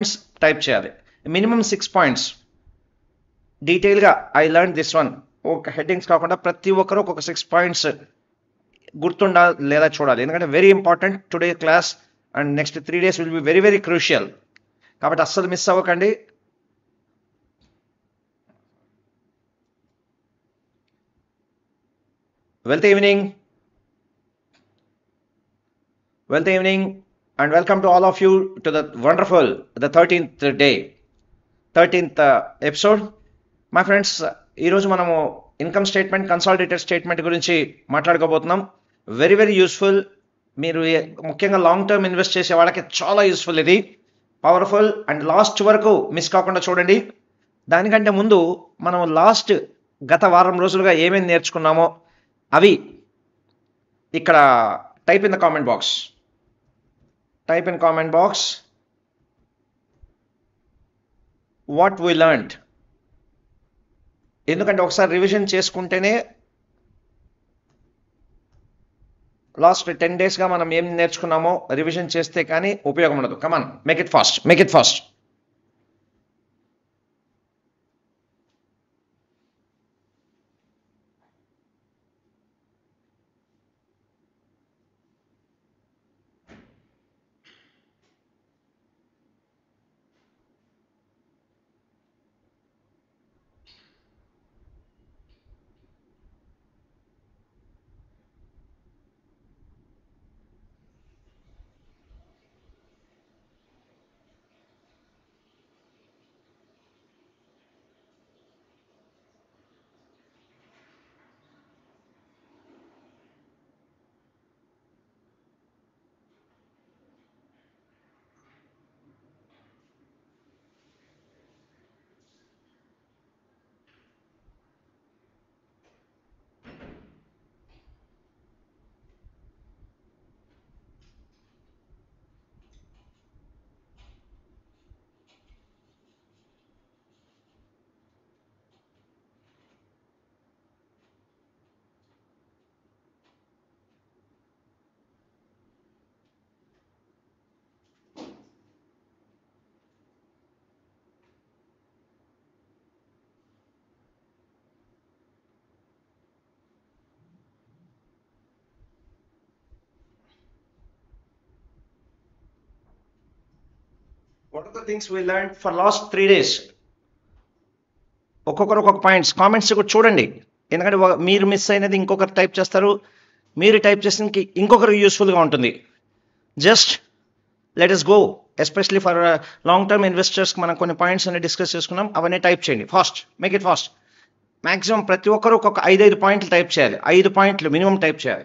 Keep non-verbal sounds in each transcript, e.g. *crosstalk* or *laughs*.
Points type చేయాలి. Minimum six points డీటెయిల్గా I learn this one ఒక హెడ్డింగ్స్ కాకుండా ప్రతి ఒక్కరు ఒక్కొక్క సిక్స్ పాయింట్స్ గుర్తుండా లేదా చూడాలి. ఎందుకంటే very important today class and next three days will be very very crucial కాబట్టి అస్సలు మిస్ అవ్వకండి. Wealth evening wealth evening and welcome to all of you to the wonderful the thirteenth day thirteenth episode మా friends ఈరోజు మనము income statement consolidated statement గురించి మాట్లాడుకోబోతున్నాం. Very very useful మీరు ముఖ్యంగా లాంగ్ టర్మ్ ఇన్వెస్ట్ చేసే వాళ్ళకి చాలా యూస్ఫుల్ ఇది. పవర్ఫుల్ అండ్ లాస్ట్ వరకు మిస్ కాకుండా చూడండి. దానికంటే ముందు మనం లాస్ట్ గత వారం రోజులుగా ఏమేమి నేర్చుకున్నామో అవి ఇక్కడ type in the comment box type in comment box what we learned ఎందుకంటే ఒకసారి రివిజన్ చేసుకుంటేనే లాస్ట్ టెన్ డేస్గా మనం ఏం నేర్చుకున్నామో రివిజన్ చేస్తే కానీ ఉపయోగం ఉండదు. Come on make it fast make it fast what are the things we learn for last three days ఒక్కొక్కరు ఒక్కొక్క పాయింట్స్ కామెంట్స్ కూడా చూడండి. ఎందుకంటే మీరు మిస్ అయినది ఇంకొకరు టైప్ చేస్తారు. మీరు టైప్ చేసిన ఇంకొకరు యూస్ఫుల్గా ఉంటుంది. Just let us go especially for long term ఇన్వెస్టర్స్కి మనం కొన్ని పాయింట్స్ అన్ని డిస్కస్ చేసుకున్నాం. అవన్నీ టైప్ చేయండి. Fast make it fast maximum ప్రతి ఒక్కరు ఒక్కొక్క ఐదు ఐదు పాయింట్లు టైప్ చేయాలి. ఐదు పాయింట్లు మినిమం టైప్ చేయాలి.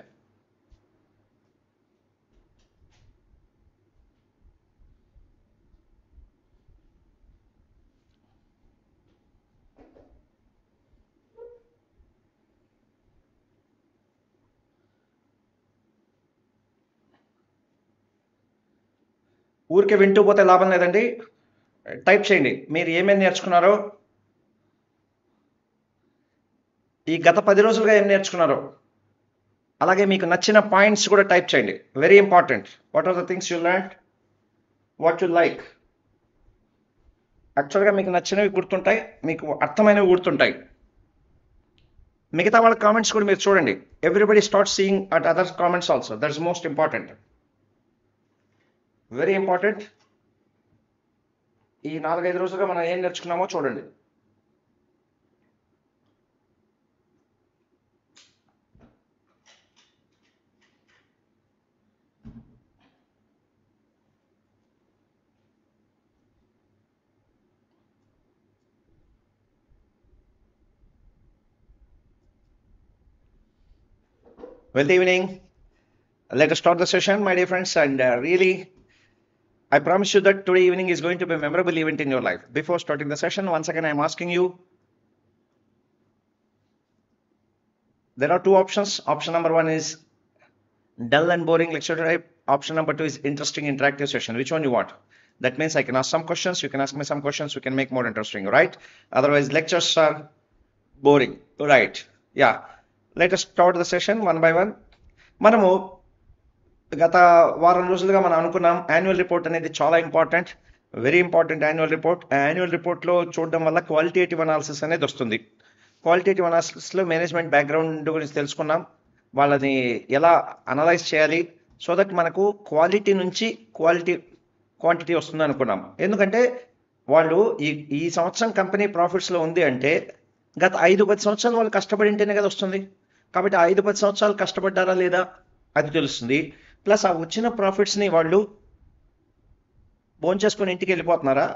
ఊరికే వింటూ పోతే లాభం లేదండి. టైప్ చేయండి. మీరు ఏమేమి నేర్చుకున్నారో? ఈ గత పది రోజులుగా ఏం నేర్చుకున్నారో? అలాగే మీకు నచ్చిన పాయింట్స్ కూడా టైప్ చేయండి. Very important what are the things you learn what you like యాక్చువల్గా మీకు నచ్చినవి గుర్తుంటాయి. మీకు అర్థమైనవి గుర్తుంటాయి. మిగతా వాళ్ళ కామెంట్స్ కూడా మీరు చూడండి. Everybody start seeing at others comments also that's most important very important ఈ నాలుగైదు రోజులుగా మనం ఏం నేర్చుకున్నామో చూడండి Well, evening. Let us start the session, my dear friends, and uh, really, I promise you that today evening is going to be a memorable event in your life. Before starting the session, once again, I'm asking you. There are two options. Option number one is dull and boring lecture type. Option number two is interesting interactive session. Which one you want? That means I can ask some questions, you can ask me some questions, we can make more interesting, right? Otherwise, lectures are boring, right? Yeah. Let us start the session one by one. మనము గత వారం రోజులుగా మనం అనుకున్నాం annual report అనేది చాలా important very important annual report annual రిపోర్ట్లో చూడడం వల్ల క్వాలిటేటివ్ అనాలిసిస్ అనేది వస్తుంది. క్వాలిటేటివ్ అనాలిసిస్లో మేనేజ్మెంట్ బ్యాక్గ్రౌండ్ గురించి తెలుసుకున్నాం. వాళ్ళని ఎలా అనలైజ్ చేయాలి? సో దట్ మనకు క్వాలిటీ నుంచి క్వాలిటీ క్వాంటిటీ వస్తుంది అనుకున్నాం. ఎందుకంటే వాళ్ళు ఈ ఈ సంవత్సరం కంపెనీ ప్రాఫిట్స్లో ఉంది అంటే గత ఐదు పది సంవత్సరాలు వాళ్ళు కష్టపడి ఉంటేనే కదా వస్తుంది. కాబట్టి ఐదు పది సంవత్సరాలు కష్టపడ్డారా లేదా? అది తెలుస్తుంది. ప్లస్ ఆ వచ్చిన ప్రాఫిట్స్ని వాళ్ళు భోంచేసుకొని ఇంటికి వెళ్ళిపోతున్నారా?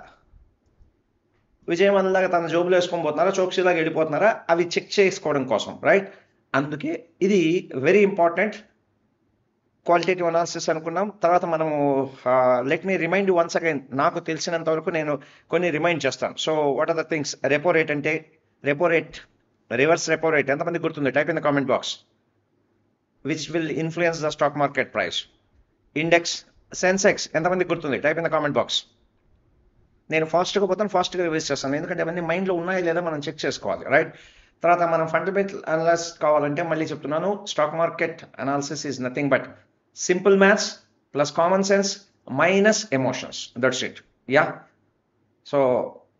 విజయవంతంలాగా తన జోబులు వేసుకొని పోతున్నారా? చోక్సీలాగా వెళ్ళిపోతున్నారా? అవి చెక్ చేసుకోవడం కోసం రైట్ అందుకే ఇది వెరీ ఇంపార్టెంట్ క్వాలిటేటివ్ అనాలిసిస్ అనుకున్నాం. తర్వాత మనము let me remind once again నాకు తెలిసినంత వరకు నేను కొన్ని రిమైండ్ చేస్తాను. So what are the things repo rate అంటే repo rate reverse repo rate ఎంతమంది గుర్తుంది? Type in the comment box which will influence the stock market price index Sensex ఎంతమంది గుర్తుంది? Type in the comment box నేను ఫాస్ట్గా పోతాను ఫాస్ట్గా revise చేస్తాను. ఎందుకంటే అవన్నీ మైండ్లో ఉన్నాయా లేదా మనం చెక్ చేసుకోవాలి రైట్ తర్వాత మనం ఫండమెంటల్ అనాలిసిస్ కావాలంటే మళ్ళీ చెప్తున్నాను stock market analysis is nothing but simple maths plus common sense minus emotions that's it yeah so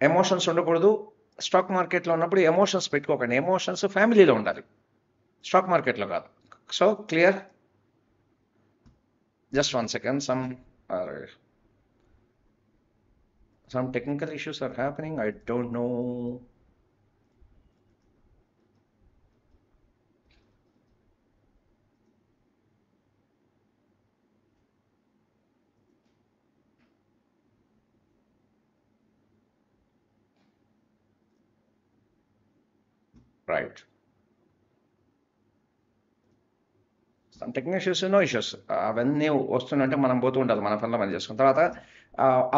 emotions ఉండకూడదు. స్టాక్ మార్కెట్లో ఉన్నప్పుడు ఎమోషన్స్ పెట్టుకోకండి. ఎమోషన్స్ ఫ్యామిలీలో ఉండాలి. స్టాక్ మార్కెట్లో కాదు. so clear? Just one second. Some are some technical issues are happening. I don't know. Right. Technical issues no issues అవన్నీ వస్తుందంటే మనం పోతూ ఉండాలి మన పనులు మనం చేసుకున్న తర్వాత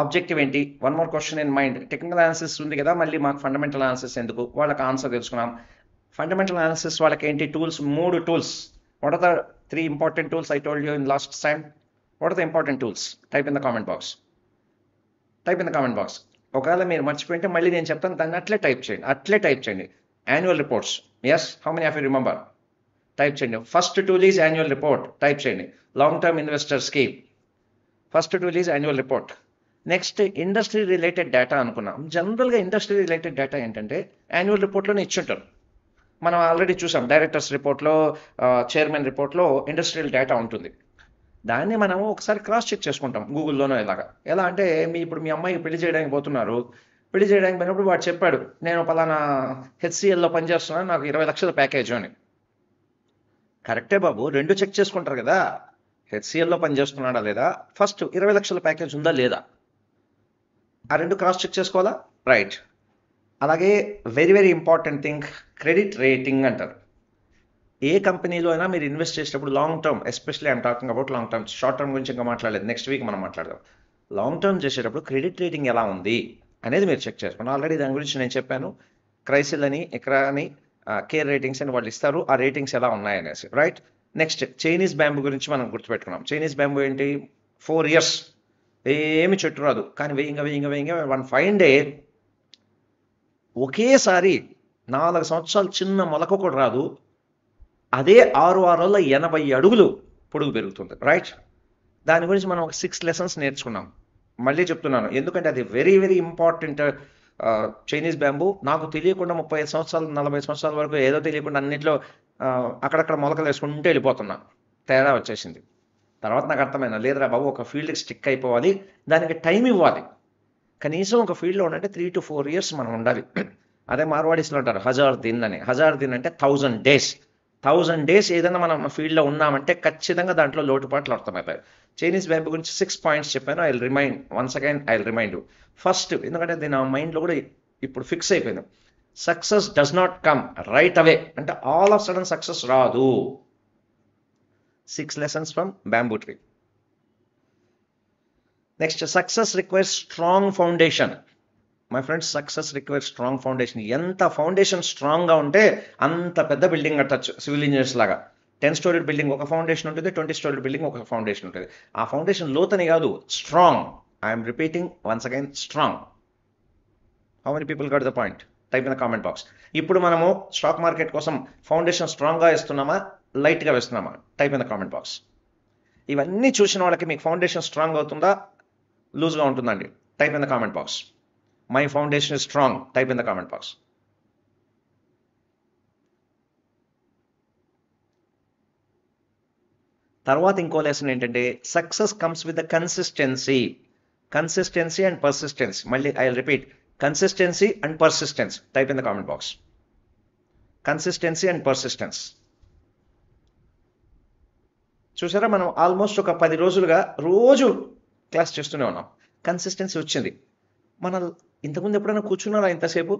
ఆబ్జెక్టివ్ ఏంటి? One more question in mind technical answers ఉంది కదా మళ్ళీ మాకు ఫండమెంటల్ ఆన్సర్స్ ఎందుకు? వాళ్ళకి ఆన్సర్ తెలుసుకున్నాం. ఫండమెంటల్ ఆన్సర్స్ వాళ్ళకి ఏంటి? టూల్స్ మూడు tools what are the three important tools I told you in last time what are the important tools type in the comment box type in the comment box ఒకవేళ మీరు మర్చిపోయింటే మళ్ళీ నేను చెప్తాను దాన్ని అట్లే టైప్ చేయండి అట్లే టైప్ చేయండి. Annual reports yes how many of you remember type చేయండి. First tool is annual report type చేయండి. Long term investor scheme first tool is annual report next industry related data అనుకున్నాం. జనరల్గా ఇండస్ట్రీ రిలేటెడ్ డేటా ఏంటంటే annual రిపోర్ట్లోనే ఇచ్చుంటారు. మనం already చూసాం directors రిపోర్ట్లో చైర్మన్ రిపోర్ట్లో ఇండస్ట్రియల్ డేటా ఉంటుంది. దాన్ని మనం ఒకసారి క్రాస్ చెక్ చేసుకుంటాం గూగుల్లోనో ఇలాగా. ఎలా అంటే మీ ఇప్పుడు మీ అమ్మాయి పెళ్ళి చేయడానికి పోతున్నారు. పెళ్ళి చేయడానికి పోయినప్పుడు వాడు చెప్పాడు నేను పలానా హెచ్సిఎల్లో పనిచేస్తున్నాను నాకు ఇరవై లక్షల ప్యాకేజ్ అని. కరెక్టే బాబు. రెండు చెక్ చేసుకుంటారు కదా. హెచ్సిఎల్లో పనిచేస్తున్నాడా లేదా? ఫస్ట్ ఇరవై లక్షల ప్యాకేజ్ ఉందా లేదా? ఆ రెండు క్రాస్ చెక్ చేసుకోవాలా? రైట్ అలాగే very very important thing credit rating అంటారు. ఏ కంపెనీలో అయినా మీరు ఇన్వెస్ట్ చేసేటప్పుడు long term especially I'm talking about long term short term గురించి ఇంకా మాట్లాడలేదు. నెక్స్ట్ వీక్ మనం మాట్లాడదాం. లాంగ్ టర్మ్ చేసేటప్పుడు క్రెడిట్ రేటింగ్ ఎలా ఉంది అనేది మీరు చెక్ చేసుకోండి. ఆల్రెడీ దాని గురించి నేను చెప్పాను. క్రైసిల్ అని ఎక్రా అని కేర్ రేటింగ్స్ అని వాళ్ళు ఇస్తారు. ఆ రేటింగ్స్ ఎలా ఉన్నాయనేసి రైట్ నెక్స్ట్ చైనీస్ బ్యాంబు గురించి మనం గుర్తుపెట్టుకున్నాం. చైనీస్ బ్యాంబు ఏంటి? ఫోర్ ఇయర్స్ ఏమి చెట్టు రాదు. కానీ వేయంగా వేయంగా వేయంగా వన్ ఫైన్ డే ఒకేసారి నాలుగు సంవత్సరాలు చిన్న మొలక కూడా రాదు. అదే ఆరు వారాల్లో ఎనభై అడుగులు పొడుగు పెరుగుతుంది రైట్ దాని గురించి మనం ఒక సిక్స్ లెసన్స్ నేర్చుకున్నాం. మళ్ళీ చెప్తున్నాను. ఎందుకంటే అది very very important Chinese bamboo నాకు తెలియకుండా ముప్పై ఐదు సంవత్సరాలు నలభై సంవత్సరాల వరకు ఏదో తెలియకుండా అన్నింటిలో అక్కడక్కడ మొలకలు వేసుకుంటూ వెళ్ళిపోతున్నా. తేడా వచ్చేసింది. తర్వాత నాకు అర్థమైంది లేదురా బాబు ఒక ఫీల్డ్కి స్టిక్ అయిపోవాలి దానికి టైం ఇవ్వాలి. కనీసం ఒక ఫీల్డ్లో ఉండంటే త్రీ టు ఫోర్ ఇయర్స్ మనం ఉండాలి. అదే మార్వాడీస్లో అంటారు హజార్ దిన్ అని. హజార్ దిన్ అంటే థౌజండ్ డేస్. థౌజండ్ డేస్ ఏదైనా మనం ఫీల్డ్లో ఉన్నామంటే ఖచ్చితంగా దాంట్లో లోటుపాట్లు అర్థమవుతాయి. చైనీస్ బ్యాంబు గురించి సిక్స్ పాయింట్స్ చెప్పాను. I remind once again I remind first ఎందుకంటే అది నా మైండ్లో కూడా ఇప్పుడు ఫిక్స్ అయిపోయింది. Success does not come right away అంటే ఆల్ ఆఫ్ సడన్ సక్సెస్ రాదు. Six lessons from bamboo tree next success requires strong foundation my friends success require strong foundation ఎంత ఫౌండేషన్ స్ట్రాంగ్గా ఉంటే అంత పెద్ద బిల్డింగ్ కట్టచ్చు సివిల్ ఇంజనీర్స్ లాగా. టెన్ స్టోరీ బిల్డింగ్ ఒక ఫౌండేషన్ ఉంటుంది ట్వంటీ స్టోరీ బిల్డింగ్ ఒక ఫౌండేషన్ ఉంటుంది. ఆ ఫౌండేషన్ లోతని కాదు strong I'm repeating once again strong how many people got the point type in the comment box ఇప్పుడు మనము స్టాక్ మార్కెట్ కోసం ఫౌండేషన్ స్ట్రాంగ్గా ఇస్తున్నామా లైట్గా వేస్తున్నామా? Type in the comment box ఇవన్నీ చూసిన వాళ్ళకి మీకు ఫౌండేషన్ స్ట్రాంగ్ అవుతుందా? లూజ్గా ఉంటుందండి. Type in the comment box My foundation is strong. Type in the comment box. తర్వాత ఇంకో లెసన్ ఏంటంటే success comes with the consistency consistency and persistence మళ్ళీ I repeat consistency and persistence type in the comment box consistency and persistence చూసారా మనం almost ఒక పది రోజులుగా రోజు క్లాస్ చేస్తూనే ఉన్నాం. కన్సిస్టెన్సీ వచ్చింది. మన ఇంతకుముందు ఎప్పుడైనా కూర్చున్నారా ఇంతసేపు?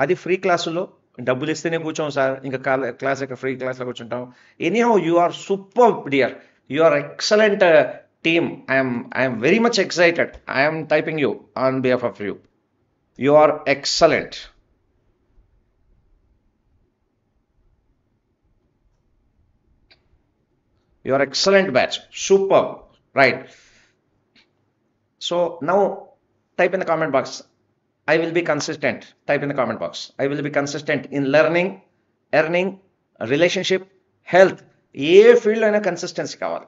అది ఫ్రీ క్లాసులో డబ్బులు ఇస్తేనే కూర్చోం సార్. ఇంకా క్లాస్ యొక్క ఫ్రీ క్లాస్లో కూర్చుంటాం anyhow you are super dear you are excellent team I'm I'm very much excited I'm typing you on behalf of you you are excellent you are excellent. Batch. Super right. So now type in the comment box. I will be consistent. Type in the comment box. I will be consistent in learning earning relationship health A field అయినా consistency కావాలి.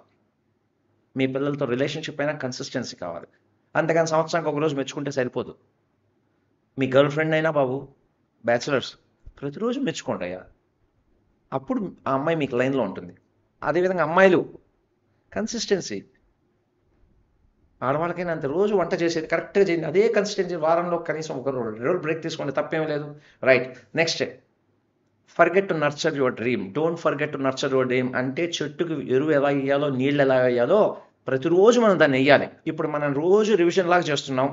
మీ పిల్లలతో relationship అయినా consistency కావాలి. అంతేగాని సంవత్సరానికి ఒక రోజు మెచ్చుకుంటే సరిపోదు. మీ గర్ల్ ఫ్రెండ్ అయినా బాబు బ్యాచిలర్స్ ప్రతిరోజు మెచ్చుకోండి అయ్యా. అప్పుడు ఆ అమ్మాయి మీకు లైన్లో ఉంటుంది. అదేవిధంగా అమ్మాయిలు కన్సిస్టెన్సీ ఆడవాళ్ళకైనా అంత. రోజు వంట చేసేది కరెక్ట్గా చేయండి. అదే కన్సిస్టెన్సీ వారంలో కనీసం ఒక రెండు రోజులు బ్రేక్ తీసుకోండి తప్పేమీ లేదు. Right next forget to nurture your dream don't forget to nurture your dream అంటే చెట్టుకు ఎరువు ఎలా వేయాలో నీళ్ళు ఎలా వేయాలో ప్రతిరోజు మనం దాన్ని వేయాలి. ఇప్పుడు మనం రోజు రివిజన్ లాగా చేస్తున్నాం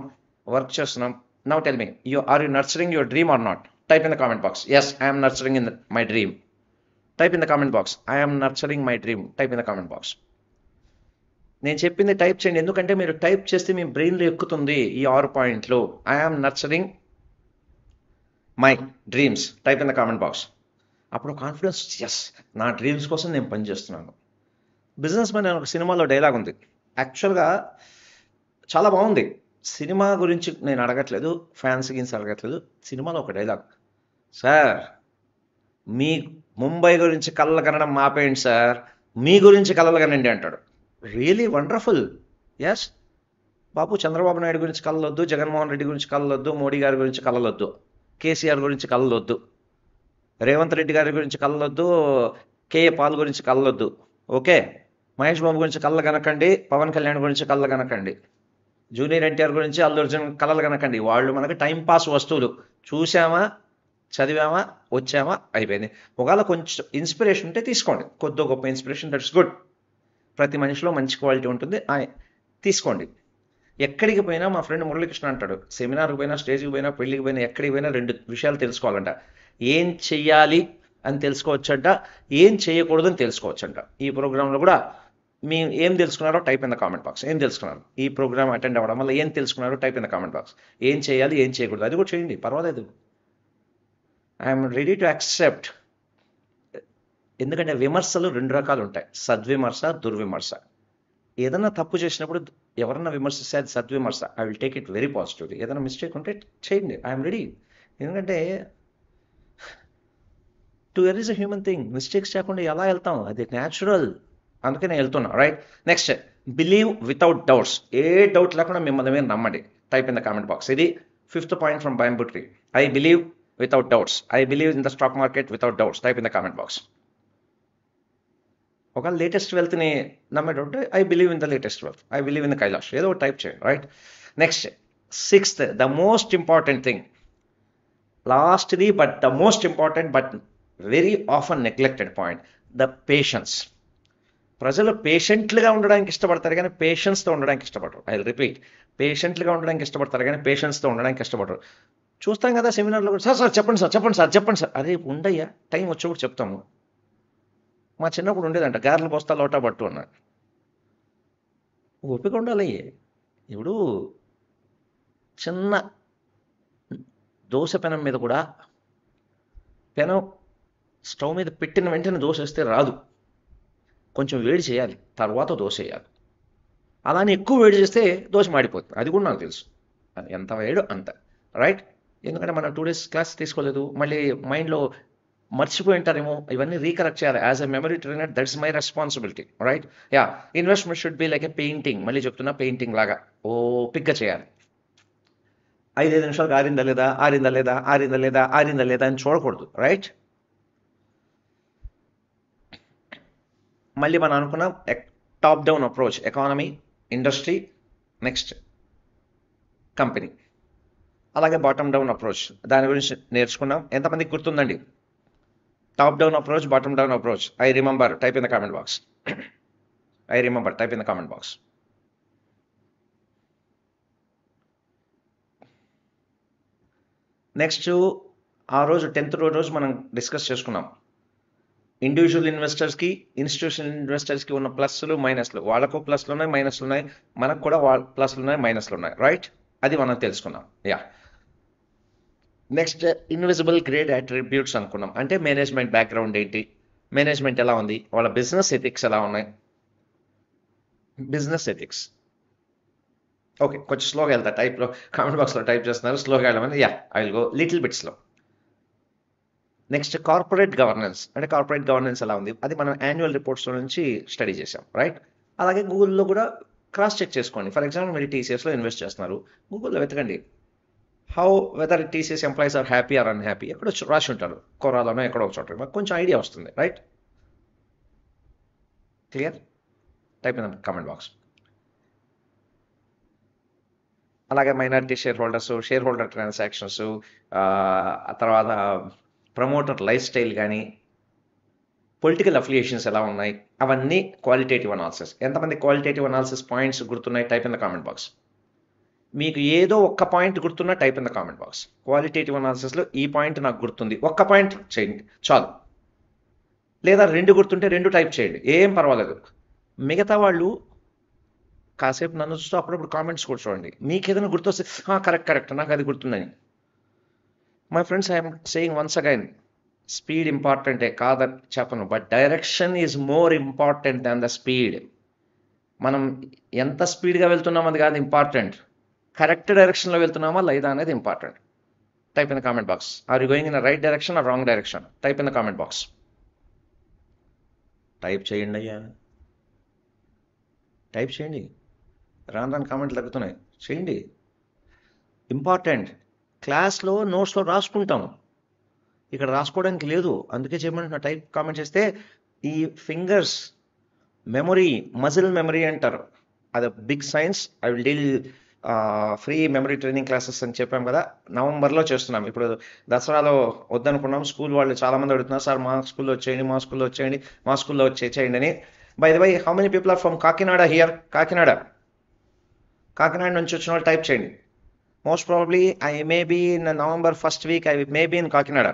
వర్క్ చేస్తున్నాం. Now tell me you are you nurturing your dream or not type in the comment box yes I'm nurturing in my dream type in the comment box I'm nurturing my dream type in the comment box నేను చెప్పింది type చేయండి. ఎందుకంటే మీరు type చేస్తే మీ బ్రెయిన్లో ఎక్కుతుంది ఈ ఆరు పాయింట్లు. I am nurturing my dreams type in the comment box అప్పుడు కాన్ఫిడెన్స్ ఎస్ నా డ్రీమ్స్ కోసం నేను పనిచేస్తున్నాను బిజినెస్ మ్యాన్ ఒక సినిమాలో డైలాగ్ ఉంది. యాక్చువల్గా చాలా బాగుంది. సినిమా గురించి నేను అడగట్లేదు ఫ్యాన్స్ గురించి అడగట్లేదు. సినిమాలో ఒక డైలాగ్ సార్ మీ ముంబై గురించి కళ్ళ కనడం మాపేయండి సార్ మీ గురించి కలలు కనండి అంటాడు. Really wonderful yes Babu Chandrababu Naidu గురించి కలలొద్దు జగన్మోహన్ రెడ్డి గురించి కలలొద్దు మోడీ గారి గురించి కలలొద్దు కేసీఆర్ గురించి కలలొద్దు రేవంత్ రెడ్డి గారి గురించి కలలొద్దు కేఏ పాల్ గురించి కలలొద్దు. ఓకే. మహేష్ బాబు గురించి కళ్ళ కనకండి పవన్ కళ్యాణ్ గురించి కళ్ళ కనకండి జూనియర్ ఎన్టీఆర్ గురించి అల్లు అర్జున్ కళలు కనకండి. వాళ్ళు మనకి టైంపాస్ వస్తువులు. చూసామా చదివామా? వచ్చామా? అయిపోయింది. ఒకవేళ కొంచెం ఇన్స్పిరేషన్ ఉంటే తీసుకోండి. కొద్ది గొప్ప ఇన్స్పిరేషన్ దట్స్ గుడ్ ప్రతి మనిషిలో మంచి క్వాలిటీ ఉంటుంది. తీసుకోండి. ఎక్కడికి పోయినా మా ఫ్రెండ్ మురళీకృష్ణ అంటాడు సెమినార్కి పోయినా స్టేజ్కి పోయినా పెళ్ళికి పోయినా ఎక్కడికి పోయినా రెండు విషయాలు తెలుసుకోవాలంట. ఏం చెయ్యాలి అని తెలుసుకోవచ్చంట ఏం చేయకూడదని తెలుసుకోవచ్చంట. ఈ ప్రోగ్రాంలో కూడా మీ ఏం తెలుసుకున్నారో type in the comment box. ఏం తెలుసుకున్నారు? ఈ ప్రోగ్రామ్ అటెండ్ అవ్వడం వల్ల ఏం తెలుసుకున్నారో type in the comment box. ఏం చేయాలి ఏం చేయకూడదు అది కూడా చేయండి పర్వాలేదు. ఐఎమ్ రెడీ టు యాక్సెప్ట్ ఎందుకంటే విమర్శలు రెండు రకాలు ఉంటాయి. సద్విమర్శ దుర్విమర్శ. ఏదైనా తప్పు చేసినప్పుడు ఎవరన్నా విమర్శిస్తే అది సద్విమర్శ. I will take it very positively ఏదైనా మిస్టేక్ ఉంటే చేయండి. ఐఎమ్ రెడీ ఎందుకంటే to err is a human thing mistakes చేయకుండా ఎలా వెళ్తాం? అది న్యాచురల్ అందుకే నేను వెళ్తున్నా. Right next believe without doubts ఏ డౌట్ లేకుండా మిమ్మల్ని మీరు నమ్మండి. Type in the comment box ఇది fifth point from bamboo tree I believe without doubts I believe in the stock market without doubts type in the comment box ఒక latest వెల్త్ని నమ్మేటంటే I believe in the latest wealth I believe in the Kailash ఏదో type చేయండి right next sixth the most important thing లాస్ట్ది but the most important but very often neglected point the patience ప్రజలు పేషెంట్లుగా ఉండడానికి ఇష్టపడతారు కానీ పేషెన్స్తో ఉండడానికి ఇష్టపడరు. ఐ రిపీట్ పేషెంట్లుగా ఉండడానికి ఇష్టపడతారు కానీ పేషెన్స్తో ఉండడానికి ఇష్టపడరు. చూస్తాం కదా సెమినార్లో కూడా సార్ సార్ చెప్పండి సార్ చెప్పండి సార్ చెప్పండి సార్. అదే ఉండయ్యా టైం వచ్చేప్పుడు చెప్తాము. మా చిన్నప్పుడు ఉండేదంట గారెలు బొస్తా లోటా పట్టు అన్నాడు ఓపిక ఉండాలి. ఇప్పుడు చిన్న దోశ పెనం మీద కూడా పెనం స్టవ్ మీద పెట్టిన వెంటనే దోశ వేస్తే రాదు. కొంచెం వేడి చేయాలి తర్వాత దోశ వేయాలి. అలానే ఎక్కువ వేడి చేస్తే దోశ మాడిపోతుంది. అది కూడా నాకు తెలుసు. అది ఎంత వేడు అంత. రైట్ ఎందుకంటే మనం టూ డేస్ క్లాస్ తీసుకోలేదు. మళ్ళీ మైండ్లో మర్చిపోయి ఉంటారేమో ఇవన్నీ రీకరెక్ట్ చేయాలి. As a memory trainer that's my responsibility right yeah investment should be like a painting మళ్ళీ చెప్తున్నా పెయింటింగ్ లాగా. ఓ పిక్గా చేయాలి. ఐదైదు నిమిషాలకు ఆరిందా లేదా? ఆరిందా లేదా? ఆరిందా లేదా? ఆరిందా లేదా అని చూడకూడదు రైట్ మళ్ళీ మనం అనుకున్నాం top down approach economy industry next company అలాగే బాటమ్ డౌన్ అప్రోచ్ దాని గురించి నేర్చుకున్నాం. ఎంతమందికి గుర్తుందండి? Top down approach bottom down approach. I remember. Type in the comment box. I remember. Type in the comment box. Next ఆ రోజు tenth రోజు మనం డిస్కస్ చేసుకున్నాం. ఇండివిజువల్ ఇన్వెస్టర్స్కి ఇన్స్టిట్యూషనల్ ఇన్వెస్టర్స్కి ఉన్న ప్లస్లు మైనస్లు. వాళ్ళకు ప్లస్లు ఉన్నాయి మైనస్లు ఉన్నాయి. మనకు కూడా వాళ్ళ ప్లస్లు ఉన్నాయి మైనస్లు ఉన్నాయి. రైట్? అది మనం తెలుసుకున్నాం. Yeah. Next invisible grade attributes అనుకున్నాం. అంటే మేనేజ్మెంట్ బ్యాక్గ్రౌండ్ ఏంటి? మేనేజ్మెంట్ ఎలా ఉంది? వాళ్ళ బిజినెస్ ఎథిక్స్ ఎలా ఉన్నాయి? Business ethics. ఓకే కొంచెం స్లోగా వెళ్తా. టైప్లో కామెంట్ బాక్స్లో టైప్ చేస్తున్నారు. స్లోగా వెళ్ళమని. Yeah I will go little బిట్స్లో next corporate governance. అంటే కార్పొరేట్ గవర్నెన్స్ ఎలా ఉంది? అది మనం యాన్యువల్ రిపోర్ట్స్లో నుంచి స్టడీ చేసాం రైట్? అలాగే గూగుల్లో కూడా క్రాస్ చెక్ చేసుకోండి. ఫర్ ఎగ్జాంపుల్ మీరు టీసీఎస్లో ఇన్వెస్ట్ చేస్తున్నారు. గూగుల్లో వెతకండి. How whether TCS employees are happy or unhappy ఎక్కడో రాసి ఉంటారు కొరాలోనో ఎక్కడో ఒక చోట. మాకు కొంచెం ఐడియా వస్తుంది right clear type in comment box అలాగే minority share holders share holder transactions తర్వాత ప్రమోటర్ లైఫ్ స్టైల్ కానీ పొలిటికల్ అఫిలియేషన్స్ ఎలా ఉన్నాయి అవన్నీ క్వాలిటేటివ్ అనాలిసిస్ ఎంతమంది క్వాలిటేటివ్ అనాలిసిస్ పాయింట్స్ గుర్తున్నాయి? Type in the comment box మీకు ఏదో ఒక్క point గుర్తున్నా type in the comment box. Qualitative అనాలిసిస్లో ఈ పాయింట్ నాకు గుర్తుంది. ఒక్క పాయింట్ చేయండి. చాలు. లేదా రెండు గుర్తుంటే రెండు టైప్ చేయండి. ఏం పర్వాలేదు. మిగతా వాళ్ళు కాసేపు నన్ను చూస్తూ అప్పుడప్పుడు కామెంట్స్ కూడా చూడండి. మీకు ఏదైనా గుర్తొస్తే కరెక్ట్ కరెక్ట్. నాకు అది గుర్తుందని. My friends I'm saying once again speed ఇంపార్టెంటే కాదని చెప్పను but direction is more important than the speed మనం ఎంత స్పీడ్గా వెళ్తున్నాం అది కాదు ఇంపార్టెంట్ కరెక్ట్ డైరెక్షన్లో వెళ్తున్నామా లేదా అనేది important. Type in the comment box. Are you going in right direction or wrong direction type in the comment box type చేయండి అయ్యా. టైప్ చేయండి. రాను రాను కామెంట్లు తగ్గుతున్నాయి. చేయండి. ఇంపార్టెంట్ క్లాస్లో నోట్స్లో రాసుకుంటాం. ఇక్కడ రాసుకోవడానికి లేదు. అందుకే చేయమంటున్నా. టైప్ కామెంట్ చేస్తే ఈ ఫింగర్స్ మెమొరీ మజిల్ మెమరీ అంటారు. అది big science I will deal free memory training classes అని చెప్పాం కదా నవంబర్లో చేస్తున్నాం. ఇప్పుడు దసరాలో వద్దనుకున్నాం స్కూల్ వాళ్ళు చాలామంది అడుగుతున్నారు సార్ మా స్కూల్లో వచ్చేయండి మా స్కూల్లో వచ్చేయండి మా స్కూల్లో వచ్చే చేయండి అని. By the by how many people are from Kakinada here Kakinada. Kakinada నుంచి వచ్చిన వాళ్ళు టైప్ చేయండి. Most probably I may be in November first week I may be in Kakinada.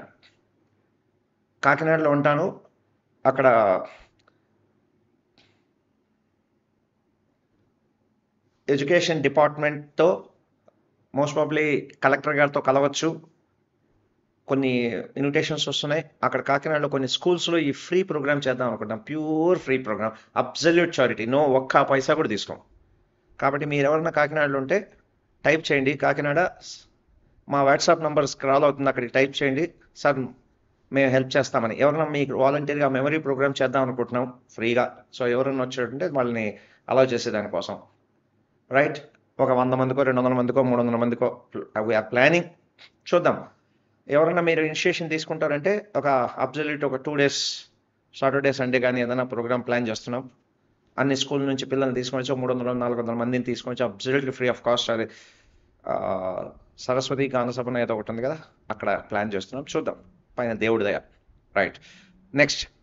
కాకినాడలో ఉంటాను. అక్కడ ఎడ్యుకేషన్ డిపార్ట్మెంట్తో మోస్ట్ ప్రాబ్లీ కలెక్టర్ గారితో కలవచ్చు. కొన్ని ఇన్విటేషన్స్ వస్తున్నాయి. అక్కడ కాకినాడలో కొన్ని స్కూల్స్లో ఈ ఫ్రీ ప్రోగ్రామ్ చేద్దాం అనుకుంటాం pure free program. Absolute charity. No ఒక్క పైసా కూడా తీసుకోం. కాబట్టి మీరు ఎవరైనా కాకినాడలో ఉంటే టైప్ చేయండి. కాకినాడ మా వాట్సాప్ నంబర్ స్క్రాల్ అవుతుంది. అక్కడికి టైప్ చేయండి. సార్ మేము హెల్ప్ చేస్తామని. ఎవరైనా మీకు వాలంటీర్గా మెమరీ ప్రోగ్రామ్ చేద్దాం అనుకుంటున్నాం. ఫ్రీగా. సో ఎవరైనా వచ్చారంటే వాళ్ళని అలౌ చేసేదానికోసం. రైట్ ఒక వంద మందికో రెండు వందల మందికో మూడు వందల మందికో వీఆర్ ప్లానింగ్ చూద్దాం. ఎవరైనా మీరు ఇనిషియేషన్ తీసుకుంటారంటే ఒక అబ్జల్యూట్ ఒక టూ డేస్ సాటర్డే సండే కానీ ఏదైనా ప్రోగ్రామ్ ప్లాన్ చేస్తున్నాం. అన్ని స్కూల్ నుంచి పిల్లల్ని తీసుకొని వచ్చి మూడు వందల నాలుగు వందల మందిని తీసుకొని వచ్చి అబ్జల్యూట్లీ ఫ్రీ ఆఫ్ కాస్ట్ అది సరస్వతి గాన ఏదో ఒకటి ఉంది కదా అక్కడ ప్లాన్ చేస్తున్నాం. చూద్దాం. పైన దేవుడి దయ. Right next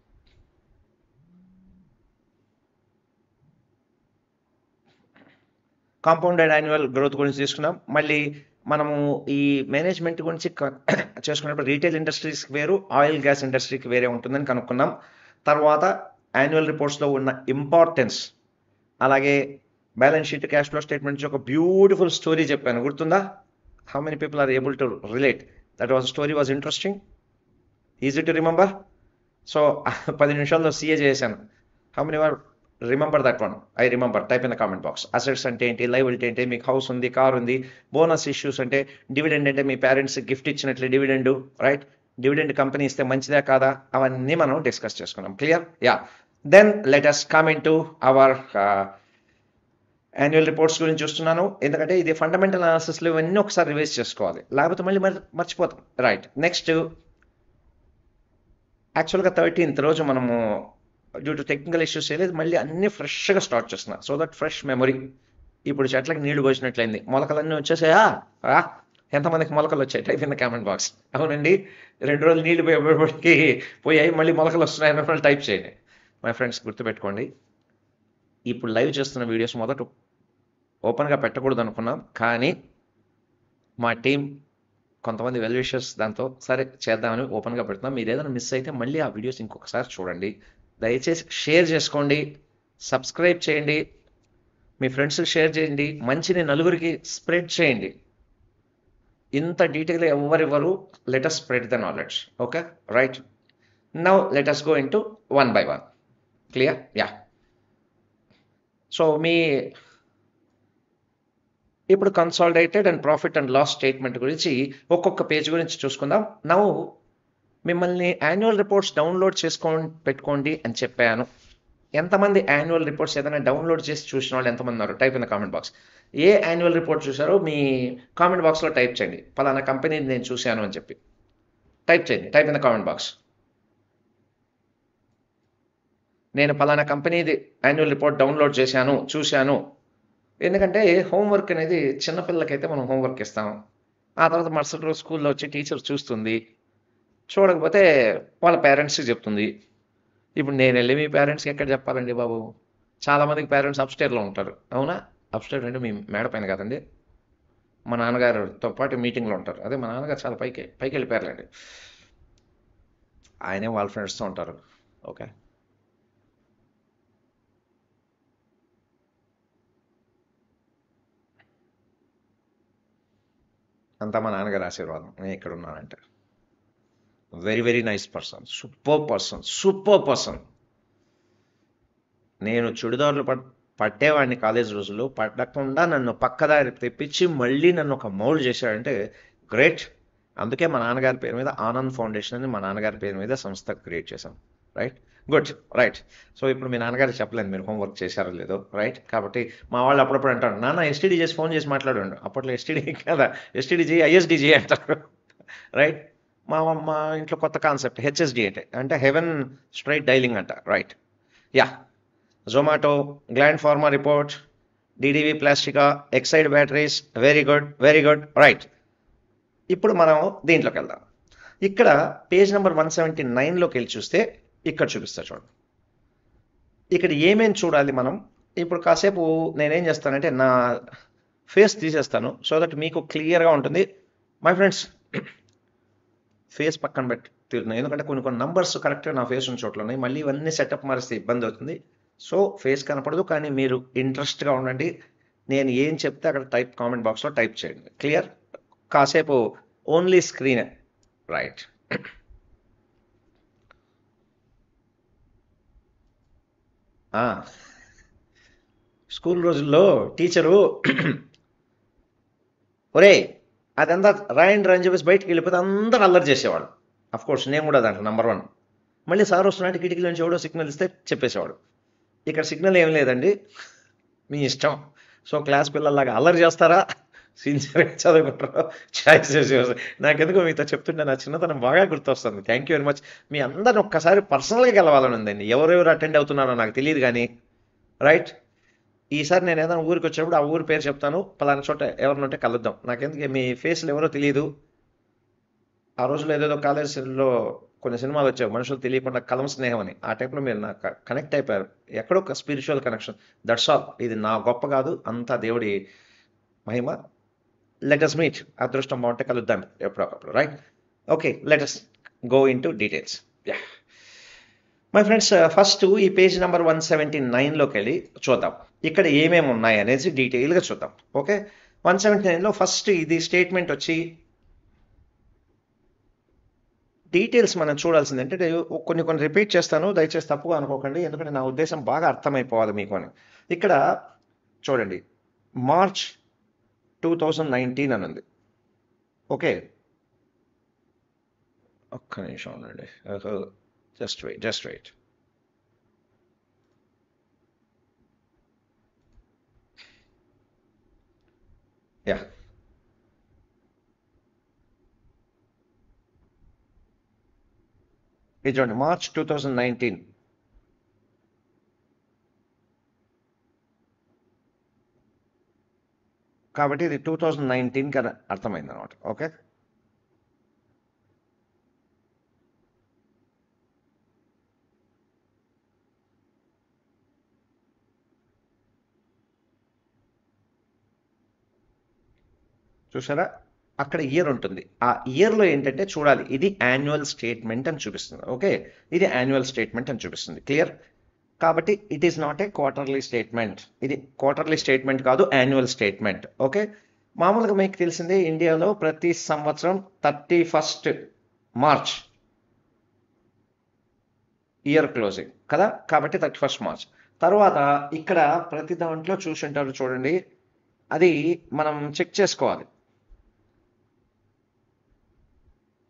compounded annual growth గురించి తీసుకున్నాం. మళ్ళీ మనము ఈ మేనేజ్మెంట్ గురించి *coughs* చేసుకున్నప్పుడు రీటైల్ ఇండస్ట్రీస్కి వేరు ఆయిల్ గ్యాస్ ఇండస్ట్రీకి వేరే ఉంటుందని కనుక్కున్నాం. తర్వాత యాన్యువల్ రిపోర్ట్స్లో ఉన్న ఇంపార్టెన్స్ అలాగే balance sheet cash flow statement నుంచి ఒక బ్యూటిఫుల్ స్టోరీ చెప్పాను. గుర్తుందా? How many people are able to relate that was story was interesting easy to remember so పది నిమిషాల్లో సీఏ చేశాను. How many are remember that one I remember type in the comment box assets అంటే ఏంటి? Liability అంటే మీకు house ఉంది car ఉంది. Bonus issues అంటే డివిడెండ్ అంటే మీ పేరెంట్స్ గిఫ్ట్ ఇచ్చినట్లే డివిడెండ్ రైట్ డివిడెండ్ కంపెనీ ఇస్తే మంచిదే కాదా? అవన్నీ మనం డిస్కస్ చేసుకున్నాం. Clear yeah then let us come to our annual reports గురించి చూస్తున్నాను. ఎందుకంటే ఇది ఫండమెంటల్ అనాలిసిస్లో ఇవన్నీ ఒకసారి రివైజ్ చేసుకోవాలి. లేకపోతే మళ్ళీ మరి మర్చిపోతాం. రైట్ నెక్స్ట్ యాక్చువల్గా థర్టీన్త్ రోజు మనము డ్యూ టు టెక్నికల్ ఇష్యూస్ లేదు మళ్ళీ అన్ని ఫ్రెష్గా స్టార్ట్ చేస్తున్నా. సో దట్ ఫ్రెష్ మెమరీ ఇప్పుడు చెట్లకి నీళ్ళు పోసినట్లయింది. మొలకలన్నీ వచ్చేసాయా? రా. ఎంతమందికి మొలకలు వచ్చాయి? Type in the comment box అవునండి. రెండు రోజులు నీళ్ళు పోయేపటికి పోయాయి మళ్ళీ మొలకలు వస్తున్నాయి అన్న టైప్ చేయండి. మై ఫ్రెండ్స్ గుర్తుపెట్టుకోండి. ఇప్పుడు లైవ్ చేస్తున్న వీడియోస్ మొదట ఓపెన్గా పెట్టకూడదు అనుకున్నాం. కానీ మా టీం కొంతమంది వెల్ విషర్స్ దాంతో సరే చేద్దామని ఓపెన్గా పెడుతున్నాం. మీరు ఏదైనా మిస్ అయితే మళ్ళీ ఆ వీడియోస్ ఇంకొకసారి చూడండి. దయచేసి షేర్ చేసుకోండి సబ్స్క్రైబ్ చేయండి మీ ఫ్రెండ్స్ షేర్ చేయండి మంచిని నలుగురికి స్ప్రెడ్ చేయండి. ఇంత డీటెయిల్ ఎవరెవరు let's spread the knowledge okay? Right. Now let's go into one by one clear yeah so మీ ఇప్పుడు consolidated and profit and loss statement గురించి ఒక్కొక్క పేజ్ గురించి చూసుకుందాం. నవ్వు మిమ్మల్ని యాన్యువల్ రిపోర్ట్స్ డౌన్లోడ్ చేసుకో పెట్టుకోండి అని చెప్పాను. ఎంతమంది యాన్యువల్ రిపోర్ట్స్ ఏదైనా డౌన్లోడ్ చేసి చూసిన వాళ్ళు ఎంతమంది ఉన్నారు? Type in the comment box A annual report చూసారో మీ కామెంట్ బాక్స్లో టైప్ చేయండి. పలానా కంపెనీని నేను చూశాను అని చెప్పి. టైప్ చేయండి. Type in the comment box నేను పలానా కంపెనీది యాన్యువల్ రిపోర్ట్ డౌన్లోడ్ చేశాను చూశాను. ఎందుకంటే హోంవర్క్ అనేది చిన్నపిల్లలకైతే మనం హోంవర్క్ ఇస్తాం. ఆ తర్వాత మరుసటి రోజు స్కూల్లో వచ్చి టీచర్ చూస్తుంది. చూడకపోతే వాళ్ళ పేరెంట్స్కి చెప్తుంది. ఇప్పుడు నేను వెళ్ళి మీ పేరెంట్స్కి ఎక్కడ చెప్పాలండి బాబు? చాలామందికి పేరెంట్స్ అప్స్టేర్లో ఉంటారు. అవునా? అప్స్టేర్ అంటే మీ మేడ పైన కదండి. మా నాన్నగారితో పాటు మీటింగ్లో ఉంటారు. అదే మా నాన్నగారు చాలా పైకి పైకి వెళ్ళిపోయారులేండి. ఆయనే వాళ్ళ ఫ్రెండ్స్తో ఉంటారు. ఓకే అంతా మా నాన్నగారి ఆశీర్వాదం. నేను ఇక్కడ ఉన్నానంటే. Very very nice person super person super person నేను చుడిదారులు పట్ పట్టేవాడిని కాలేజ్ రోజుల్లో. పట్టకుండా నన్ను పక్కదారి తెప్పించి మళ్ళీ నన్ను ఒక మౌల్డ్ చేశాడంటే గ్రేట్ అందుకే మా నాన్నగారి పేరు మీద ఆనంద్ ఫౌండేషన్ అని మా నాన్నగారి పేరు మీద సంస్థ క్రియేట్ చేశాం. రైట్ గుడ్ రైట్ సో ఇప్పుడు మీ నాన్నగారు చెప్పలేదు మీరు హోంవర్క్ చేశారో లేదో. రైట్ కాబట్టి మా వాళ్ళు అప్పుడప్పుడు అంటారు నాన్న ఎస్టీడీ చేసి ఫోన్ చేసి మాట్లాడండి. అప్పట్లో ఎస్టీడీ *laughs* కదా. ఎస్టీడీ చేయి ఐఎస్డీ చేయి అంటారు. *laughs* రైట్ మా మా ఇంట్లో కొత్త కాన్సెప్ట్ హెచ్ఎస్డి అంటే అంటే హెవెన్ స్ట్రైట్ డైలింగ్ అంట right yeah Zomato Gland Pharma report DDV ప్లాస్టికా Exide batteries very good very good right ఇప్పుడు మనం దీంట్లోకి వెళ్దాం. ఇక్కడ పేజ్ నెంబర్ వన్ సెవెంటీ నైన్లోకి వెళ్ళి చూస్తే ఇక్కడ చూపిస్తా చూడండి ఇక్కడ ఏమేమి చూడాలి మనం? ఇప్పుడు కాసేపు నేనేం చేస్తానంటే నా ఫేస్ తీసేస్తాను సో దట్ మీకు క్లియర్గా ఉంటుంది. మై ఫ్రెండ్స్ ఫేస్ పక్కన పెట్టి ఎందుకంటే కొన్ని కొన్ని నంబర్స్ కరెక్ట్గా నా ఫేస్ ఉన్న చోట్ల ఉన్నాయి. మళ్ళీ ఇవన్నీ సెటప్ మారిస్తే ఇబ్బంది అవుతుంది. సో ఫేస్ కనపడదు కానీ మీరు ఇంట్రెస్ట్గా ఉండండి. నేను ఏం చెప్తే అక్కడ టైప్ కామెంట్ బాక్స్లో టైప్ చేయండి. క్లియర్ కాసేపు ఓన్లీ స్క్రీన్ రైట్ స్కూల్ రోజుల్లో టీచరు ఒరే అదంతా రాయండి అని చెప్పేసి బయటికి వెళ్ళిపోతే అందరూ అల్లరి చేసేవాడు అఫ్ కోర్స్ నేను కూడా దాంట్లో నెంబర్ వన్ మళ్ళీ సార్ వస్తున్నాడు కిటికీ నుంచి ఎవడో సిగ్నల్ ఇస్తే చెప్పేసేవాడు. ఇక్కడ సిగ్నల్ ఏం లేదండి. మీ ఇష్టం. సో క్లాస్ పిల్లల్లాగా అల్లరి చేస్తారా? సిన్సియర్గా చదువుకుంటారా? చాయిస్ చేసి నాకెందుకు మీతో చెప్తుంటే నా చిన్నతనం బాగా గుర్తొస్తుంది. థ్యాంక్ యూ వెరీ మచ్ మీ అందరిని ఒక్కసారి పర్సనల్గా గెలవాలని ఉందండి. ఎవరెవరు అటెండ్ అవుతున్నారో నాకు తెలియదు కానీ. రైట్ ఈసారి నేను ఏదైనా ఊరికి వచ్చినప్పుడు ఆ ఊరి పేరు చెప్తాను. పలానా చోట ఎవరినుంటే కలుద్దాం. నాకెందుకు? మీ ఫేస్లు ఎవరో తెలియదు ఆ రోజుల్లో ఏదేదో కాలేజీలో కొన్ని సినిమాలు వచ్చాయి. మనుషులు తెలియకుండా కలం స్నేహం అని. ఆ టైప్లో మీరు నాకు కనెక్ట్ అయిపోయారు. ఎక్కడో ఒక స్పిరిచువల్ కనెక్షన్ దట్స్ ఆల్ ఇది నా గొప్ప కాదు. అంతా దేవుడి మహిమ. లెటస్ మీట్ అదృష్టం బాగుంటే కలుద్దాం. ఎప్పుడొకప్పుడు right okay let's go into details yeah my friends first ఈ పేజ్ నెంబర్ వన్ సెవెంటీ నైన్లోకి వెళ్ళి చూద్దాం. ఇక్కడ ఏమేమి ఉన్నాయి అనేసి డీటెయిల్గా చూద్దాం. ఓకే? వన్ సెవెంటీ నైన్లో ఫస్ట్ ఇది స్టేట్మెంట్ వచ్చి డీటెయిల్స్ మనం చూడాల్సింది అంటే కొన్ని కొన్ని రిపీట్ చేస్తాను. దయచేసి తప్పుగా అనుకోకండి. ఎందుకంటే నా ఉద్దేశం బాగా అర్థమైపోవాలి మీకు అని. ఇక్కడ చూడండి. మార్చ్ టూ థౌజండ్ నైన్టీన్ అని ఉంది ఓకే? ఒక్క నిమిషం ఉండండి. Just wait just wait. Yeah ఇది చూడండి మార్చ్ టూ థౌజండ్ నైన్టీన్ కాబట్టి ఇది టూ థౌజండ్ నైన్టీన్కి అర్థమైంది అనమాట ఓకే చూసారా అక్కడ ఇయర్ ఉంటుంది. ఆ ఇయర్లో ఏంటంటే చూడాలి ఇది యాన్యువల్ స్టేట్మెంట్ అని చూపిస్తుంది. ఓకే ఇది యాన్యువల్ స్టేట్మెంట్ అని చూపిస్తుంది. క్లియర్ కాబట్టి it is not a quarterly statement ఇది క్వార్టర్లీ స్టేట్మెంట్ కాదు యాన్యువల్ స్టేట్మెంట్ ఓకే మామూలుగా మీకు తెలిసిందే ఇండియాలో ప్రతి సంవత్సరం thirty first March year closing కదా? కాబట్టి థర్టీ ఫస్ట్ మార్చ్ తర్వాత ఇక్కడ ప్రతి దాంట్లో చూసి ఉంటారు చూడండి. అది మనం చెక్ చేసుకోవాలి.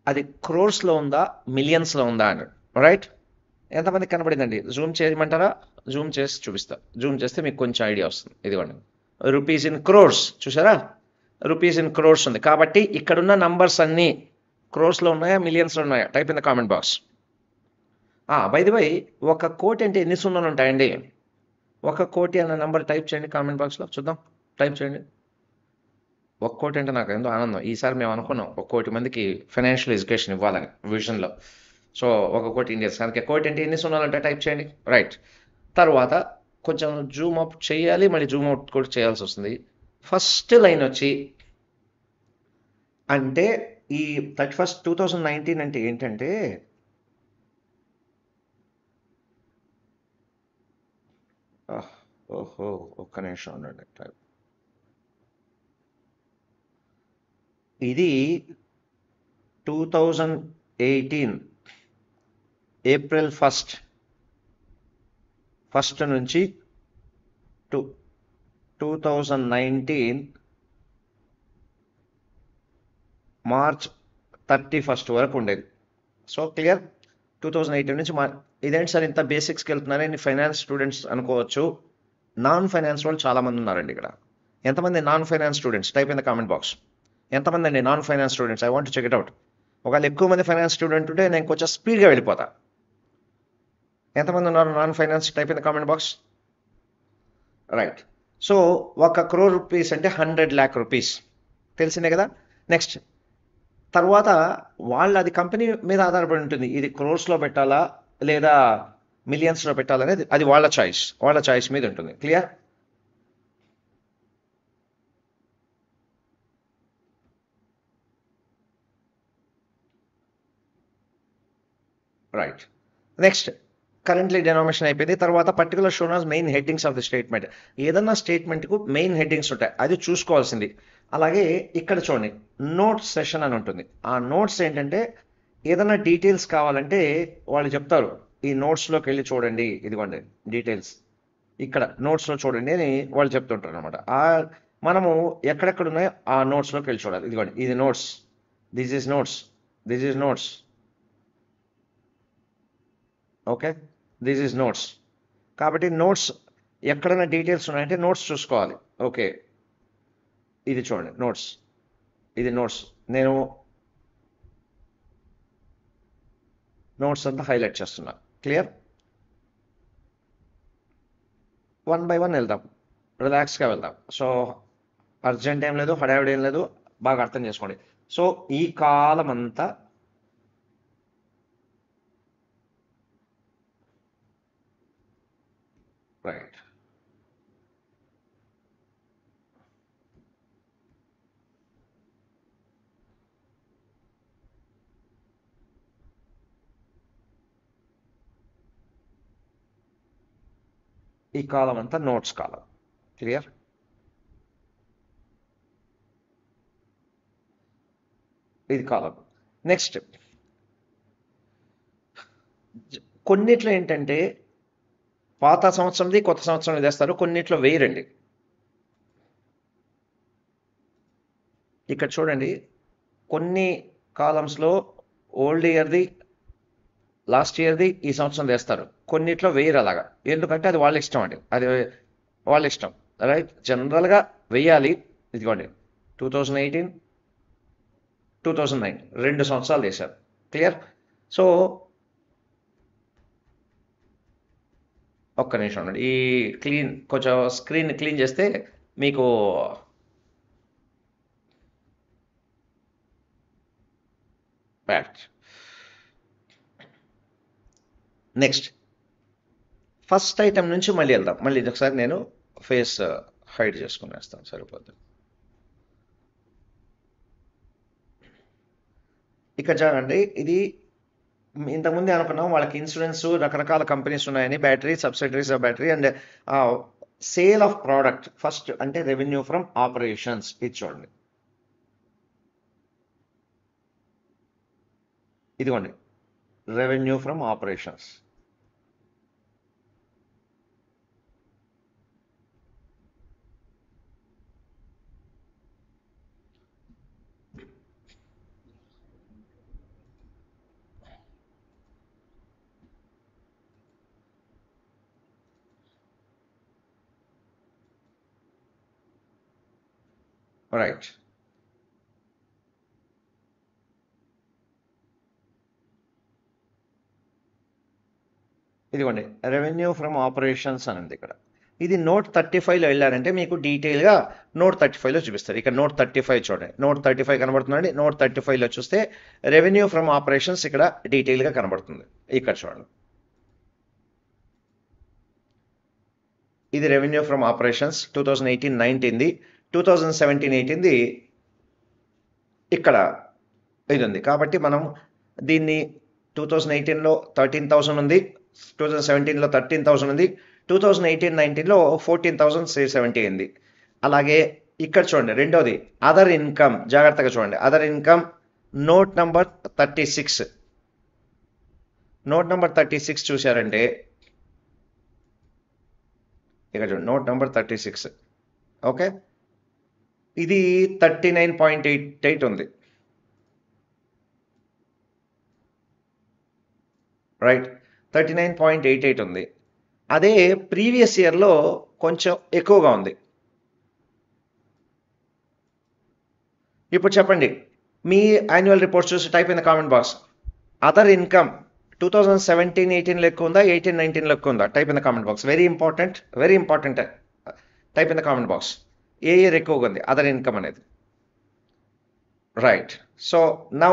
అది క్రోర్స్లో ఉందా? మిలియన్స్లో ఉందా అని. రైట్ ఎంతమంది కనబడిందండి? జూమ్ చేయమంటారా? జూమ్ చేసి చూపిస్తా. జూమ్ చేస్తే మీకు కొంచెం ఐడియా వస్తుంది. ఇదిగోండి. రూపీస్ ఇన్ క్రోర్స్ చూసారా రూపీస్ ఇన్ క్రోర్స్ ఉంది. కాబట్టి ఇక్కడున్న నంబర్స్ అన్నీ క్రోర్స్లో ఉన్నాయా? మిలియన్స్లో ఉన్నాయా? Type in the comment box by the by ఒక కోటి అంటే ఎన్ని సున్నాలు ఉంటాయండి? ఒక కోటి అన్న నెంబర్ టైప్ చేయండి కామెంట్ బాక్స్లో చూద్దాం. టైప్ చేయండి. ఒక్కోటి అంటే నాకు ఎంతో ఆనందం. ఈసారి మేము అనుకున్నాం ఒక్కోటి మందికి ఫైనాన్షియల్ ఎడ్యుకేషన్ ఇవ్వాలని విజన్లో సో ఒక కోటి ఇండియన్స్ కనుక కోటి అంటే ఎన్ని సున్నాలంటే టైప్ చేయండి. రైట్ తర్వాత కొంచెం జూమ్ అప్ చేయాలి మళ్ళీ జూమ్ అవుట్ కూడా చేయాల్సి వస్తుంది. ఫస్ట్ లైన్ వచ్చి అంటే ఈ thirty first two thousand nineteen అంటే ఏంటంటే ఓహో ఒక్క నిమిషం ఉండండి ఇది two thousand eighteen April first first నుంచి two two thousand nineteen March thirty first వరకు ఉండేది. So clear two thousand eighteen నుంచి మా ఇదేంటి సార్ ఇంత బేసిక్స్కి వెళ్తున్నారని ఫైనాన్స్ స్టూడెంట్స్ అనుకోవచ్చు. నాన్ ఫైనాన్స్ వాళ్ళు చాలామంది ఉన్నారండి ఇక్కడ. ఎంతమంది non finance students type in the comment box ఎంతమంది అండి non finance students I want check it out ఒకవేళ ఎక్కువ మంది ఫైనాన్స్ స్టూడెంట్ ఉంటే నేను కొంచెం స్పీడ్గా వెళ్ళిపోతా. ఎంతమంది ఉన్నారు non finance type in the comment box right so ఒక క్రోర్ రూపీస్ అంటే హండ్రెడ్ ల్యాక్ రూపీస్ తెలిసిందే కదా? నెక్స్ట్ తర్వాత వాళ్ళు అది కంపెనీ మీద ఆధారపడి ఉంటుంది. ఇది క్రోర్స్లో పెట్టాలా లేదా మిలియన్స్లో పెట్టాలనేది అది వాళ్ళ చాయిస్ వాళ్ళ చాయిస్ మీద ఉంటుంది. Clear right next currently denomination అయిపోయింది. తర్వాత particular షోనాస్ main headings of the statement ఏదన్నా స్టేట్మెంట్కు మెయిన్ హెడ్డింగ్స్ ఉంటాయి. అది చూసుకోవాల్సింది. అలాగే ఇక్కడ చూడండి. నోట్స్ సెషన్ అని ఉంటుంది. ఆ నోట్స్ ఏంటంటే ఏదైనా డీటెయిల్స్ కావాలంటే వాళ్ళు చెప్తారు. ఈ నోట్స్లోకి వెళ్ళి చూడండి. ఇదిగోండి. డీటెయిల్స్ ఇక్కడ నోట్స్లో చూడండి అని వాళ్ళు చెప్తుంటారు అనమాట ఆ మనము ఎక్కడెక్కడ ఉన్నాయో ఆ నోట్స్లోకి వెళ్ళి చూడాలి. ఇదిగోండి. ఇది notes this is notes this is notes okay? This is notes కాబట్టి నోట్స్ ఎక్కడైనా డీటెయిల్స్ ఉన్నాయంటే నోట్స్ చూసుకోవాలి. ఓకే. ఇది చూడండి నోట్స్ ఇది నోట్స్ నేను నోట్స్ అంతా హైలైట్ చేస్తున్నా. క్లియర్ వన్ బై వన్ వెళ్దాం. రిలాక్స్గా వెళ్దాం. సో అర్జెంట్ ఏం లేదు హడావిడి ఏం లేదు బాగా అర్థం చేసుకోండి. సో ఈ కాలం అంతా రైట్ ఈ కాలం అంతా నోట్స్ కాలం. క్లియర్ ఇది కాలం. నెక్స్ట్ కొన్నిట్లో ఏంటంటే పాత సంవత్సరంది కొత్త సంవత్సరం వేస్తారు. కొన్నిట్లో వేయరండి. ఇక్కడ చూడండి కొన్ని కాలమ్స్లో ఓల్డ్ ఇయర్ది లాస్ట్ ఇయర్ది ఈ సంవత్సరం వేస్తారు. కొన్నిట్లో వేయరు అలాగా ఎందుకంటే అది వాళ్ళ ఇష్టం అండి. అది వాళ్ళ ఇష్టం రైట్ జనరల్గా వెయ్యాలి ఇదిగోండి. Two thousand eighteen two thousand nine రెండు సంవత్సరాలు చేశారు. క్లియర్ సో ఒక్క నిమిషం ఉండండి. ఈ క్లీన్ కొంచెం స్క్రీన్ క్లీన్ చేస్తే మీకు నెక్స్ట్ ఫస్ట్ ఐటమ్ నుంచి మళ్ళీ వెళ్దాం. మళ్ళీ ఇది ఒకసారి నేను ఫేస్ uh, హైడ్ చేసుకునేస్తాను. సరిపోద్ది. ఇక్కడ చూడండి ఇది ఇంతకుముందే అనుకున్నాం వాళ్ళకి ఇన్సూరెన్స్ రకరకాల కంపెనీస్ ఉన్నాయని battery subsidiaries of battery and sale of product first అంటే రెవెన్యూ ఫ్రమ్ ఆపరేషన్స్. ఇది చూడండి. ఇదిగోండి. Revenue from operations. రైట్ ఇదిగోండి రెవెన్యూ ఫ్రమ్ ఆపరేషన్స్ అనేది ఇక్కడ. ఇది నోట్ థర్టీ ఫైవ్లో వెళ్ళారంటే మీకు డీటెయిల్గా నోట్ థర్టీ ఫైవ్లో చూపిస్తారు. ఇక్కడ నోట్ థర్టీ ఫైవ్ చూడండి. నోట్ థర్టీ ఫైవ్ కనబడుతుందండి. నోట్ థర్టీ ఫైవ్లో చూస్తే రెవెన్యూ ఫ్రమ్ ఆపరేషన్స్ ఇక్కడ డీటెయిల్గా కనబడుతుంది. ఇక్కడ చూడండి. ఇది revenue from operations two thousand eighteen నైన్టీన్ది two thousand seventeen ఎయిటీన్ది ఇక్కడ ఇది ఉంది కాబట్టి మనం దీన్ని టూ థౌజండ్ ఎయిటీన్లో థర్టీన్ థౌసండ్ ఉంది టూ థౌజండ్ సెవెంటీన్లో థర్టీన్ థౌసండ్ ఉంది టూ థౌజండ్ ఎయిటీన్ నైన్టీన్లో ఫోర్టీన్ థౌసండ్ సెవెంటీ అయింది. అలాగే ఇక్కడ చూడండి రెండోది అదర్ ఇన్కమ్ జాగ్రత్తగా చూడండి other income note number thirty six note number thirty six చూశారంటే ఇక్కడ చూడండి note number thirty six okay ఇది thirty nine point eight eight ఉంది. Right thirty nine point eight eight ఉంది. అదే ప్రీవియస్ ఇయర్లో కొంచెం ఎక్కువగా ఉంది. ఇప్పుడు చెప్పండి మీ యాన్యువల్ రిపోర్ట్స్ చూసి type in the comment box other income two thousand seventeen ఎయిటీన్లో ఎక్కువ ఉందా ఎయిటీన్ నైన్టీన్లో ఎక్కువ ఉందా? Type in the comment box very important very important type in the comment box A year ఎక్కువగా ఉంది అదర్ ఇన్కమ్ అనేది. రైట్ సో నా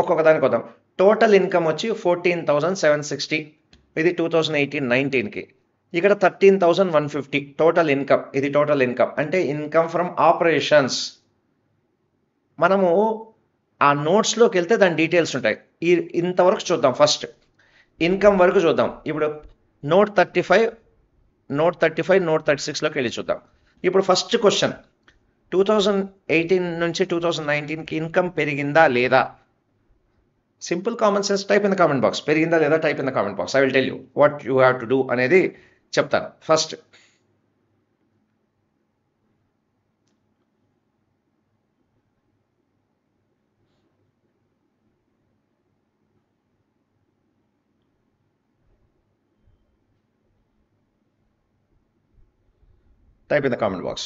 ఒక్కొక్క దానికి వద్దాం టోటల్ ఇన్కమ్ వచ్చి ఫోర్టీన్ థౌజండ్ సెవెన్ సిక్స్టీ ఇది టూ థౌజండ్ ఎయిటీన్ నైన్టీన్కి ఇక్కడ thirteen thousand one fifty total income ఇది టోటల్ ఇన్కమ్ అంటే ఇన్కమ్ ఫ్రమ్ ఆపరేషన్స్ మనము ఆ నోట్స్లోకి వెళ్తే దాని డీటెయిల్స్ ఉంటాయి. ఈ ఇంతవరకు చూద్దాం ఫస్ట్ ఇన్కమ్ వరకు చూద్దాం. ఇప్పుడు note thirty five note thirty five note thirty సిక్స్లోకి వెళ్ళి చూద్దాం. ఇప్పుడు first question two thousand eighteen నుంచి టూ థౌజండ్ నైన్టీన్కి ఇన్కమ్ పెరిగిందా లేదా? Simple common sense type in the comment box పెరిగిందా లేదా? Type in the comment box I will tell you what you have to do అనేది చెప్తాను. First type in the comment box.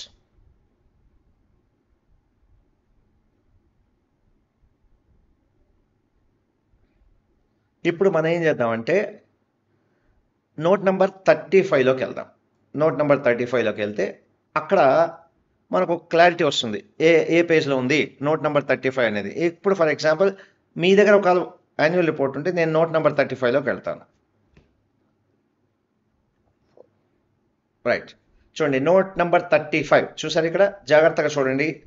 ఇప్పుడు మనం ఏం చేద్దామంటే నోట్ నెంబర్ థర్టీ ఫైవ్లోకి వెళ్దాం. నోట్ నెంబర్ థర్టీ ఫైవ్లోకి వెళ్తే అక్కడ మనకు క్లారిటీ వస్తుంది. ఏ ఏ పేజ్లో ఉంది నోట్ నెంబర్ థర్టీ ఫైవ్ అనేది. ఇప్పుడు ఫర్ ఎగ్జాంపుల్ మీ దగ్గర ఒక యాన్యువల్ రిపోర్ట్ ఉంటే నేను నోట్ నెంబర్ థర్టీ ఫైవ్లోకి వెళ్తాను. రైట్. చూడండి నోట్ నెంబర్ థర్టీ ఫైవ్. చూసారు ఇక్కడ? జాగ్రత్తగా చూడండి.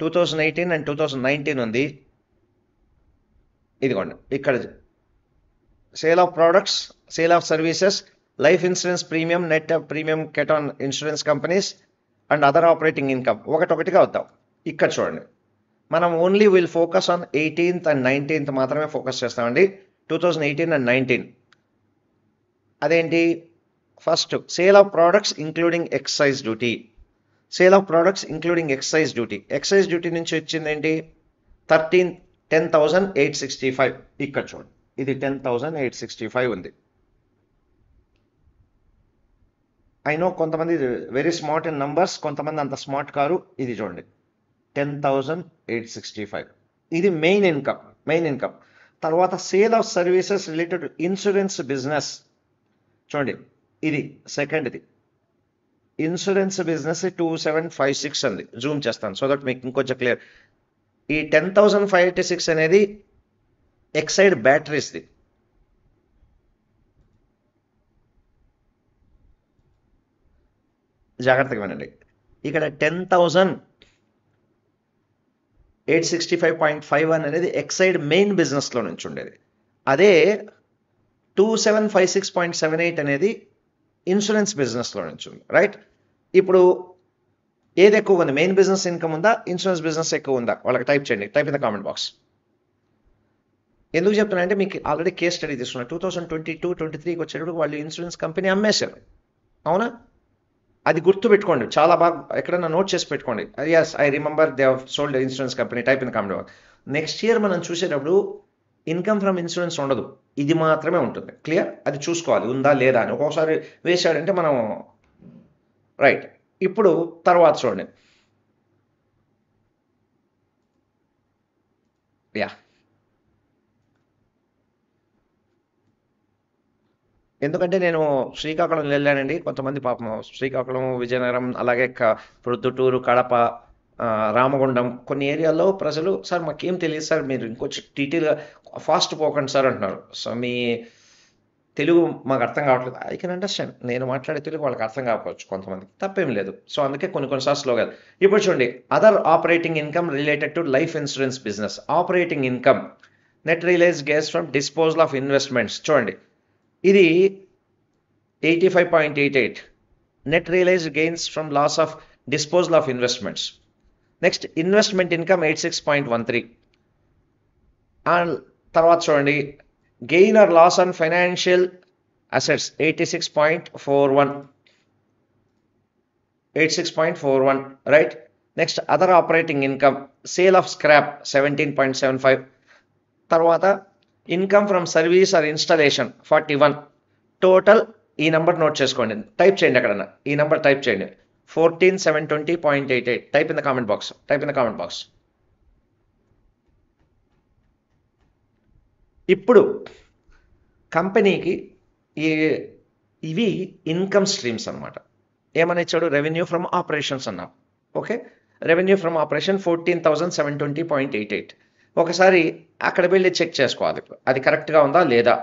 Two thousand eighteen and two thousand nineteen ఉంది. ఇదిగోండి ఇక్కడ sale of products sale of services life insurance premium net premium కెటాన్ insurance companies and other operating income. ఒకటొకటిగా వద్దాం. ఇక్కడ చూడండి. మనం only will focus on eighteenth and nineteenth మాత్రమే focus చేస్తామండి. Two thousand eighteen and nineteen. అదేంటి? First sale of products including excise duty sale of products including excise duty excise duty నుంచి వచ్చింది ఏంటి? Thirteen ten thousand eight sixty five ఇక్కడ చూడండి ఇది ten thousand eight sixty five ఉంది. I know కొంతమంది very smart in numbers కొంతమంది అంత స్మార్ట్ కారు. ఇది చూడండి. Ten thousand eight sixty five ఇది మెయిన్ ఇన్కమ్ మెయిన్ ఇన్కమ్ తర్వాత sale of services related insurance business చూడండి. ఇది సెకండ్ది insurance business two seven five six అంది. జూమ్ చేస్తాను సో దట్ మీకు ఇంకొంచెం క్లియర్ ఈ ten thousand five eighty six అనేది ఎక్సైడ్ బ్యాటరీస్ది జాగ్రత్తగా వినండి. ఇక్కడ ten thousand eight sixty five point five one అనేది ఎక్సైడ్ మెయిన్ బిజినెస్లో నుంచి ఉండేది. అదే two seven five six point seven eight అనేది ఇన్సూరెన్స్ బిజినెస్లో నుంచి ఉంది రైట్ ఇప్పుడు ఏది ఎక్కువ ఉంది? మెయిన్ బిజినెస్ ఇన్కమ్ ఉందా? ఇన్సూరెన్స్ బిజినెస్ ఎక్కువ ఉందా? వాళ్ళకి టైప్ చేయండి. Type in the comment box ఎందుకు చెప్తున్నా అంటే మీకు ఆల్రెడీ కేస్ స్టడీ తీసుకున్నా two thousand twenty two twenty త్రీకి వచ్చేటప్పుడు వాళ్ళు ఇన్సూరెన్స్ కంపెనీ అమ్మేశారు. అవునా? అది గుర్తు పెట్టుకోండి. చాలా బాగా ఎక్కడన్నా నోట్ చేసి పెట్టుకోండి. Yes I remember they sold insurance company type in comment box next year మనం చూసేటప్పుడు ఇన్కమ్ ఫ్రమ్ ఇన్సూరెన్స్ ఉండదు. ఇది మాత్రమే ఉంటుంది. క్లియర్ అది చూసుకోవాలి. ఉందా లేదా అని. ఒక్కొక్కసారి వేసాడంటే మనం రైట్ ఇప్పుడు తర్వాత చూడండి. యా ఎందుకంటే నేను శ్రీకాకుళం వెళ్ళానండి. కొంతమంది పాపం శ్రీకాకుళం విజయనగరం అలాగే ప్రొద్దుటూరు కడప రామగుండం కొన్ని ఏరియాలో ప్రజలు సార్ మాకేం తెలియదు సార్ మీరు ఇంకొంచెం డీటెయిల్గా ఫాస్ట్ పోకండి సార్ అంటున్నారు. సో మీ తెలుగు మాకు అర్థం కావట్లేదు. ఐ కెన్ అండర్స్టాండ్ నేను మాట్లాడే తెలుగు వాళ్ళకి అర్థం కావచ్చు కొంతమందికి. తప్పేం లేదు. సో అందుకే కొన్ని కొన్నిసార్లు స్లోగా ఇప్పుడు చూడండి other operating income related to life insurance business operating income net realise gains from disposal of investments చూడండి ఇది eighty five point eight eight net realised gains from loss of disposal of investments next investment income eight six point one three and తర్వాత చూడండి. Gain or loss on financial assets eighty six point four one eight six point four one right next other operating income sale of scrap seventeen point seven five తర్వాత income from service or installation forty one total ఈ number note చేసుకోండి. Type చేయండి అక్కడ ఈ number type చేయండి. Fourteen seven twenty point eight eight type in the comment box type in the comment box ఇప్పుడు కంపెనీకి ఈ ఇవి ఇన్కమ్ స్ట్రీమ్స్ అన్నమాట. ఏమని ఇచ్చాడు? రెవెన్యూ ఫ్రమ్ ఆపరేషన్స్ అన్నా. Okay revenue from operation fourteen thousand seven twenty point eight eight ఒకసారి అక్కడ వెళ్ళి చెక్ చేసుకోవాలి. అది కరెక్ట్గా ఉందా లేదా?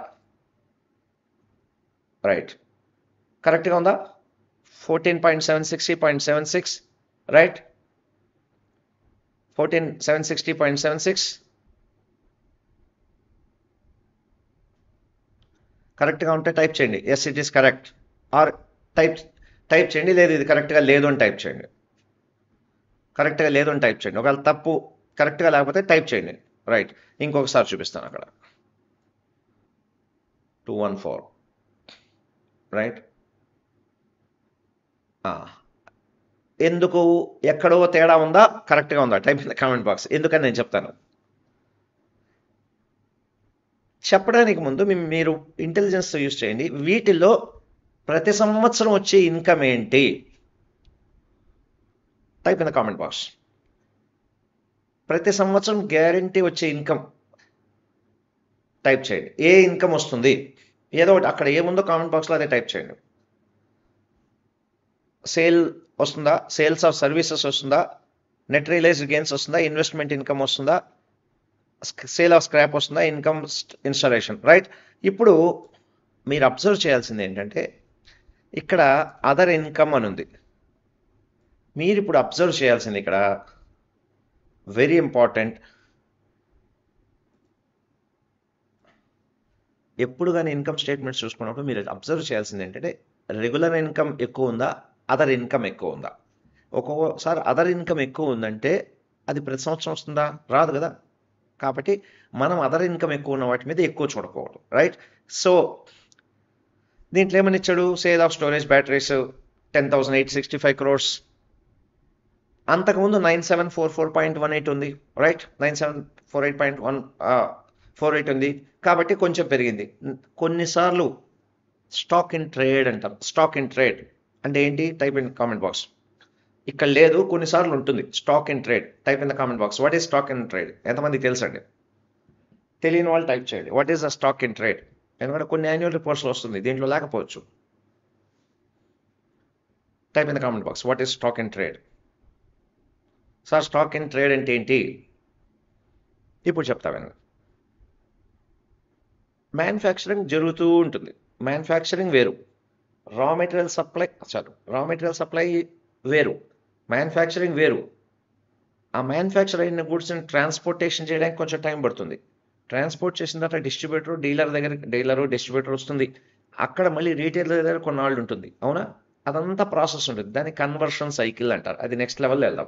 రైట్ కరెక్ట్గా ఉందా? Fourteen point seven sixty point seven six right fourteen seven sixty point seven six కరెక్ట్గా ఉంటే టైప్ చేయండి yes it is correct or type type చేయండి లేదు ఇది కరెక్ట్గా లేదు అని టైప్ చేయండి కరెక్ట్గా లేదు అని టైప్ చేయండి ఒకవేళ తప్పు కరెక్ట్గా లేకపోతే టైప్ చేయండి రైట్ ఇంకొకసారి చూపిస్తాను అక్కడ టూ వన్ ఫోర్ రైట్ ఎందుకు ఎక్కడో తేడా ఉందా? కరెక్ట్గా ఉందా? Type in the comment box. ఎందుకని నేను చెప్తాను. చెప్పడానికి ముందు మీరు ఇంటెలిజెన్స్ యూజ్ చేయండి. వీటిల్లో ప్రతి సంవత్సరం వచ్చే ఇన్కమ్ ఏంటి? Type in the comment box. ప్రతి సంవత్సరం గ్యారంటీ వచ్చే ఇన్కమ్ టైప్ చేయండి. ఏ ఇన్కమ్ వస్తుంది? ఏదో ఒకటి అక్కడ ఏముందో కామెంట్ బాక్స్లో అదే టైప్ చేయండి. సేల్ వస్తుందా? సేల్స్ ఆఫ్ సర్వీసెస్ వస్తుందా? నెట్ రియలైజ్డ్ గెయిన్స్ వస్తుందా? ఇన్వెస్ట్మెంట్ ఇన్కమ్ వస్తుందా? సేల్ ఆఫ్ స్క్రాప్ వస్తుందా? Income installation right? ఇప్పుడు మీరు అబ్జర్వ్ చేయాల్సింది ఏంటంటే ఇక్కడ అదర్ ఇన్కమ్ అని ఉంది. మీరు ఇప్పుడు అబ్జర్వ్ చేయాల్సింది ఇక్కడ వెరీ ఇంపార్టెంట్. ఎప్పుడు కానీ ఇన్కమ్ స్టేట్మెంట్స్ చూసుకున్నప్పుడు మీరు అబ్జర్వ్ చేయాల్సింది ఏంటంటే రెగ్యులర్ ఇన్కమ్ ఎక్కువ ఉందా? అదర్ ఇన్కమ్ ఎక్కువ ఉందా? ఒక్కొక్కసారి అదర్ ఇన్కమ్ ఎక్కువ ఉందంటే అది ప్రతి సంవత్సరం వస్తుందా? రాదు కదా. కాబట్టి మనం అదర్ ఇన్కమ్ ఎక్కువ ఉన్న వాటి మీద ఎక్కువ చూడకూడదు రైట్ సో దీంట్లో ఏమని ఇచ్చాడు? Sale of storage batteries ten thousand eight sixty five crores అంతకుముందు nine seven four four point one eight ఉంది right nine seven four eight point one four eight ఉంది. కాబట్టి కొంచెం పెరిగింది. కొన్నిసార్లు స్టాక్ ఇన్ ట్రేడ్ అంటారు స్టాక్ ఇన్ ట్రేడ్ అంటే ఏంటి? టైప్ ఇన్ కామెంట్ బాక్స్ ఇక్కడ లేదు కొన్నిసార్లు ఉంటుంది. Stock in trade type in the comment box what is stock in trade ఎంతమంది తెలుసండి? తెలియని వాళ్ళు టైప్ చేయండి. What is the stock in trade ఎందుకంటే కొన్ని యాన్యువల్ రిపోర్ట్స్లో వస్తుంది. దీంట్లో లేకపోవచ్చు. Type in the comment box what is stock in trade sir stock in trade అంటే ఏంటి? ఇప్పుడు చెప్తా వినండి. మ్యానుఫ్యాక్చరింగ్ జరుగుతూ ఉంటుంది. మ్యానుఫ్యాక్చరింగ్ వేరు. రా మెటీరియల్ సప్లై చాలు రా మెటీరియల్ సప్లై వేరు. మ్యానుఫ్యాక్చరింగ్ వేరు. ఆ మ్యానుఫ్యాక్చర్ అయిన గూడ్స్ని ట్రాన్స్పోర్టేషన్ చేయడానికి కొంచెం టైం పడుతుంది. ట్రాన్స్పోర్ట్ చేసిన తర్వాత డిస్ట్రిబ్యూటర్ డీలర్ దగ్గర డీలరు డిస్ట్రిబ్యూటర్ వస్తుంది. అక్కడ మళ్ళీ రీటైలర్ దగ్గర కొన్నాళ్ళు ఉంటుంది. అవునా? అదంతా ప్రాసెస్ ఉంటుంది. దాన్ని కన్వర్షన్ సైకిల్ అంటారు. అది నెక్స్ట్ లెవెల్లో వెళ్దాం.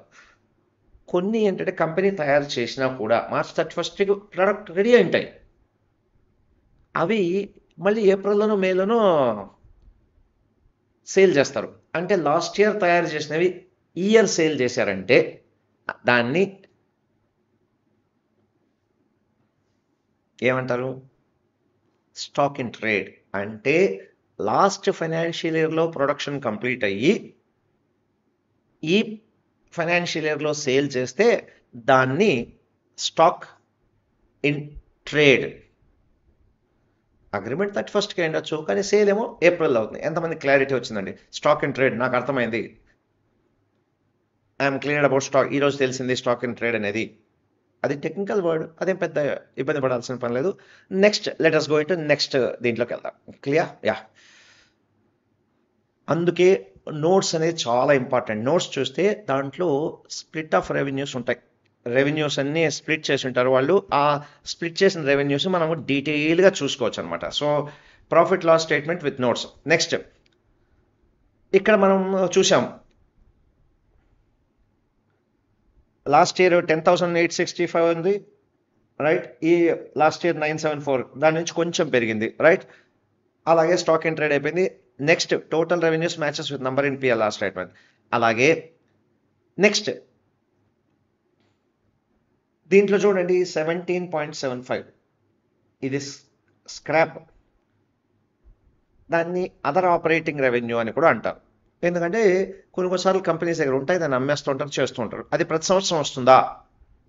కొన్ని ఏంటంటే కంపెనీ తయారు చేసినా కూడా మార్చ్ థర్టీ ఫస్ట్కి ప్రోడక్ట్ రెడీ అయి ఉంటాయి. అవి మళ్ళీ ఏప్రిల్లోనో మేలోనో సేల్ చేస్తారు. అంటే లాస్ట్ ఇయర్ తయారు చేసినవి ఇయర్ సేల్ చేశారంటే దాన్ని ఏమంటారు? Stock in trade. అంటే లాస్ట్ ఫైనాన్షియల్ ఇయర్లో ప్రొడక్షన్ కంప్లీట్ అయ్యి ఈ ఫైనాన్షియల్ ఇయర్లో సేల్ చేస్తే దాన్ని stock in trade agreement thirty ఫస్ట్కి ఉండొచ్చు కానీ సేల్ ఏమో ఏప్రిల్ అవుతుంది. ఎంతమంది క్లారిటీ వచ్చిందండి? స్టాక్ ఇన్ ట్రేడ్ నాకు అర్థమైంది. I'm clear about stock. ఈరోజు తెలిసింది స్టాక్ ఇన్ ట్రేడ్ అనేది. అది టెక్నికల్ వర్డ్ అదేం పెద్ద ఇబ్బంది పడాల్సిన పని లేదు. Next let's go into next దీంట్లోకి వెళ్దాం. క్లియర్ యా అందుకే నోట్స్ అనేది చాలా ఇంపార్టెంట్ నోట్స్ చూస్తే దాంట్లో స్ప్లిట్ ఆఫ్ రెవెన్యూస్ ఉంటాయి. రెవెన్యూస్ అన్ని స్ప్లిట్ చేసి ఉంటారు వాళ్ళు. ఆ స్ప్లిట్ చేసిన రెవెన్యూస్ మనము డీటెయిల్గా చూసుకోవచ్చు అనమాట so profit loss statement with notes next ఇక్కడ మనం చూసాం last year ten thousand eight sixty five ఉంది. రైట్ ఈ last year nine seven four దాని నుంచి కొంచెం పెరిగింది. రైట్ అలాగే స్టాక్ ఇన్ ట్రేడ్ అయిపోయింది. Next total revenues matches with number in P L last statement అలాగే నెక్స్ట్ దీంట్లో చూడండి సెవెంటీన్ పాయింట్ సెవెన్ ఫైవ్ ఇది స్క్రాప్ దాన్ని అదర్ ఆపరేటింగ్ రెవెన్యూ అని కూడా అంటారు ఎందుకంటే కొన్ని కొన్నిసార్లు కంపెనీస్ దగ్గర ఉంటాయి దాన్ని అమ్మేస్తూ ఉంటారు చేస్తూ ఉంటారు అది ప్రతి సంవత్సరం వస్తుందా?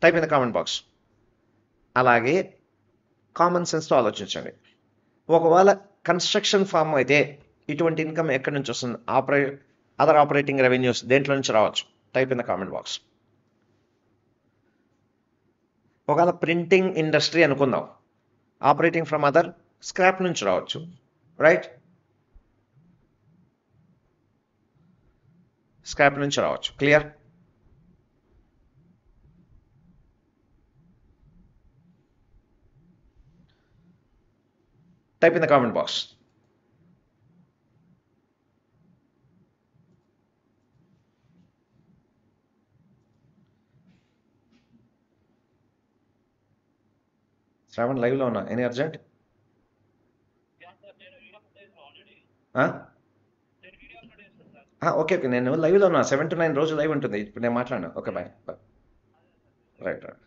Type in the comment box అలాగే కామన్ సెన్స్తో ఆలోచించండి. ఒకవేళ కన్స్ట్రక్షన్ ఫామ్ అయితే ఇటువంటి ఇన్కమ్ ఎక్కడి నుంచి వస్తుంది? ఆపరే అదర్ ఆపరేటింగ్ రెవెన్యూస్ దేంట్లో నుంచి రావచ్చు? Type in the comment box ఒకవేళ ప్రింటింగ్ ఇండస్ట్రీ అనుకుందాం. ఆపరేటింగ్ ఫ్రమ్ అదర్ స్క్రాప్ నుంచి రావచ్చు. రైట్ స్క్రాప్ నుంచి రావచ్చు. Clear type in the comment box Shravan లైవ్లో ఉన్నా. ఎనీ అర్జెంట్ ఓకే ఓకే నేను లైవ్లో ఉన్నా. సెవెన్ టు నైన్ రోజు లైవ్ ఉంటుంది. ఇప్పుడు నేను మాట్లాడాను. Okay bye right right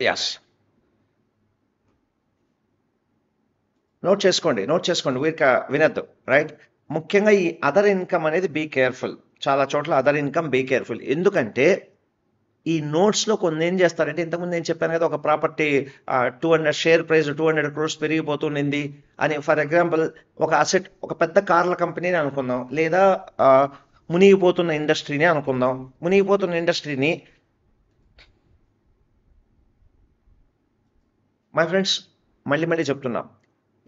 yes note చేసుకోండి. నోట్ చేసుకోండి. వీరిక వినద్దు. రైట్ ముఖ్యంగా ఈ అదర్ ఇన్కమ్ అనేది బీ కేర్ఫుల్ చాలా చోట్ల అదర్ ఇన్కమ్ బీ కేర్ఫుల్ ఎందుకంటే ఈ నోట్స్లో కొన్ని ఏం చేస్తారంటే ఇంతకుముందు నేను చెప్పాను కదా ఒక property two hundred share price two hundred crores పెరిగిపోతుండింది అని. ఫర్ ఎగ్జాంపుల్ ఒక అసెట్ ఒక పెద్ద కార్ల కంపెనీని అనుకుందాం. లేదా మునిగిపోతున్న ఇండస్ట్రీని అనుకుందాం. మునిగిపోతున్న ఇండస్ట్రీని మై ఫ్రెండ్స్ మళ్ళీ మళ్ళీ చెప్తున్నా.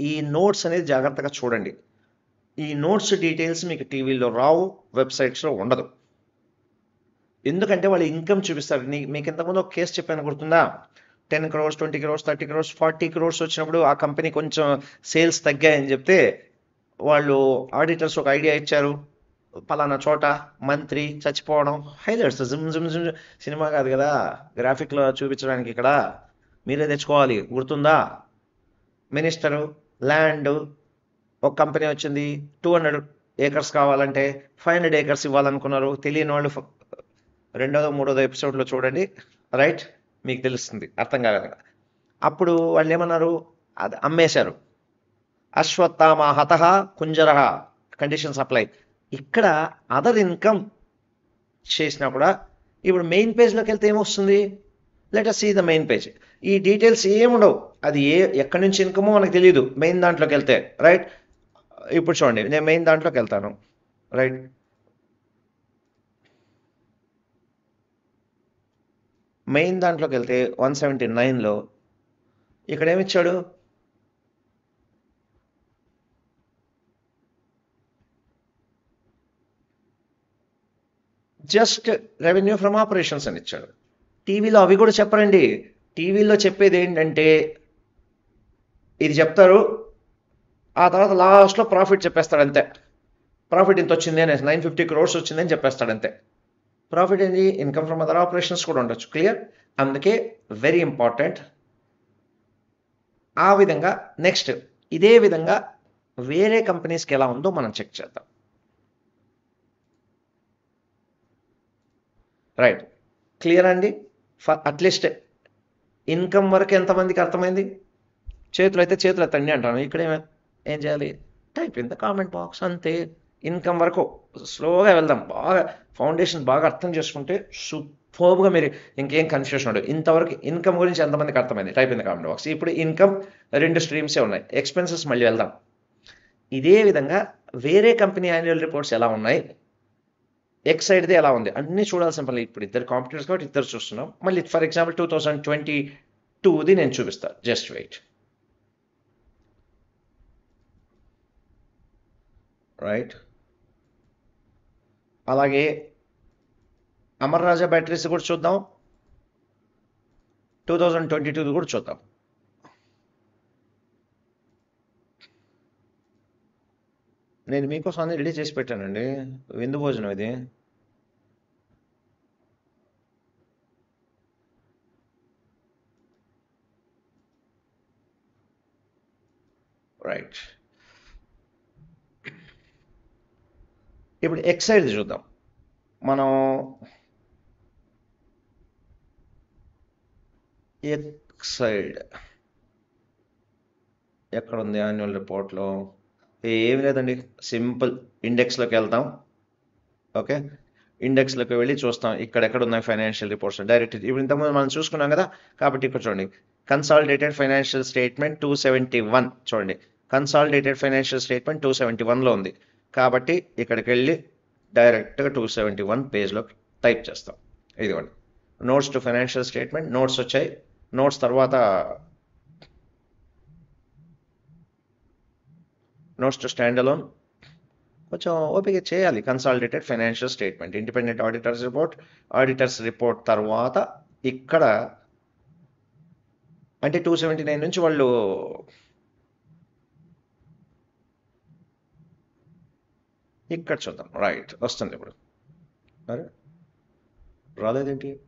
ఈ నోట్స్ అనేది జాగ్రత్తగా చూడండి. ఈ నోట్స్ డీటెయిల్స్ మీకు టీవీలో రావు వెబ్సైట్స్లో ఉండదు. ఎందుకంటే వాళ్ళు ఇన్కమ్ చూపిస్తారు. నీ మీకు ఇంతకుముందు ఒక కేసు చెప్పాను గుర్తుందా? Ten crores twenty crores thirty crores forty crores వచ్చినప్పుడు ఆ కంపెనీ కొంచెం సేల్స్ తగ్గాయని చెప్తే వాళ్ళు ఆడిటర్స్ ఒక ఐడియా ఇచ్చారు. పలానా చోట మంత్రి చచ్చిపోవడం హైలైట్స్ జిమ్ జిమ్ జిమ్ సినిమా కాదు కదా గ్రాఫిక్లో చూపించడానికి ఇక్కడ. మీరే తెచ్చుకోవాలి గుర్తుందా? మినిస్టరు ల్యాండ్ ఒక కంపెనీ వచ్చింది టూ హండ్రెడ్ ఏకర్స్ కావాలంటే ఫైవ్ హండ్రెడ్ ఏకర్స్ ఇవ్వాలనుకున్నారు. తెలియని వాళ్ళు రెండోదో మూడోదో ఎపిసోడ్లో చూడండి. రైట్ మీకు తెలుస్తుంది. అర్థం కాలేదు. అప్పుడు వాళ్ళు ఏమన్నారు? అది అమ్మేశారు. అశ్వత్థామ హత కుంజర కండిషన్ సప్లై ఇక్కడ అదర్ ఇన్కమ్ చేసినా కూడా ఇప్పుడు మెయిన్ పేజ్లోకి వెళ్తే ఏమొస్తుంది? Let see the main page ఈ డీటెయిల్స్ ఏముండవు? అది ఏ ఎక్కడి నుంచి ఇన్కమో మనకు తెలియదు మెయిన్ దాంట్లోకి వెళ్తే. రైట్ ఇప్పుడు చూడండి నేను మెయిన్ దాంట్లోకి వెళ్తాను. రైట్ మెయిన్ దాంట్లోకి వెళ్తే వన్ సెవెంటీ నైన్లో ఇక్కడ ఏమిచ్చాడు జస్ట్ రెవెన్యూ ఫ్రమ్ ఆపరేషన్స్ అని ఇచ్చాడు. టీవీలో అవి కూడా చెప్పరండి. టీవీలో చెప్పేది ఏంటంటే ఇది చెప్తారు ఆ తర్వాత లాస్ట్లో ప్రాఫిట్ చెప్పేస్తాడు అంతే ప్రాఫిట్ ఇంత వచ్చింది అనేసి నైన్ ఫిఫ్టీ క్రోర్స్ వచ్చింది అని చెప్పేస్తాడు అంతే ప్రాఫిట్ ఏంటి ఇన్కమ్ ఫ్రమ్ అదర్ ఆపరేషన్స్ కూడా ఉండొచ్చు. క్లియర్ అందుకే వెరీ ఇంపార్టెంట్ ఆ విధంగా నెక్స్ట్ ఇదే విధంగా వేరే కంపెనీస్కి ఎలా ఉందో మనం చెక్ చేద్దాం. రైట్ క్లియర్ అండి? ఫర్ అట్లీస్ట్ ఇన్కమ్ వరకు ఎంతమందికి అర్థమైంది? చేతులు అయితే చేతులు ఎత్తండి అంటాను. ఇక్కడేమే? ఏం చేయాలి? Type in the comment box అంతే. ఇన్కమ్ వరకు స్లోగా వెళ్దాం. బాగా ఫౌండేషన్ బాగా అర్థం చేసుకుంటే సూపర్గా మీరు ఇంకేం కన్ఫ్యూషన్ ఉండదు. ఇంతవరకు ఇన్కమ్ గురించి ఎంతమందికి అర్థమైంది? Type in the comment box. ఇప్పుడు ఇన్కమ్ రెండు స్ట్రీమ్సే ఉన్నాయి? ఎక్స్పెన్సెస్ మళ్ళీ వెళ్దాం. ఇదే విధంగా వేరే కంపెనీ యాన్యువల్ రిపోర్ట్స్ ఎలా ఉన్నాయి? ఎక్స్ సైడ్ది ఎలా ఉంది? అన్నీ చూడాల్సిన పని ఇప్పుడు ఇద్దరు కాంపిటీటర్స్ కాబట్టి ఇద్దరు చూస్తున్నాం. మళ్ళీ for example two thousand twenty టూది నేను చూపిస్తాను జస్ట్ వెయిట్ రైట్ అలాగే అమర్ రాజా బ్యాటరీస్ కూడా చూద్దాం. టూ థౌజండ్ ట్వంటీ టూది కూడా చూద్దాం. నేను మీకోసం అన్ని రెడీ చేసి పెట్టానండి. విందు భోజనం ఇది. రైట్ ఇప్పుడు ఎక్సైడ్ చూద్దాం. మనం ఎక్సైడ్ ఎక్కడ ఉంది యాన్యువల్ రిపోర్ట్లో ఏమి లేదండి. సింపుల్ ఇండెక్స్లోకి వెళ్తాం ఓకే ఇండెక్స్లోకి వెళ్ళి చూస్తాం ఇక్కడ ఎక్కడ ఉన్నాయి ఫైనాన్షియల్ రిపోర్ట్స్ డైరెక్ట్ ఇప్పుడు ఇంతకుముందు మనం చూసుకున్నాం కదా? కాబట్టి ఇక్కడ చూడండి. Consolidated financial statement two seventy one చూడండి. Consolidated financial statement two seventy వన్లో ఉంది. కాబట్టి ఇక్కడికి వెళ్ళి డైరెక్ట్గా టూ సెవెంటీ వన్ పేజ్లో టైప్ చేస్తాం. ఇదిగోండి. Notes to financial statement notes వచ్చాయి. నోట్స్ తర్వాత నోట్స్ టు స్టాండ్ అలోన్ కొంచెం ఓపిక చేయాలి. Consolidated financial statement independent auditors report. Auditors report తర్వాత ఇక్కడ అంటే టూ సెవెంటీ నైన్ నుంచి వాళ్ళు ఇక్కడ చూద్దాం. రైట్ వస్తుంది ఇప్పుడు. అరే రాలేదేంటి?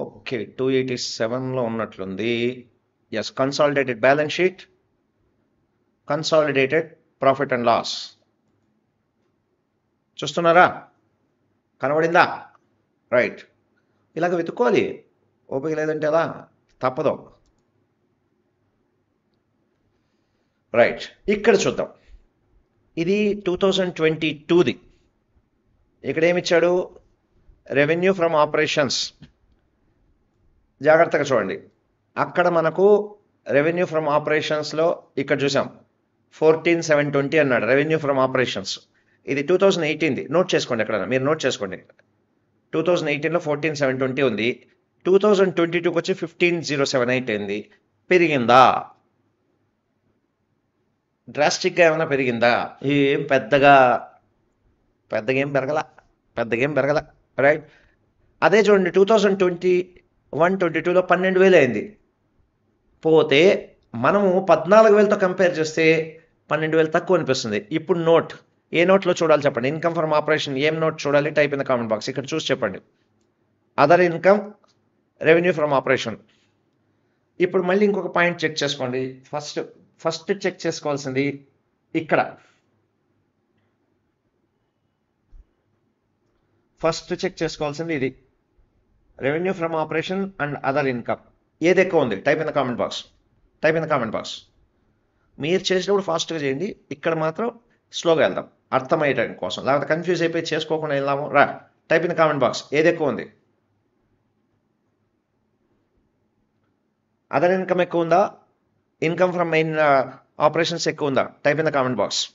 ఓకే టూ ఎయిటీ సెవెన్లో ఉన్నట్లుంది. Yes consolidated balance sheet consolidated profit and loss చూస్తున్నారా? కనబడిందా? రైట్ ఇలాగ వెతుక్కోవాలి. ఓపిక లేదంటే ఎలా? తప్పదు. రైట్. ఇక్కడ చూద్దాం. ఇది టూ థౌజండ్ ట్వంటీ టూది. ఇక్కడ ఏమిచ్చాడు రెవెన్యూ ఫ్రమ్ ఆపరేషన్స్. జాగ్రత్తగా చూడండి. అక్కడ మనకు రెవెన్యూ ఫ్రమ్ ఆపరేషన్స్లో ఇక్కడ చూసాం. ఫోర్టీన్ సెవెన్ ట్వంటీ అన్నాడు. Revenue from operations. ఇది టూ థౌజండ్ ఎయిటీన్ది. నోట్ చేసుకోండి ఎక్కడైనా. మీరు నోట్ చేసుకోండి. టూ థౌజండ్ ఎయిటీన్లో ఫోర్టీన్ సెవెన్ ట్వంటీ ఉంది. టూ థౌజండ్ ట్వంటీ టూకి వచ్చి ఫిఫ్టీన్ జీరో సెవెన్ ఎయిట్ అయింది. పెరిగిందా? డ్రాస్టిక్గా ఏమైనా పెరిగిందా? ఏం పెద్దగా పెద్దగా ఏం పెరగల పెద్దగా ఏం పెరగల రైట్ అదే చూడండి two thousand twenty one twenty టూలో పన్నెండు వేలు అయింది. పోతే మనము పద్నాలుగు వేలతో కంపేర్ చేస్తే పన్నెండు వేలు తక్కువ అనిపిస్తుంది. ఇప్పుడు నోట్ ఏ నోట్లో చూడాలి చెప్పండి. ఇన్కమ్ ఫ్రమ్ ఆపరేషన్ ఏం నోట్ చూడాలి? Type in the comment box. ఇక్కడ చూసి చెప్పండి. Other income revenue from operation ఇప్పుడు మళ్ళీ ఇంకొక పాయింట్ చెక్ చేసుకోండి. ఫస్ట్ ఫస్ట్ చెక్ చేసుకోవాల్సింది ఇక్కడ. ఫస్ట్ చెక్ చేసుకోవాల్సింది ఇది. Revenue from operation and other income ఏది ఎక్కువ ఉంది? Type in the comment box type in the comment box మీరు చేసినప్పుడు ఫాస్ట్గా చేయండి. ఇక్కడ మాత్రం స్లోగా వెళ్దాం. అర్థమయ్యటం కోసం. లేకపోతే కన్ఫ్యూజ్ అయిపోయి చేసుకోకుండా వెళ్దాము. రా టైప్ ఇన్ కామెంట్ బాక్స్ ఏది ఎక్కువ ఉంది? అదర్ ఇన్కమ్ ఎక్కువ ఉందా? ఇన్కమ్ ఫ్రమ్ మెయిన్ ఆపరేషన్స్ ఎక్కువ ఉందా? Type in the comment box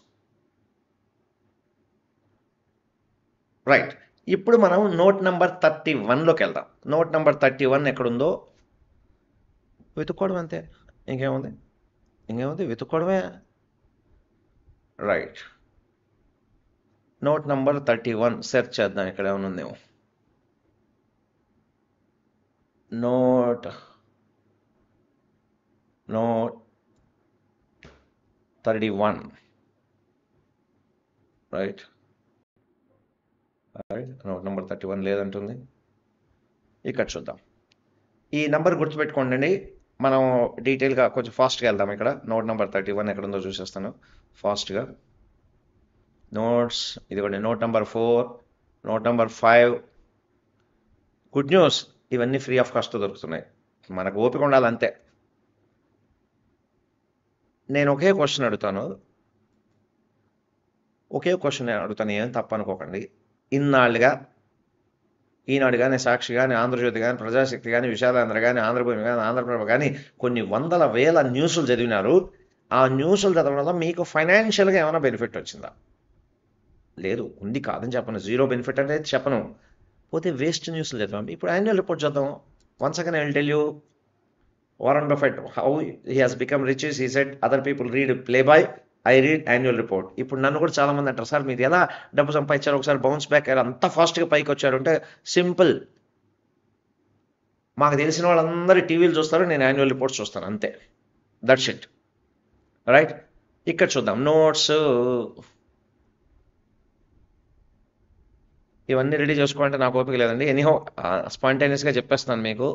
right ఇప్పుడు మనం నోట్ నెంబర్ థర్టీ వన్లోకి వెళ్దాం. నోట్ నెంబర్ థర్టీ వన్ ఎక్కడుందో? వెతుక్కోవడం అంతే. ఇంకేముంది? ఇంకేముంది? వెతుక్కోవడమే. Right note number thirty one search చేద్దాం ఇక్కడ ఏమైనా ఉంది note note thirty one right note number thirty one లేదంటుంది. ఇక్కడ చూద్దాం. ఈ నెంబర్ గుర్తుపెట్టుకోండి మనం డీటెయిల్గా కొంచెం ఫాస్ట్గా వెళ్దాం ఇక్కడ. నోట్ నెంబర్ థర్టీ వన్ ఎక్కడ ఉందో చూసేస్తాను ఫాస్ట్గా నోట్స్ ఇదిగోండి note number four note number five. Good news ఇవన్నీ ఫ్రీ ఆఫ్ కాస్ట్ దొరుకుతున్నాయి. మనకు ఓపిక ఉండాలి అంతే. నేను ఒకే క్వశ్చన్ అడుగుతాను. ఒకే క్వశ్చన్ అడుగుతాను ఏం తప్పనుకోకండి ఇన్నాళ్ళుగా ఈనాడు కానీ సాక్షి కానీ ఆంధ్రజ్యోతి కానీ ప్రజాశక్తి కానీ విశాలాంధ్ర కానీ ఆంధ్రభూమి కానీ ఆంధ్రప్రభ కానీ కొన్ని వందల వేల న్యూస్లు చదివినారు. ఆ న్యూస్లు చదవడం వల్ల మీకు ఫైనాన్షియల్గా ఏమైనా బెనిఫిట్ వచ్చిందా? లేదు ఉంది కాదని చెప్పను. జీరో బెనిఫిట్ అనేది చెప్పను. పోతే వేస్ట్ న్యూస్ లేదు ఇప్పుడు యాన్యువల్ రిపోర్ట్ చూద్దాం. Once again I will tell you Warren Buffett how he has become riches he set other people read Playboy I read annual report ఇప్పుడు నన్ను కూడా చాలా మంది అంటారు సార్ మీరు ఎలా డబ్బు సంపాదించారు? ఒకసారి బౌన్స్ బ్యాక్ అయ్యారు. అంత ఫాస్ట్గా పైకి వచ్చారు. అంటే సింపుల్ మాకు తెలిసిన వాళ్ళందరూ టీవీలు చూస్తారు నేను యాన్యువల్ రిపోర్ట్స్ చూస్తాను అంతే. దట్స్ ఇట్ రైట్ ఇక్కడ చూద్దాం. నోట్స్ ఇవన్నీ రెడీ చేసుకోవాలంటే నాకు ఓపిక లేదండి. ఎనీహో స్పాంటేనియస్గా చెప్పేస్తున్నాను మీకు.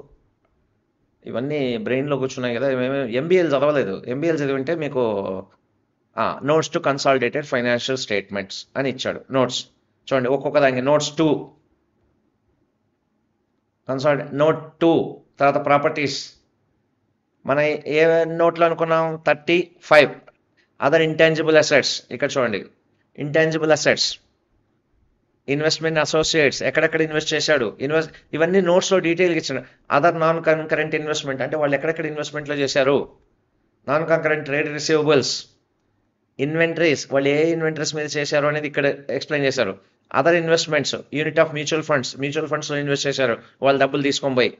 ఇవన్నీ బ్రెయిన్లో కూర్చున్నాయి కదా ఎంబీఎల్ చదవలేదు. ఎంబీఎల్ చదివింటే మీకు notes to consolidated financial statements అని ఇచ్చాడు. నోట్స్ చూడండి ఒక్కొక్క దానికి notes to consolidated note two తర్వాత ప్రాపర్టీస్ మన ఏ నోట్లో అనుకున్నాం? Thirty five other intangible assets ఇక్కడ చూడండి. ఇంటాంజిబుల్ అసెట్స్ ఇన్వెస్ట్మెంట్ అసోసియేట్స్ ఎక్కడెక్కడ ఇన్వెస్ట్ చేశాడు ఇన్వెస్ట్ ఇవన్నీ నోట్స్లో డీటెయిల్గా ఇచ్చాడు అదర్ నాన్ కరెంట్ ఇన్వెస్ట్మెంట్ అంటే వాళ్ళు ఎక్కడెక్కడ ఇన్వెస్ట్మెంట్లో చేశారు? Non current trade receivables inventories వాళ్ళు ఏ ఇన్వెంటరీస్ మీద చేశారు అనేది ఇక్కడ ఎక్స్ప్లెయిన్ చేశారు. Other investments unit of mutual funds mutual ఫండ్స్లో ఇన్వెస్ట్ చేశారు. వాళ్ళు డబ్బులు తీసుకొని పోయి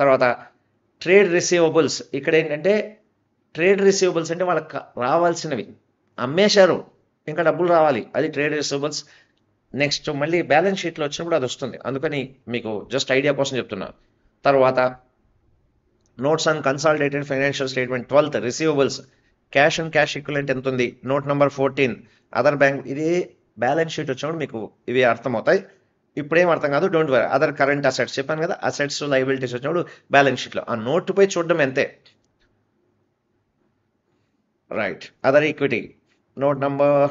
తర్వాత ట్రేడ్ రిసీవబుల్స్ ఇక్కడ ఏంటంటే ట్రేడ్ రిసీవబుల్స్ అంటే వాళ్ళకి రావాల్సినవి. అమ్మేశారు. ఇంకా డబ్బులు రావాలి. అది ట్రేడ్ రిసీవబుల్స్. నెక్స్ట్ మళ్ళీ బ్యాలెన్స్ షీట్లో వచ్చినప్పుడు అది వస్తుంది. అందుకని మీకు జస్ట్ ఐడియా కోసం చెప్తున్నా. తర్వాత notes on consolidated financial statement twelfth receivables cash and cash equivalent ఎంత ఉంది note number fourteen other bank ఇది బ్యాలెన్స్ షీట్ వచ్చినప్పుడు మీకు ఇవి అర్థమవుతాయి. ఇప్పుడేం అర్థం కాదు don't worry other current assets చెప్పాను కదా అసెట్స్ లైబిలిటీస్ వచ్చినప్పుడు బ్యాలెన్స్ షీట్లో. ఆ నోట్ పై చూడడం ఎంతే? Right other equity note number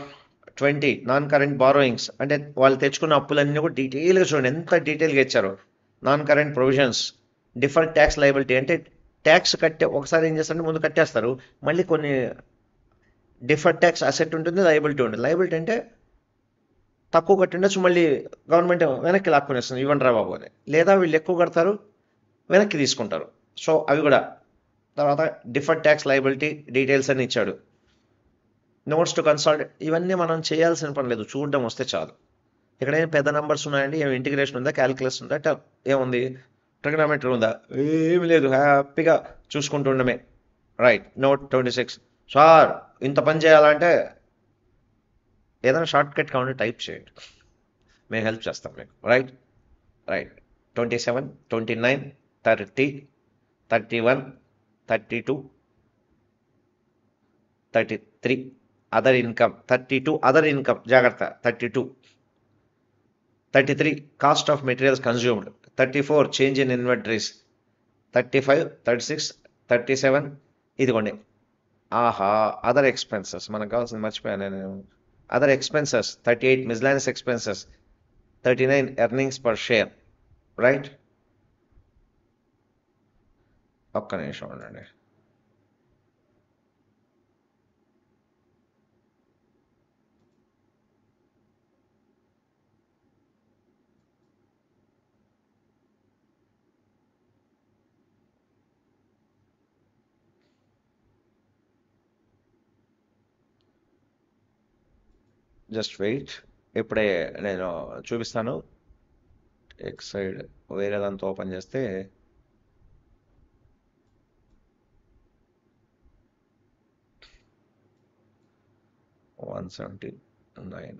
twenty non current borrowings అంటే వాళ్ళు తెచ్చుకున్న అప్పులన్నీ కూడా డీటెయిల్గా చూడండి. ఎంత డీటెయిల్గా ఇచ్చారు. Non current provisions different tax liability అంటే ట్యాక్స్ కట్టే ఒకసారి ఏం చేస్తారంటే ముందు కట్టేస్తారు. మళ్ళీ కొన్ని డిఫరెంట్ ట్యాక్స్ అసెట్ ఉంటుంది లైబిలిటీ ఉంటుంది. లైబిలిటీ అంటే తక్కువ కట్టిండొచ్చు మళ్ళీ గవర్నమెంట్ వెనక్కి లాక్కునేస్తుంది. ఇవ్వండి రా బాబు అని. లేదా వీళ్ళు ఎక్కువ కడతారు వెనక్కి తీసుకుంటారు. సో అవి కూడా. తర్వాత డిఫరెంట్ ట్యాక్స్ లైబిలిటీ డీటెయిల్స్ అని ఇచ్చాడు. నోట్స్ టు కన్సల్ట్ ఇవన్నీ మనం చేయాల్సిన పని లేదు. చూడడం వస్తే చాలు. ఇక్కడ ఏం పెద్ద నెంబర్స్ ఉన్నాయండి ఏమి ఇంటిగ్రేషన్ ఉందా క్యాలిక్యులేషన్ ఉందా ట- ఏముంది? ట్రిగనామెట్రీ ఉందా? ఏమి లేదు. హ్యాపీగా చూసుకుంటుండమే right note twenty six sir ఇంత పని చేయాలంటే ఏదైనా షార్ట్ కట్ కావాలంటే టైప్ చేయండి. మేము హెల్ప్ చేస్తాం మీకు. Right right twenty seven twenty nine thirty thirty one thirty two thirty three other income thirty two other income జాగ్రత్త thirty two thirty three cost of materials consumed thirty four change in inventories thirty five thirty six thirty seven ఇదిగోండి. ఆహా other expenses మనకు కావాల్సింది మర్చిపోయాను నేను. Other expenses thirty eight miscellaneous expenses thirty nine earnings per share right ఒక్క నిమిషం ఉండండి. Just wait ఇప్పుడే నేను చూపిస్తాను. ఎక్స్ సైడ్ వేరే దాంతో ఓపెన్ చేస్తే one seventy nine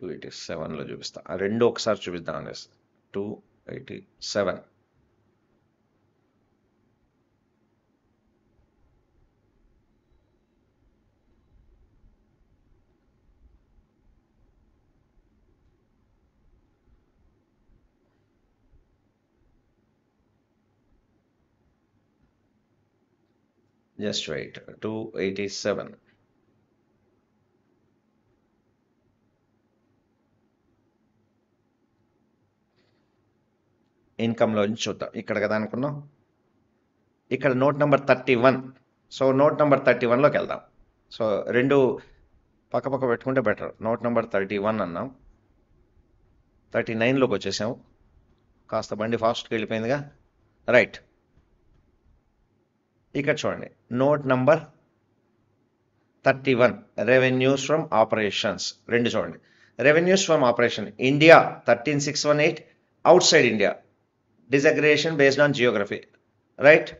two eighty సెవెన్లో చూపిస్తా. ఆ రెండు ఒకసారి చూపిద్దాం అనేసి. Two eighty seven Just wait. 287. ఇన్కమ్లో నుంచి చూద్దాం. ఇక్కడ కదా అనుకున్నాం? ఇక్కడ note number thirty one so note number thirty వన్లోకి వెళ్దాం. సో రెండు పక్క పక్క పెట్టుకుంటే better note number thirty one అన్నాం. థర్టీ నైన్లోకి వచ్చేసాం. కాస్త బండి ఫాస్ట్కి వెళ్ళిపోయిందిగా. రైట్ ఇక్కడ చూడండి note number thirty one revenues from operations రెండు చూడండి. Revenues from operation India thirteen six one eight outside India disaggregation based on geography right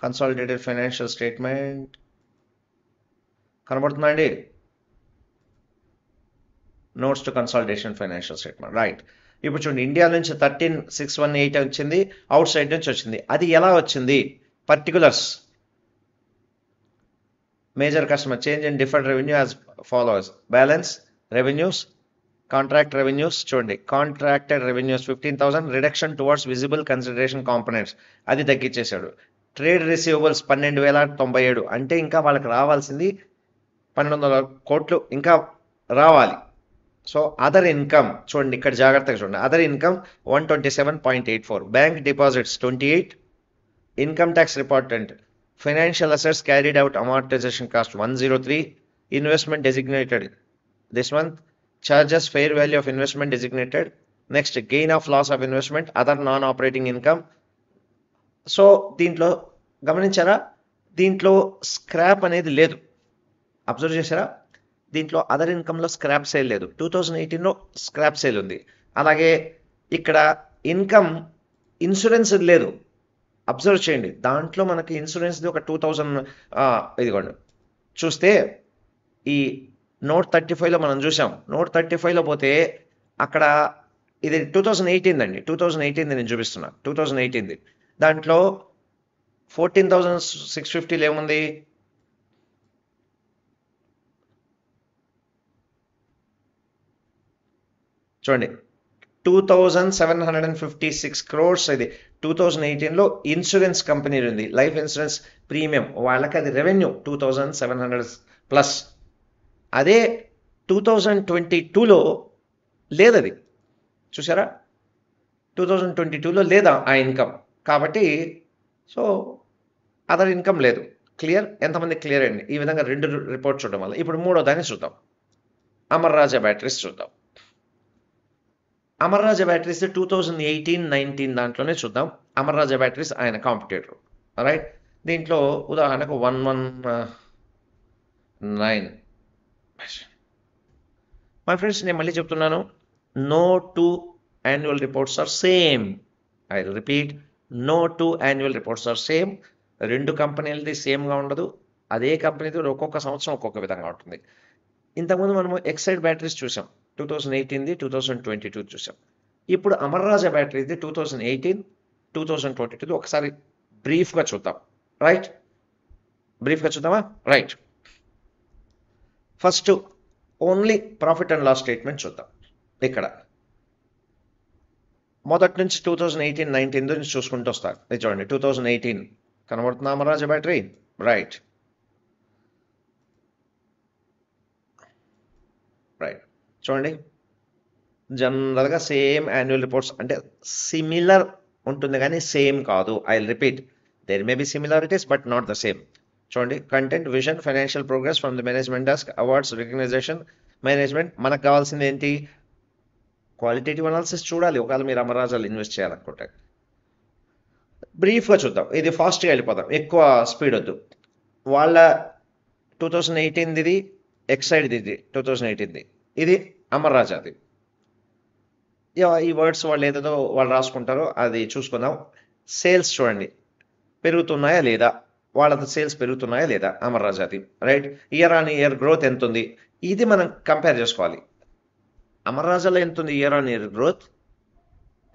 consolidated financial statement కనబడుతుందా అండి? Notes to consolidation financial statement right ఇప్పుడు చూడండి India నుంచి thirteen six one eight వచ్చింది outside నుంచి వచ్చింది. అది ఎలా వచ్చింది? Particulars major customer change in different revenue as followers balance revenues contract revenues చూడండి contracted revenues fifteen thousand reduction towards visible consideration components అది తగ్గించేశాడు. ట్రేడ్ రిసీవబుల్స్ పన్నెండు వేల తొంభై ఏడు. అంటే ఇంకా వాళ్ళకి రావాల్సింది పన్నెండు వందల కోట్లు ఇంకా రావాలి. సో అదర్ ఇన్కమ్ చూడండి ఇక్కడ జాగ్రత్తగా చూడండి. Other income one twenty seven point eight four bank deposits twenty eight income tax రిపార్టెంట్ financial assets carried out amortisation cost one zero three investment designated this month charges fair value of investment designated next gain of loss of investment other non operating income so దీంట్లో గమనించారా? దీంట్లో scrap అనేది లేదు. Observe చేశారా? దీంట్లో other ఇన్కమ్లో scrap sale లేదు. Two thousand ఎయిటీన్లో స్క్రాప్ సేల్ ఉంది. అలాగే ఇక్కడ ఇన్కమ్ ఇన్సూరెన్స్ లేదు. అబ్జర్వ్ చేయండి. దాంట్లో మనకి ఇన్సూరెన్స్ది ఒక టూ థౌజండ్ ఇదిగోండి. చూస్తే ఈ నోట్ థర్టీ ఫైవ్లో మనం చూసాం నోట్ థర్టీ ఫైవ్లో పోతే అక్కడ ఇది టూ థౌజండ్ ఎయిటీన్ అండి. టూ థౌజండ్ ఎయిటీన్ది నేను చూపిస్తున్నా. టూ థౌజండ్ ఎయిటీన్ది దాంట్లో ఫోర్టీన్ థౌజండ్ సిక్స్ ఫిఫ్టీలో ఏముంది? చూడండి. Two thousand seven hundred and fifty six crores ఇది టూ థౌజండ్ ఎయిటీన్లో ఇన్సూరెన్స్ కంపెనీ ఉంది. లైఫ్ ఇన్సూరెన్స్ ప్రీమియం వాళ్ళకి అది revenue two thousand seven hundred plus అదే టూ థౌజండ్ ట్వంటీ టూలో లేదది. చూసారా టూ థౌజండ్ ట్వంటీ టూలో లేదా ఆ ఇన్కమ్ కాబట్టి సో అదర్ ఇన్కమ్ లేదు. క్లియర్ ఎంతమంది క్లియర్ అండి ఈ విధంగా రెండు రిపోర్ట్ చూడడం వల్ల. ఇప్పుడు మూడో దాన్ని చూద్దాం. అమర్ రాజా బ్యాటరీస్ చూద్దాం. Amar Raja batteries two thousand eighteen nineteen దాంట్లోనే చూద్దాం. అమర్రాజా బ్యాటరీస్ ఆయన కాంపిటేటర్ రైట్ దీంట్లో ఉదాహరణకు one one nine my friends నేను మళ్ళీ చెప్తున్నాను. No two annual reports are same I repeat no two annual reports are same రెండు కంపెనీలది సేమ్గా ఉండదు. అదే కంపెనీది ఒక్కొక్క సంవత్సరం ఒక్కొక్క విధంగా ఉంటుంది. ఇంతకుముందు మనము ఎక్సైడ్ బ్యాటరీస్ చూసాం. టూ థౌజండ్ ఎయిటీన్ది టూ థౌజండ్ ట్వంటీ టూ చూసాం. ఇప్పుడు Amara Raja బ్యాటరీది two thousand eighteen two thousand twenty టూది ఒకసారి బ్రీఫ్గా చూద్దాం. రైట్ బ్రీఫ్గా చూద్దామా? Right first only profit and loss statement చూద్దాం. ఇక్కడ. మొదటి నుంచి టూ థౌజండ్ ఎయిటీన్ నైన్టీన్ నుంచి చూసుకుంటూ వస్తారు ఇది చూడండి టూ థౌజండ్ ఎయిటీన్ కనబడుతుందా అమరాజా బ్యాటరీ రైట్ రైట్ చూడండి. జనరల్గా సేమ్ యాన్యువల్ రిపోర్ట్స్ అంటే సిమిలర్ ఉంటుంది కానీ సేమ్ కాదు. I repeat there may be similarities but not the same చూడండి. Content vision financial progress from the management desk awards recognition management మనకు కావాల్సింది ఏంటి? క్వాలిటేటివ్ అనాలిసిస్ చూడాలి. ఒకవేళ మీరు అమరాజాలు ఇన్వెస్ట్ చేయాలనుకుంటే. బ్రీఫ్గా చూద్దాం. ఇది ఫాస్ట్గా వెళ్ళిపోదాం. ఎక్కువ స్పీడ్ వద్దు. వాళ్ళ టూ థౌజండ్ ఎయిటీన్ది ఎక్సైడ్ది టూ థౌజండ్ ఎయిటీన్ది ఇది అమర్రాజాది ఈ వర్డ్స్ వాళ్ళు ఏదేదో వాళ్ళు రాసుకుంటారో అది చూసుకుందాం. సేల్స్ చూడండి. పెరుగుతున్నాయా లేదా? వాళ్ళ సేల్స్ పెరుగుతున్నాయా లేదా? అమర్రాజాది right? Year on year growth ఎంత ఉంది ఇది మనం కంపేర్ చేసుకోవాలి. అమర్రాజాలో ఎంత ఉంది ఇయర్ ఆన్ ఇయర్ గ్రోత్?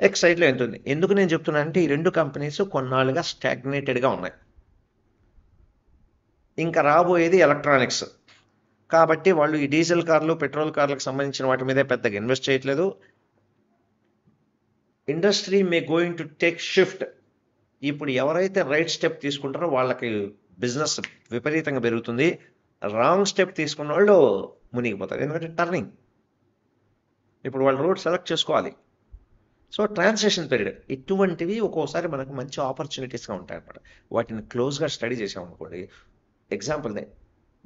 ఎక్సైడ్లో ఎంత ఉంది ఎందుకు నేను చెప్తున్నా అంటే ఈ రెండు కంపెనీస్ కొన్నాళ్ళుగా స్టాగ్నేటెడ్గా ఉన్నాయి. ఇంకా రాబోయేది ఎలక్ట్రానిక్స్. కాబట్టి వాళ్ళు ఈ డీజిల్ కార్లు పెట్రోల్ కార్లకు సంబంధించిన వాటి మీదే పెద్దగా ఇన్వెస్ట్ చేయట్లేదు. Industry may going to take shift. ఇప్పుడు ఎవరైతే రైట్ స్టెప్ తీసుకుంటారో వాళ్ళకి బిజినెస్ విపరీతంగా పెరుగుతుంది. రాంగ్ స్టెప్ తీసుకున్న వాళ్ళు మునిగిపోతారు ఎందుకంటే టర్నింగ్. ఇప్పుడు వాళ్ళు రోడ్ సెలెక్ట్ చేసుకోవాలి. సో ట్రాన్సాక్షన్ పీరియడ్ ఇటువంటివి ఒక్కోసారి మనకు మంచి ఆపర్చునిటీస్గా ఉంటాయి అన్నమాట వాటిని క్లోజ్గా స్టడీ చేసామనుకోండి ఎగ్జాంపుల్ని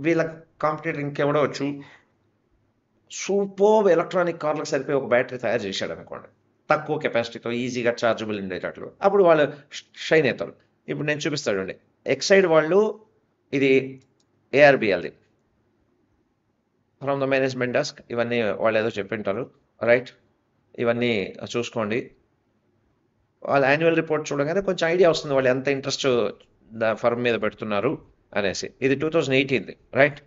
వీళ్ళ కాంపిటేటర్ ఇంకెవడో వచ్చి సూపర్ ఎలక్ట్రానిక్ కార్లకు సరిపోయి ఒక బ్యాటరీ తయారు చేశాడు అనుకోండి. తక్కువ కెపాసిటీతో ఈజీగా చార్జబుల్ ఉండేటట్లు. అప్పుడు వాళ్ళు షైన్ అవుతారు. ఇప్పుడు నేను చూపిస్తాడు అండి ఎక్సైడ్ వాళ్ళు ఇది ఏఆర్బిఎల్ది ఫ్రమ్ ద మేనేజ్మెంట్ డెస్క్ ఇవన్నీ వాళ్ళు ఏదో చెప్పింటారు రైట్ ఇవన్నీ చూసుకోండి. వాళ్ళ యాన్యువల్ రిపోర్ట్ చూడగానే కొంచెం ఐడియా వస్తుంది వాళ్ళు ఎంత ఇంట్రెస్ట్ ఫర్మ్ మీద పెడుతున్నారు. అనేసి. ఇది two thousand ఎయిటీన్ది right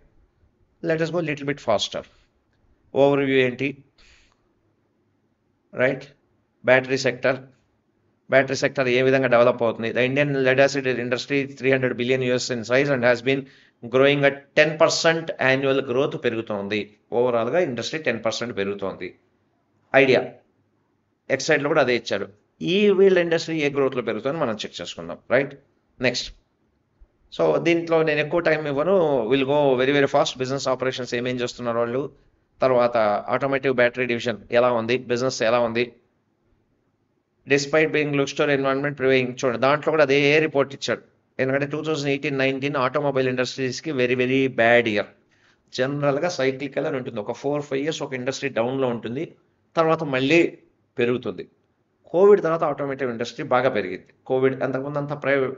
let us go little bit faster overview ఏంటి? Right battery sector battery sector ఏ విధంగా డెవలప్ అవుతుంది? The Indian lead acid industry three hundred billion US in size and has been growing at ten percent annual growth పెరుగుతోంది. ఓవరాల్గా industry ten percent పెరుగుతోంది. Idea ఎక్సైడ్లో కూడా అదే ఇచ్చారు. ఈ వీళ్ళ ఇండస్ట్రీ ఏ గ్రోత్లో పెరుగుతుందని మనం చెక్ చేసుకుందాం. రైట్ నెక్స్ట్ సో దీంట్లో నేను ఎక్కువ టైం ఇవ్వను. Will go very very fast business operations ఏమేం చేస్తున్నారు వాళ్ళు? తర్వాత ఆటోమేటివ్ బ్యాటరీ డివిజన్ ఎలా ఉంది? బిజినెస్ ఎలా ఉంది? Despite being look store environment prevailing చూడండి దాంట్లో కూడా అదే రిపోర్ట్ ఇచ్చాడు. ఎందుకంటే two thousand eighteen nineteen automobile ఇండస్ట్రీస్కి very very bad year జనరల్గా సైక్లికల్ అని ఉంటుంది. ఒక ఫోర్ ఫైవ్ ఇయర్స్ ఒక ఇండస్ట్రీ డౌన్లో ఉంటుంది. తర్వాత మళ్ళీ పెరుగుతుంది. కోవిడ్ తర్వాత ఆటోమేటివ్ ఇండస్ట్రీ బాగా పెరిగింది. కోవిడ్ అంతకుముందు అంతా ప్రైవేట్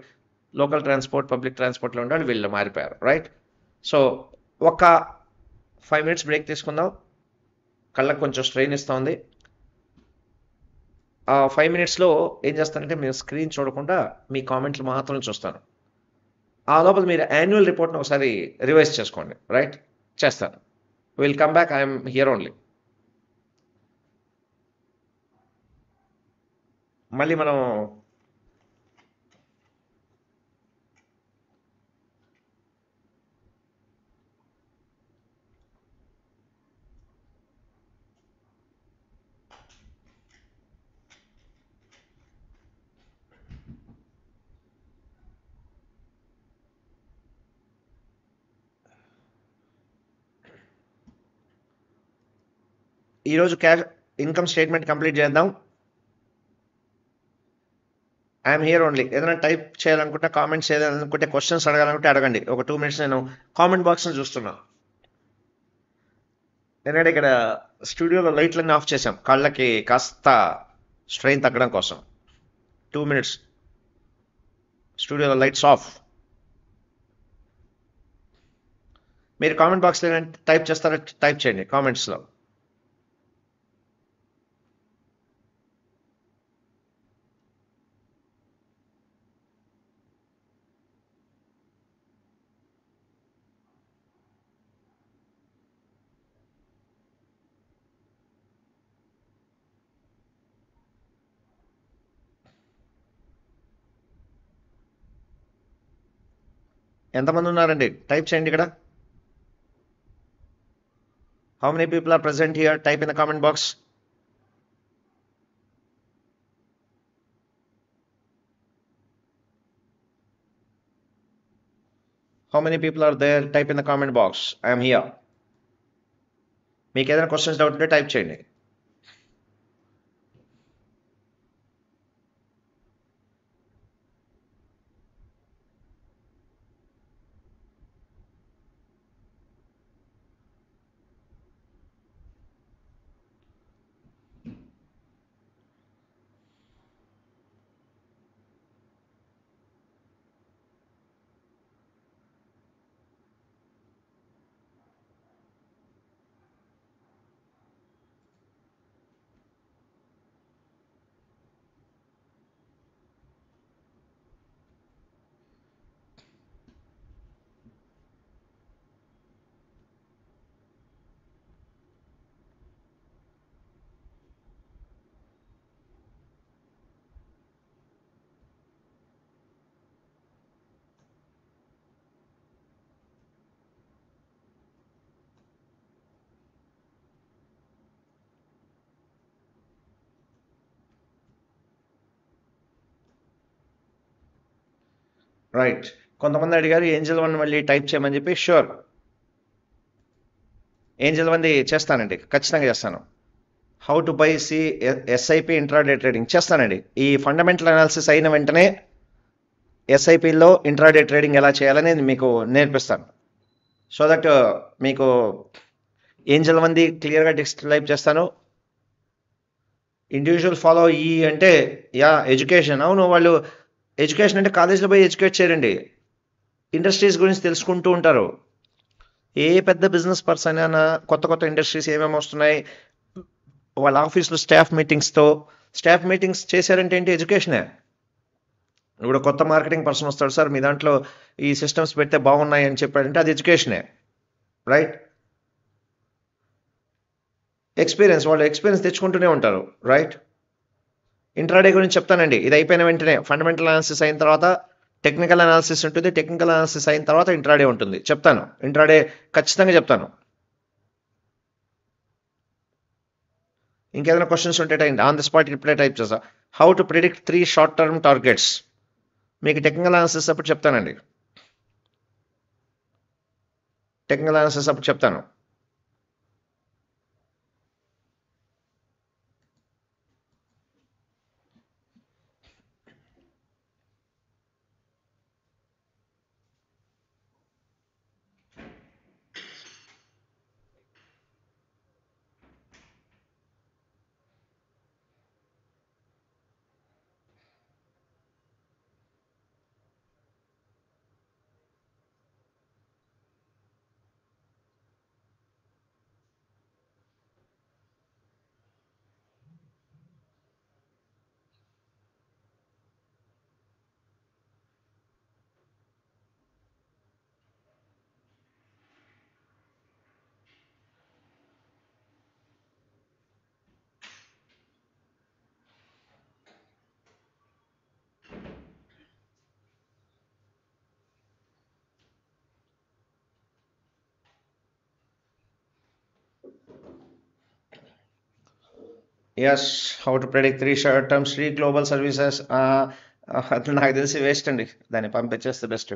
లోకల్ ట్రాన్స్పోర్ట్ పబ్లిక్ ట్రాన్స్పోర్ట్లో ఉండాలి వీళ్ళు మారిపోయారు రైట్ సో ఒక ఫైవ్ మినిట్స్ బ్రేక్ తీసుకుందాం. కళ్ళకు కొంచెం స్ట్రెయిన్ ఇస్తుంది. ఆ ఫైవ్ మినిట్స్లో ఏం చేస్తానంటే మీరు స్క్రీన్ చూడకుండా మీ కామెంట్లు మాత్రం చూస్తాను. ఆ లోపల మీరు యాన్యువల్ రిపోర్ట్ని ఒకసారి రివైజ్ చేసుకోండి రైట్ చేస్తాను. Will come back I'm here only మళ్ళీ మనం ఈరోజు క్యాష్ ఇన్కమ్ స్టేట్మెంట్ కంప్లీట్ చేద్దాం. I'm here only. ఏదైనా టైప్ చేయాలనుకుంటే కామెంట్స్ ఏదైనా క్వశ్చన్స్ అడగాలనుకుంటే అడగండి. ఒక టూ మినిట్స్ నేను కామెంట్ బాక్స్ని చూస్తున్నా. ఎందుకంటే ఇక్కడ స్టూడియోలో లైట్లన్నీ ఆఫ్ చేసాం కళ్ళకి కాస్త స్ట్రెయిన్ తగ్గడం కోసం. Two minutes. స్టూడియోలో లైట్స్ ఆఫ్. మీరు కామెంట్ బాక్స్లో టైప్ చేస్తారా? టైప్ చేయండి కామెంట్స్లో. ఎంతమంది ఉన్నారండి టైప్ చేయండి ఇక్కడ How many people are present here? Type in the comment box. How many people are there? Type in the comment box. I am here. మీకు ఏదైనా క్వశ్చన్స్ డౌట్ ఉంటే టైప్ చేయండి రైట్ కొంతమంది అడిగారు ఏంజల్ వన్ మళ్ళీ type చేయమని చెప్పి. Sure Angel వన్ది చేస్తానండి. ఖచ్చితంగా చేస్తాను. How to buy C SIP intraday trading చేస్తానండి. ఈ ఫండమెంటల్ అనాలిసిస్ అయిన వెంటనే ఎస్ఐపిలో ఇంట్రాడే ట్రేడింగ్ ఎలా చేయాలనేది మీకు నేర్పిస్తాను. సో దట్ uh, మీకు ఏంజల్ మంది క్లియర్గా డిస్క్రైబ్ చేస్తాను. ఇండివిజువల్ ఫాలో ఈ అంటే యా ఎడ్యుకేషన్ అవును వాళ్ళు ఎడ్యుకేషన్ అంటే కాలేజీలో పోయి ఎడ్యుకేట్ చేయరండి. ఇండస్ట్రీస్ గురించి తెలుసుకుంటూ ఉంటారు. ఏ పెద్ద బిజినెస్ పర్సన్ అయినా కొత్త కొత్త ఇండస్ట్రీస్ ఏమేమి వస్తున్నాయి? వాళ్ళ ఆఫీస్లో స్టాఫ్ మీటింగ్స్తో స్టాఫ్ మీటింగ్స్ చేశారంటే ఏంటి ఎడ్యుకేషనే? ఇప్పుడు కొత్త మార్కెటింగ్ పర్సన్ వస్తాడు సార్ మీ దాంట్లో ఈ సిస్టమ్స్ పెడితే బాగున్నాయి అని చెప్పాడంటే అది ఎడ్యుకేషనే రైట్? ఎక్స్పీరియన్స్ వాళ్ళు ఎక్స్పీరియన్స్ తెచ్చుకుంటూనే ఉంటారు రైట్? ఇంట్రాడే గురించి చెప్తానండి. ఇది అయిపోయిన వెంటనే ఫండమెంటల్ అనాలిసిస్ అయిన తర్వాత టెక్నికల్ అనాలిసిస్ ఉంటుంది. టెక్నికల్ అనాలిసిస్ అయిన తర్వాత ఇంట్రాడే ఉంటుంది. చెప్తాను. ఇంట్రాడే ఖచ్చితంగా చెప్తాను. ఇంకేదైనా క్వశ్చన్స్ ఉంటే టైం ఆన్ ది స్పాట్ ఇప్పుడే టైప్ చేసా how to predict three short term targets మీకు టెక్నికల్ అనాలిసిస్ అప్పుడు చెప్తానండి. టెక్నికల్ అనాలిసిస్ అప్పుడు చెప్తాను. Yes how to predict three short term Shri global services అది నాకు తెలిసి వేస్ట్ అండి. దాన్ని పంపించేస్తే best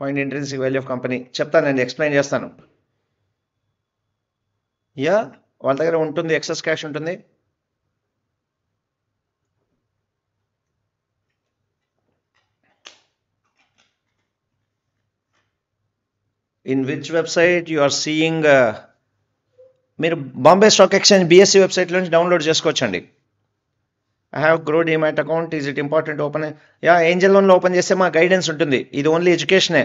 point intrinsic value of company చెప్తానండి ఎక్స్ప్లెయిన్ చేస్తాను. యా వాళ్ళ దగ్గర ఉంటుంది ఎక్సెస్ క్యాష్ ఉంటుంది. In which website you are seeing మీరు Bombay stock exchange BSC website నుంచి డౌన్లోడ్ చేసుకోవచ్చండి. I have Groww demat account is it important open yeah Angel వన్లో ఓపెన్ చేస్తే మా గైడెన్స్ ఉంటుంది. ఇది ఓన్లీ ఎడ్యుకేషనే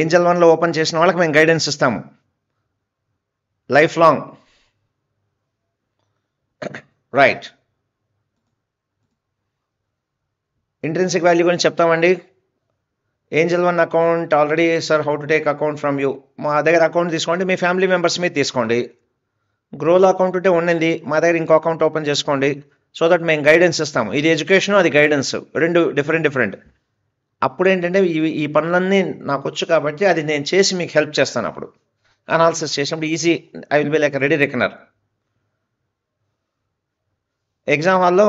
ఏంజల్ వన్లో ఓపెన్ చేసిన వాళ్ళకి మేము గైడెన్స్ ఇస్తాము. Life long right intrinsic value గురించి చెప్తామండి. Angel one account already sir how to take account from you మా దగ్గర అకౌంట్ తీసుకోండి మీ ఫ్యామిలీ మెంబర్స్ మీద తీసుకోండి. గ్రోలో అకౌంట్ ఉంటే ఉండింది మా దగ్గర ఇంకో అకౌంట్ ఓపెన్ చేసుకోండి సో దట్ మేము గైడెన్స్ ఇస్తాము. ఇది ఎడ్యుకేషన్ అది గైడెన్స్ రెండు డిఫరెంట్ డిఫరెంట్ అప్పుడు ఏంటంటే ఇవి ఈ పనులన్నీ నాకు వచ్చు కాబట్టి అది నేను చేసి మీకు హెల్ప్ చేస్తాను అప్పుడు. అనాలిసిస్ చేసినప్పుడు easy I will be like ready reckoner exam హాల్లో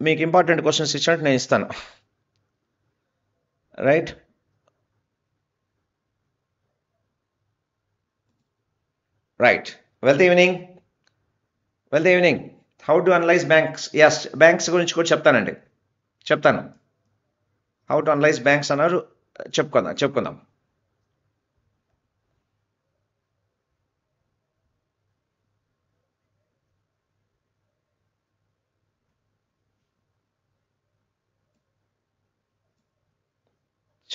మీకు ఇంపార్టెంట్ క్వశ్చన్స్ ఇచ్చినట్టు నేను ఇస్తాను. Right? Right. Wealth evening wealth evening how to analyse banks yes banks గురించి కూడా చెప్తానండి. చెప్తాను. హౌ టు అనలైజ్ బ్యాంక్స్ అన్నారు? చెప్పుకుందాం చెప్పుకుందాం.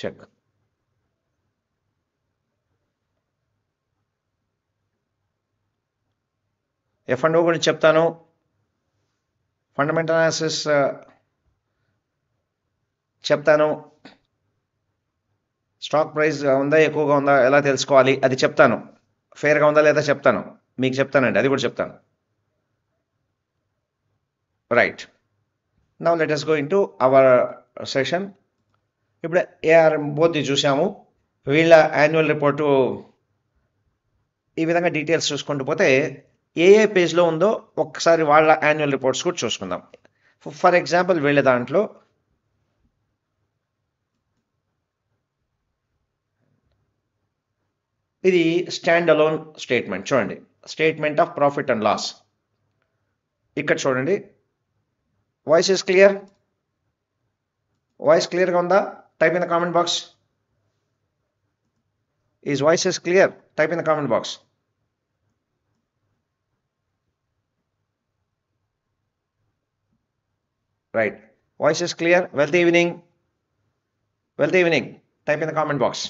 చెక్ ఎఫ్ అండ్ ఓ గురించి చెప్తాను? ఫండమెంటల్ అనాలిసిస్ uh, చెప్తాను. స్టాక్ ప్రైస్ uh, ఉందా ఎక్కువగా ఉందా ఎలా తెలుసుకోవాలి అది చెప్తాను. ఫేర్గా ఉందా లేదా చెప్తాను. మీకు చెప్తానండి అది కూడా చెప్తాను. Right now let us go into our session ఇప్పుడు ఏఆర్ మోదీ చూసాము వీళ్ళ యాన్యువల్ రిపోర్టు ఈ విధంగా డీటెయిల్స్ చూసుకుంటూ పోతే ఏ ఏ పేజ్లో ఉందో ఒక్కసారి వాళ్ళ యాన్యువల్ రిపోర్ట్స్ కూడా చూసుకుందాం. ఫర్ ఎగ్జాంపుల్ వీళ్ళ దాంట్లో ఇది స్టాండ్ అలోన్ స్టేట్మెంట్ చూడండి. Statement of profit and loss ఇక్కడ చూడండి. వాయిస్ ఇస్ క్లియర్ వాయిస్ క్లియర్గా ఉందా? type in the comment box is voice is clear type in the comment box right voice is clear wealth evening wealth evening type in the comment box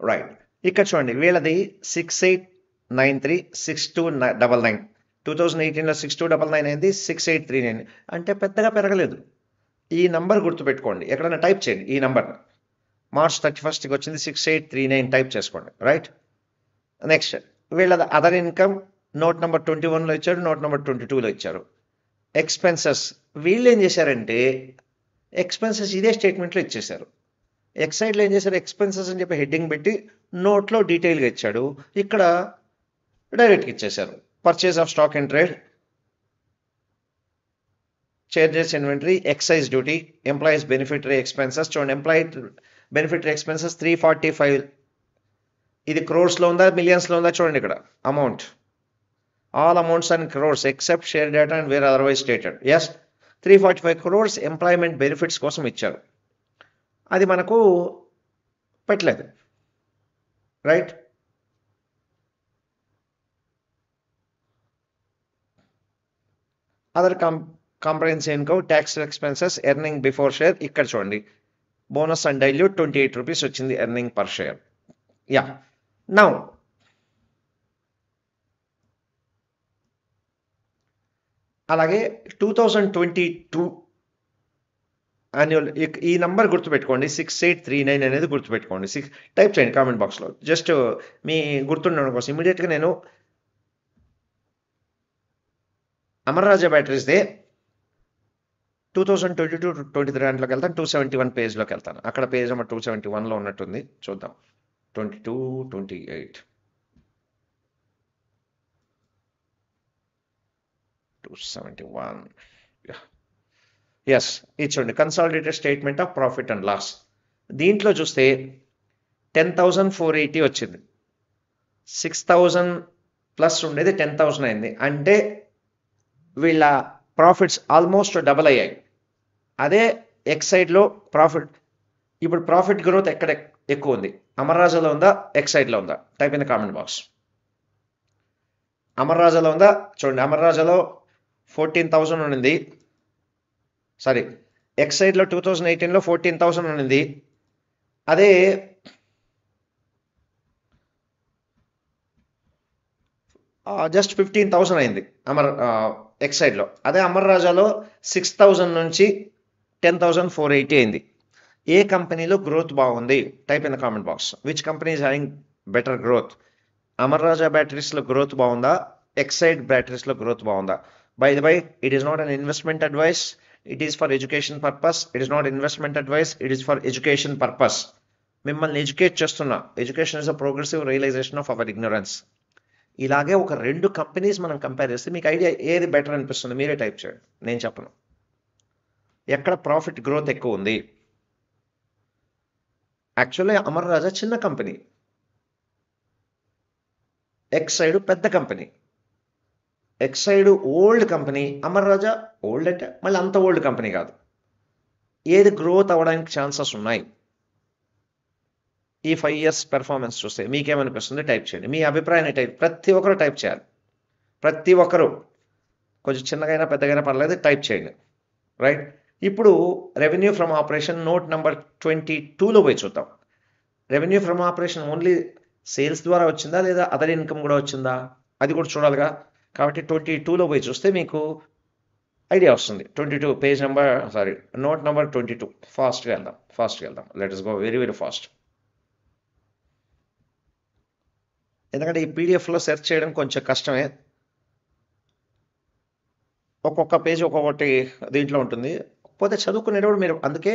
right ఇక్కడ చూడండి వీళ్ళది six eight nine three six two double nine two thousand ఎయిటీన్లో six two double nine అయింది six eight three nine అంటే పెద్దగా పెరగలేదు. ఈ number గుర్తుపెట్టుకోండి. ఎక్కడైనా టైప్ చేయండి ఈ నంబర్ మార్చ్ థర్టీ ఫస్ట్కి వచ్చింది six eight three nine type చేసుకోండి. రైట్? నెక్స్ట్ వీళ్ళది other income note number twenty వన్లో ఇచ్చారు నోట్ నెంబర్ ట్వంటీ టూలో ఇచ్చారు. ఎక్స్పెన్సెస్ వీళ్ళు ఏం చేశారంటే ఎక్స్పెన్సెస్ ఇదే స్టేట్మెంట్లో ఇచ్చేశారు. ఎక్సైడ్లో ఏం చేశారు? ఎక్స్పెన్సెస్ అని చెప్పి హెడ్డింగ్ పెట్టి నోట్లో డీటెయిల్గా ఇచ్చాడు. ఇక్కడ డైరెక్ట్గా ఇచ్చేశారు. Purchase of stock and trade charges inventory excise duty employees beneficiary expenses చూడండి employee beneficiary expenses three forty five ఇది క్రోర్స్లో ఉందా? మిలియన్స్లో ఉందా? చూడండి ఇక్కడ. Amount all amounts and crores except share data and where otherwise stated yes three forty five crores employment benefits కోసం ఇచ్చారు. అది మనకు పెట్టలేదు. Right other com comprehensive income tax expenses earning before share ఇక్కడ చూడండి. Bonus and dilute twenty eight rupees వచ్చింది earning per share yeah now అలాగే two thousand twenty two annual ఈ నంబర్ గుర్తుపెట్టుకోండి. సిక్స్ ఎయిట్ త్రీ నైన్ అనేది గుర్తుపెట్టుకోండి. Six type చేయండి comment బాక్స్లో జస్ట్ మీ గుర్తుండడం కోసం. ఇమీడియట్గా నేను Amara Raja బ్యాటరీస్దే two thousand twenty two twenty three దాంట్లోకి వెళ్తాను టూ సెవెంటీ వన్ పేజ్లోకి వెళ్తాను. అక్కడ పేజ్ నెంబర్ టూ సెవెంటీ వన్లో ఉన్నట్టుంది. చూద్దాం. Twenty two twenty eight two seventy one yes ఇది చూడండి. Consolidated statement of profit and loss దీంట్లో చూస్తే టెన్ థౌజండ్ ఫోర్ ఎయిటీ వచ్చింది. సిక్స్ థౌజండ్ ప్లస్ ఉండేది టెన్ థౌజండ్ అయింది. అంటే వీళ్ళ ప్రాఫిట్స్ ఆల్మోస్ట్ డబల్ అయ్యాయి. అదే ఎక్సైడ్లో ప్రాఫిట్ ఇప్పుడు ప్రాఫిట్ గ్రోత్ ఎక్కడ ఎక్కువ ఉంది? అమర్రాజాలో ఉందా? ఎక్సైడ్లో ఉందా? Type in the comment box అమర్రాజాలో ఉందా? చూడండి అమర్రాజాలో ఫోర్టీన్ థౌజండ్ ఉండింది సారీ ఎక్సైడ్లో టూ థౌజండ్ ఎయిటీన్లో ఫోర్టీన్ థౌసండ్ ఉన్నింది. అదే జస్ట్ ఫిఫ్టీన్ థౌసండ్ అయింది అమర్ ఎక్సైడ్లో అదే అమర్ రాజాలో సిక్స్ థౌజండ్ నుంచి టెన్ థౌసండ్ ఫోర్ ఎయిటీ అయింది. ఏ కంపెనీలో గ్రోత్ బాగుంది? Type in the comment box which company is having better growth Amara Raja బ్యాటరీస్లో growth బాగుందా? ఎక్సైడ్ బ్యాటరీస్లో గ్రోత్ బాగుందా? By the by it is not an investment advice it is for education purpose it is not investment advice it is for education purpose మిమ్మల్ని educate చేస్తున్నా. Education is a progressive realization of our ignorance ఇలాగే ఒక రెండు companies మనం compare చేస్తే మీకు idea ఏది better అనిపిస్తుంది? మీరే టైప్ చేయండి. నేను చెప్పను. ఎక్కడ ప్రాఫిట్ గ్రోత్ ఎక్కువ ఉంది? యాక్చువల్లీ అమర్ రాజా చిన్న కంపెనీ. ఎక్స్ సైడ్ పెద్ద కంపెనీ. Exide old company. Amar Raja old అంటే మళ్ళీ అంత ఓల్డ్ కంపెనీ కాదు. ఏది గ్రోత్ అవ్వడానికి ఛాన్సెస్ ఉన్నాయి? ఈ ఫైవ్ ఇయర్స్ పెర్ఫార్మెన్స్ చూస్తే మీకేమనిపిస్తుంది? టైప్ చేయండి. మీ అభిప్రాయాన్ని టైప్ ప్రతి ఒక్కరు టైప్ చేయాలి. ప్రతి ఒక్కరు. కొంచెం చిన్నగైనా పెద్దగైనా పర్లేదు టైప్ చేయండి. రైట్ ఇప్పుడు revenue from operation note number twenty టూలో పోయి చూద్దాం. Revenue from operation only sales ద్వారా వచ్చిందా? లేదా అదర్ ఇన్కమ్ కూడా వచ్చిందా? అది కూడా చూడాలిగా. కాబట్టి ట్వంటీ టూలో పోయి చూస్తే మీకు ఐడియా వస్తుంది. Twenty two page number sorry note number twenty two ఫాస్ట్గా వెళ్దాం ఫాస్ట్గా వెళ్దాం. Let us go very very fast ఎందుకంటే ఈ పీడిఎఫ్లో సెర్చ్ చేయడం కొంచెం కష్టమే. ఒక్కొక్క పేజ్ ఒక్కొక్కటి దీంట్లో ఉంటుంది. పోతే చదువుకునేటప్పుడు మీరు అందుకే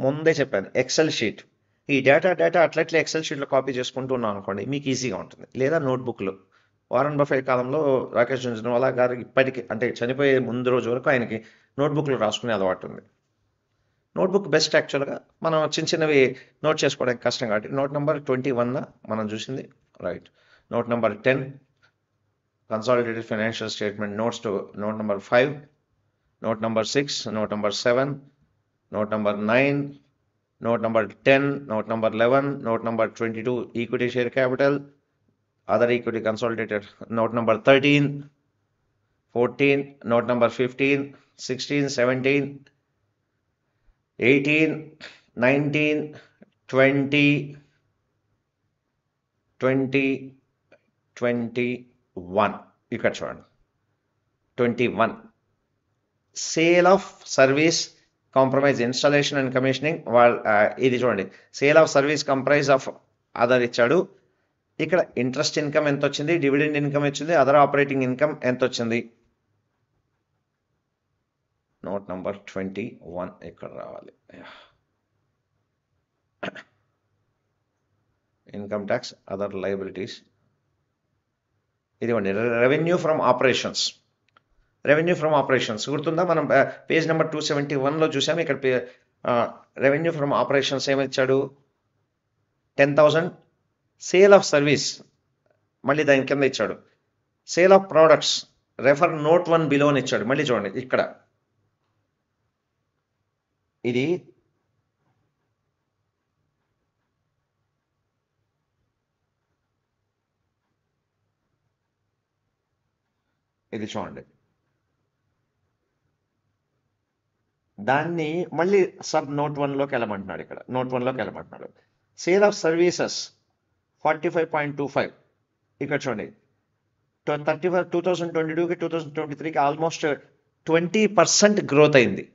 ముందే చెప్పాను ఎక్సెల్ షీట్ ఈ డేటా డేటా అట్లట్లే ఎక్సెల్ షీట్లో కాపీ చేసుకుంటూ ఉన్నాం అనుకోండి మీకు ఈజీగా ఉంటుంది. లేదా నోట్బుక్లు వారన్ బఫే కాలంలో రాకేష్ జుంజునవాలా గారు ఇప్పటికీ అంటే చనిపోయే ముందు రోజు వరకు ఆయనకి నోట్బుక్లో రాసుకునే అలవాటు ఉంది. నోట్బుక్ బెస్ట్ యాక్చువల్గా మనం చిన్న చిన్నవి నోట్ చేసుకోవడానికి కష్టం కాబట్టి నోట్ నెంబర్ ట్వంటీ వన్ మనం చూసింది. right? Note number 10 consolidated financial statement notes to note number 5 note number 6 note number 7 note number 9 note number 10 note number 11 note number 22 equity share capital other equity consolidated note number 13 14 note number 15 16 17 18 19 20 20 20 one. ఇక్కడ చూడండి. Twenty one. Sale of service compromise installation and commissioning వాళ్ళ ఇది చూడండి. Sale of service comprise of other ఇచ్చాడు. ఇక్కడ interest income ఎంత వచ్చింది dividend income వచ్చింది. అదర్ ఆపరేటింగ్ ఇన్కమ్ ఎంత వచ్చింది నోట్ నంబర్ ట్వంటీ వన్ ఇక్కడ రావాలి. ఇన్కమ్ ట్యాక్స్ అదర్ లయబిలిటీస్ ఇదిగోండి revenue from operations revenue from operations గుర్తుందా? మనం పేజ్ నెంబర్ టూ సెవెంటీ వన్లో చూసాము ఇక్కడ revenue from operations ఏమిచ్చాడు? Ten thousand sale of service మళ్ళీ దాని కింద ఇచ్చాడు. Sale of products refer note one below అని ఇచ్చాడు. మళ్ళీ చూడండి ఇక్కడ. ఇది ఇది చూడండి. దాన్ని మళ్ళీ సబ్ నోట్ వన్లోకి వెళ్ళమంటున్నాడు ఇక్కడ. నోట్ వన్లోకి వెళ్ళమంటున్నాడు. Sale of services forty five point two five. ఇక్కడ చూడండి. Thirty five two thousand twenty టూకి టూ థౌసండ్ ట్వంటీ త్రీకి ఆల్మోస్ట్ ట్వంటీ పర్సెంట్ గ్రోత్ అయింది.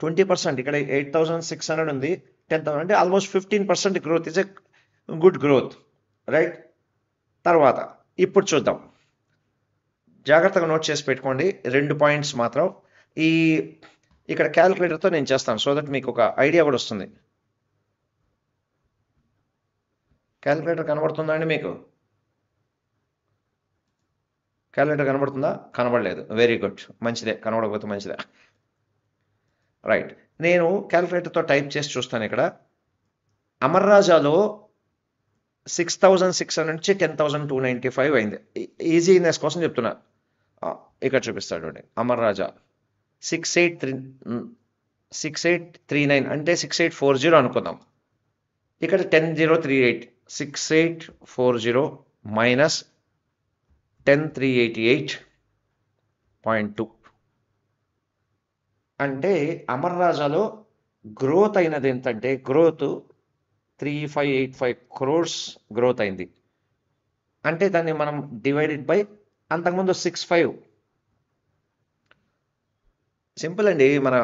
Twenty percent. ఇక్కడ ఎయిట్ థౌసండ్ సిక్స్ హండ్రెడ్ ఉంది టెన్ థౌసండ్. అంటే almost fifteen percent growth is a good growth. Right? తర్వాత ఇప్పుడు చూద్దాం. జాగ్రత్తగా నోట్ చేసి పెట్టుకోండి. రెండు పాయింట్స్ మాత్రం. ఈ ఇక్కడ క్యాలిక్యులేటర్తో నేను చేస్తాను సో దట్ మీకు ఒక ఐడియా కూడా వస్తుంది. క్యాలిక్యులేటర్ కనబడుతుందా అండి మీకు? క్యాలిక్యులేటర్ కనబడుతుందా? కనబడలేదు. వెరీ గుడ్ మంచిదే. కనబడకపోతే మంచిదే. రైట్ నేను క్యాలిక్యులేటర్తో టైప్ చేసి చూస్తాను ఇక్కడ. అమర్రాజాలో సిక్స్ థౌజండ్ సిక్స్ హండ్రెడ్ నుంచి ten thousand two ninety five అయింది. E-, ఈజీనెస్ కోసం చెప్తున్నా. ఇక్కడ చూపిస్తాడు Amara Raja. Six eight three six eight three nine అంటే సిక్స్ ఎయిట్ ఫోర్ జీరో అనుకుందాం. ఇక్కడ ten zero three eight six eight four zero minus ten three eighty eight point two. అంటే అమర్ రాజాలో గ్రోత్ అయినది ఏంటంటే growth three five eight five crores growth అయింది. అంటే దాన్ని మనం డివైడెడ్ బై అంతకుముందు సిక్స్ ఫైవ్ సింపుల్ అండి మన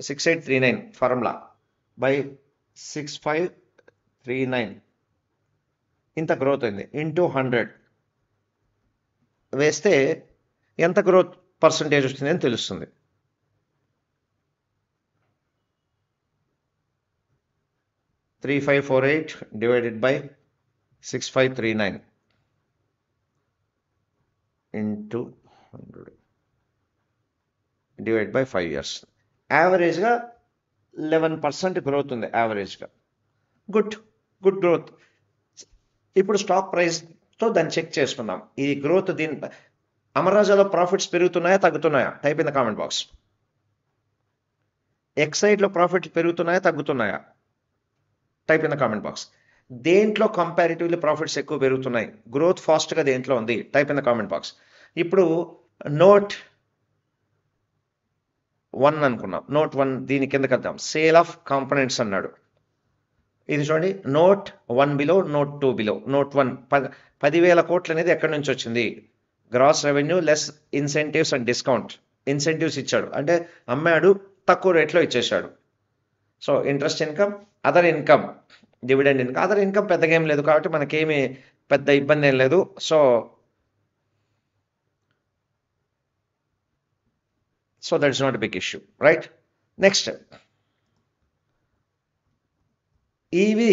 six eight three nine formula by six five three nine ఇంత గ్రోత్ అయింది ఇంటూ హండ్రెడ్ వేస్తే ఎంత గ్రోత్ పర్సంటేజ్ వస్తుంది అని తెలుస్తుంది. Three five four eight divided by six five three nine into hundred divide by five years యావరేజ్గా eleven percent growth ఉంది యావరేజ్గా గుడ్ గుడ్ గ్రోత్ ఇప్పుడు స్టాక్ ప్రైస్తో దాన్ని చెక్ చేసుకుందాం. ఈ గ్రోత్ దీని అమరాజాలో ప్రాఫిట్స్ పెరుగుతున్నాయా తగ్గుతున్నాయా? Type in the comment box ఎక్సైడ్లో profits పెరుగుతున్నాయా తగ్గుతున్నాయా? Type in the comment box దేంట్లో కంపారిటివ్లీ ప్రాఫిట్స్ ఎక్కువ పెరుగుతున్నాయి? గ్రోత్ ఫాస్ట్గా దేంట్లో ఉంది? Type in the comment box ఇప్పుడు నోట్ వన్ అనుకున్నాం. నోట్ వన్ దీని కిందకి వద్దాం సేల్ ఆఫ్ కాంపనెంట్స్ అన్నాడు. ఇది చూడండి. Note one below note two below note one పది పదివేల కోట్లు అనేది ఎక్కడి నుంచి వచ్చింది? Gross revenue less incentives and discount incentives ఇచ్చాడు. అంటే అమ్మాడు తక్కువ రేట్లో ఇచ్చేశాడు. So interest income other income dividend income other income పెద్దగా ఏం లేదు కాబట్టి మనకేమి పెద్ద ఇబ్బంది ఏం లేదు. So so that is not big issue right next ఇవి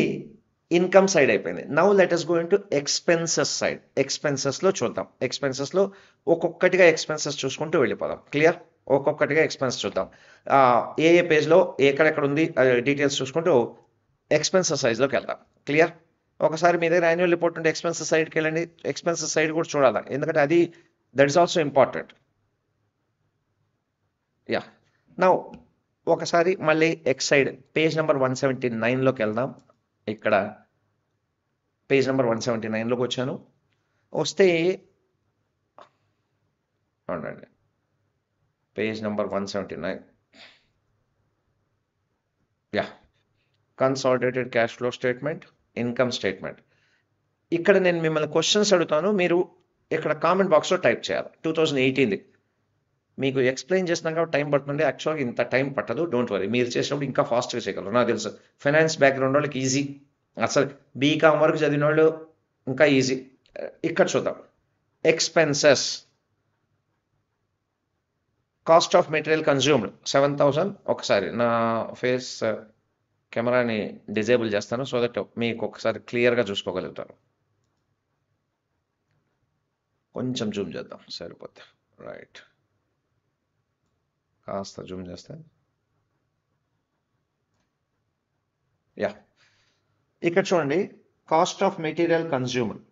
ఇన్కమ్ సైడ్ అయిపోయింది. Now let us going to expenses side ఎక్స్పెన్సెస్లో చూద్దాం. ఎక్స్పెన్సెస్లో ఒక్కొక్కటిగా ఎక్స్పెన్సెస్ చూసుకుంటూ వెళ్ళిపోదాం. క్లియర్ ఒక్కొక్కటిగా ఎక్స్పెన్స్ చూద్దాం. ఏ ఏ పేజ్లో ఎక్కడెక్కడ ఉంది డీటెయిల్స్ చూసుకుంటూ ఎక్స్పెన్సెస్ సైజ్లోకి వెళ్దాం. క్లియర్ ఒకసారి మీ దగ్గర యాన్యువల్ రిపోర్ట్ ఉంటే ఎక్స్పెన్సెస్ సైడ్కి వెళ్ళండి. ఎక్స్పెన్సెస్ సైడ్ కూడా చూడాలి. ఎందుకంటే అది that is also important yeah నా ఒకసారి మళ్ళీ Exide page number one seventy నైన్లోకి వెళ్దాం. ఇక్కడ పేజ్ నెంబర్ వన్ సెవెంటీ నైన్లోకి వచ్చాను. వస్తే అవునండి. Page number one seventy nine yeah consolidated cash flow statement income statement ఇక్కడ నేను మిమ్మల్ని క్వశ్చన్స్ అడుగుతాను. మీరు ఇక్కడ కామెంట్ బాక్స్లో టైప్ చేయాలి. టూ థౌజండ్ ఎయిటీన్ది మీకు ఎక్స్ప్లెయిన్ చేసినాక టైం పడుతుంది. యాక్చువల్గా ఇంత టైం పట్టదు. డోంట్ వరీ మీరు చేసినప్పుడు ఇంకా ఫాస్ట్గా చేయగలరు. నాకు తెలుసు. ఫైనాన్స్ బ్యాక్గ్రౌండ్ వాళ్ళకి ఈజీ అసలు బీకామ్ వరకు చదివిన వాళ్ళు ఇంకా ఈజీ ఇక్కడ చూద్దాం. Expenses cost of material consumed seven thousand ఒకసారి నా ఫేస్ కెమెరాని డిజేబుల్ చేస్తాను సో దట్ మీకు ఒకసారి క్లియర్గా చూసుకోగలుగుతారు. కొంచెం జూమ్ చేద్దాం. సరిపోతే. రైట్. కాస్త జూమ్ చేస్తే. యా. ఇక్కడ చూడండి. Cost of material consumed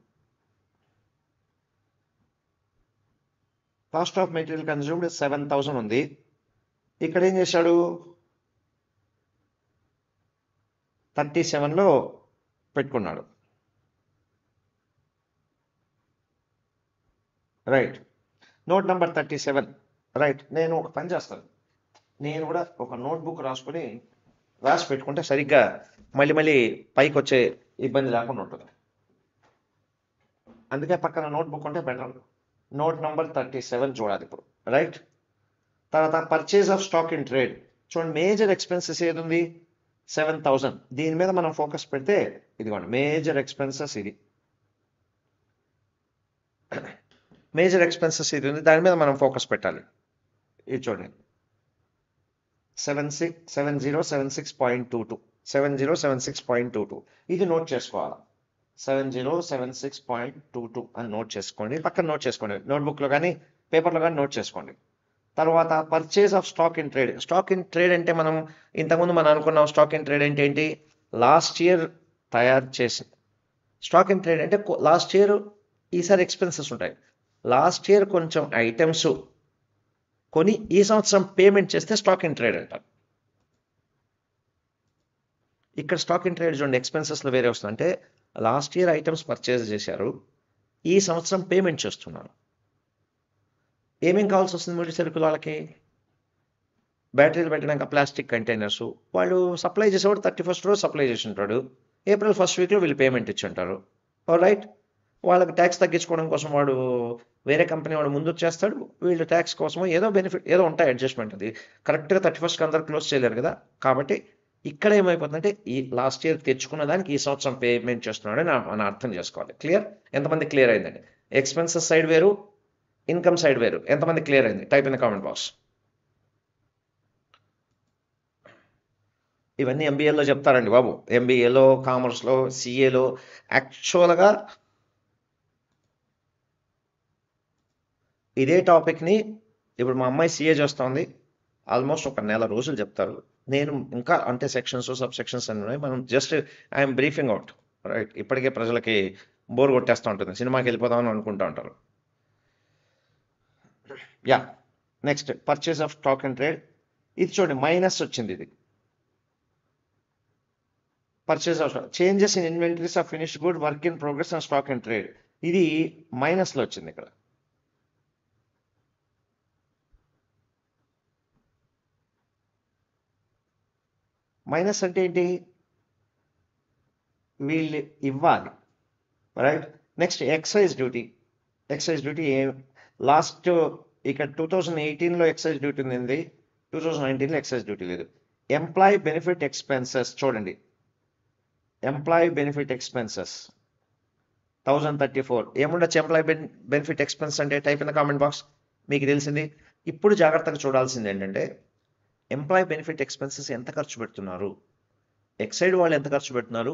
cost of material consumed seven thousand ఉంది. ఇక్కడ ఏం చేశాడు? థర్టీ సెవెన్లో పెట్టుకున్నాడు. Right. Note number thirty seven. Right. నేను ఒక పని చేస్తాను. నేను కూడా ఒక నోట్బుక్ రాసుకొని రాసి పెట్టుకుంటే సరిగ్గా మళ్ళీ మళ్ళీ పైకి వచ్చే ఇబ్బంది లేకుండా ఉంటుంది. అందుకే పక్కన నోట్బుక్ ఉంటే better. Note number thirty seven చూడాలి ఇప్పుడు. రైట్. తర్వాత purchase of stock in trade. చూడండి మేజర్ ఎక్స్పెన్సెస్ ఏది ఉంది? సెవెన్ థౌసండ్ దీని మీద మనం ఫోకస్ పెడితే ఇదిగోండి మేజర్ ఎక్స్పెన్సెస్ ఇది. మేజర్ ఎక్స్పెన్సెస్ ఇది ఉంది. దాని మీద మనం ఫోకస్ పెట్టాలి. ఇది చూడండి. Seven six seven zero seven six point two two seven zero seven six point two two ఇది నోట్ చేసుకోవాలి? Seven zero seven six point two two అని నోట్ చేసుకోండి. పక్కన నోట్ చేసుకోండి. నోట్బుక్లో కానీ పేపర్లో కానీ నోట్ చేసుకోండి. తర్వాత purchase of stock in trade stock in trade అంటే మనం ఇంతకుముందు మనం అనుకున్నాం స్టాక్ ఇన్ ట్రేడ్ అంటే ఏంటి? లాస్ట్ ఇయర్ తయారు చేసి స్టాక్ ఇన్ ట్రేడ్ అంటే లాస్ట్ ఇయర్ ఈసారి ఎక్స్పెన్సెస్ ఉంటాయి. లాస్ట్ ఇయర్ కొంచెం ఐటమ్స్ కొని ఈ సంవత్సరం పేమెంట్ చేస్తే స్టాక్ ఇన్ ట్రేడ్ అంటారు ఇక్కడ స్టాక్ ఇన్ ట్రేడ్ చూడండి ఎక్స్పెన్సెస్లో వేరే వస్తుంది. అంటే లాస్ట్ ఇయర్ ఐటమ్స్ పర్చేజ్ చేశారు. ఈ సంవత్సరం పేమెంట్ చేస్తున్నారు. ఏమేం కావాల్సి వస్తుంది ముడి సరుకులు వాళ్ళకి బ్యాటరీలు పెట్టడానికి ప్లాస్టిక్ కంటైనర్స్. వాళ్ళు సప్లై చేసేవాడు థర్టీ ఫస్ట్ రోజు సప్లై చేసి ఉంటాడు ఏప్రిల్ ఫస్ట్ వీక్లో వీళ్ళు పేమెంట్ ఇచ్చి ఉంటారు రైట్ వాళ్ళకి ట్యాక్స్ తగ్గించుకోవడం కోసం వాడు వేరే కంపెనీ వాడు ముందు చేస్తాడు. వీళ్ళు ట్యాక్స్ కోసం ఏదో బెనిఫిట్ ఏదో ఉంటాయి అడ్జస్ట్మెంట్ అది. కరెక్ట్గా థర్టీ ఫస్ట్కి అందరు క్లోజ్ చేయలేరు కదా? కాబట్టి ఇక్కడ ఏమైపోతుందంటే ఈ లాస్ట్ ఇయర్ తెచ్చుకున్న దానికి ఈ సంవత్సరం పేమెంట్ చేస్తున్నాడని మనం అర్థం చేసుకోవాలి. క్లియర్ ఎంతమంది క్లియర్ అయిందండి? ఎక్స్పెన్సెస్ సైడ్ వేరు ఇన్కమ్ సైడ్ వేరు. ఎంతమంది క్లియర్ అయింది? Type in the comment box. ఇవన్నీ ఎంబీఏలో చెప్తారండి బాబు. ఎంబీఏలో కామర్స్లో సిఏలో యాక్చువల్గా ఇదే టాపిక్ని ఇప్పుడు మా అమ్మాయి సిఏ చేస్తోంది. ఆల్మోస్ట్ ఒక నెల రోజులు చెప్తారు. నేను ఇంకా అంటే సెక్షన్స్ సబ్ సెక్షన్స్ అన్ని ఉన్నాయి. మనం just I'm briefing out right ఇప్పటికే ప్రజలకి బోర్ కొట్టేస్తూ ఉంటుంది. సినిమాకి వెళ్ళిపోదామని అనుకుంటూ ఉంటారు. Yeah next purchase of stock and trade ఇది చూడండి మైనస్ వచ్చింది ఇది. Purchase of changes in inventories of finish good work in progress and stock and trade ఇది మైనస్లో వచ్చింది ఇక్కడ. మైనస్ అంటే ఏంటి? వీళ్ళు ఇవ్వాలి. Right next excise duty excise duty last ఇక్కడ టూ థౌజండ్ ఎయిటీన్లో ఎక్సైజ్ డ్యూటీ ఉంది టూ థౌజండ్ నైన్టీన్లో ఎక్సైజ్ డ్యూటీ లేదు. ఎంప్లాయీ బెనిఫిట్ ఎక్స్పెన్సెస్ చూడండి. Employee benefit expenses thousand thirty four ఏముండొచ్చు employee benefit expense అంటే? Type in the comment box మీకు తెలిసింది. ఇప్పుడు జాగ్రత్తగా చూడాల్సింది ఏంటంటే ఎంప్లాయీ బెనిఫిట్ ఎక్స్పెన్సెస్ ఎంత ఖర్చు పెడుతున్నారు? ఎక్సైడ్ వాళ్ళు ఎంత ఖర్చు పెడుతున్నారు?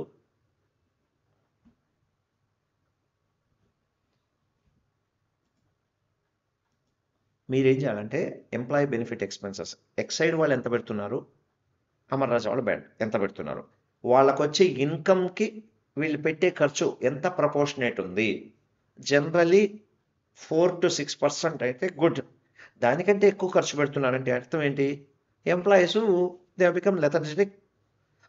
మీరేం చేయాలంటే ఎంప్లాయీ బెనిఫిట్ ఎక్స్పెన్సెస్ ఎక్సైడ్ వాళ్ళు ఎంత పెడుతున్నారు? అమర్ రాజా వాళ్ళు బ్యాడ్ ఎంత పెడుతున్నారు? వాళ్ళకు వచ్చే ఇన్కమ్కి వీళ్ళు పెట్టే ఖర్చు ఎంత ప్రపోర్షనేట్ ఉంది? Generally four to six percent అయితే గుడ్ దానికంటే ఎక్కువ ఖర్చు పెడుతున్నారంటే అర్థం ఏంటి? ఎంప్లాయీస్ దే బికమ్ లెథర్జిటిక్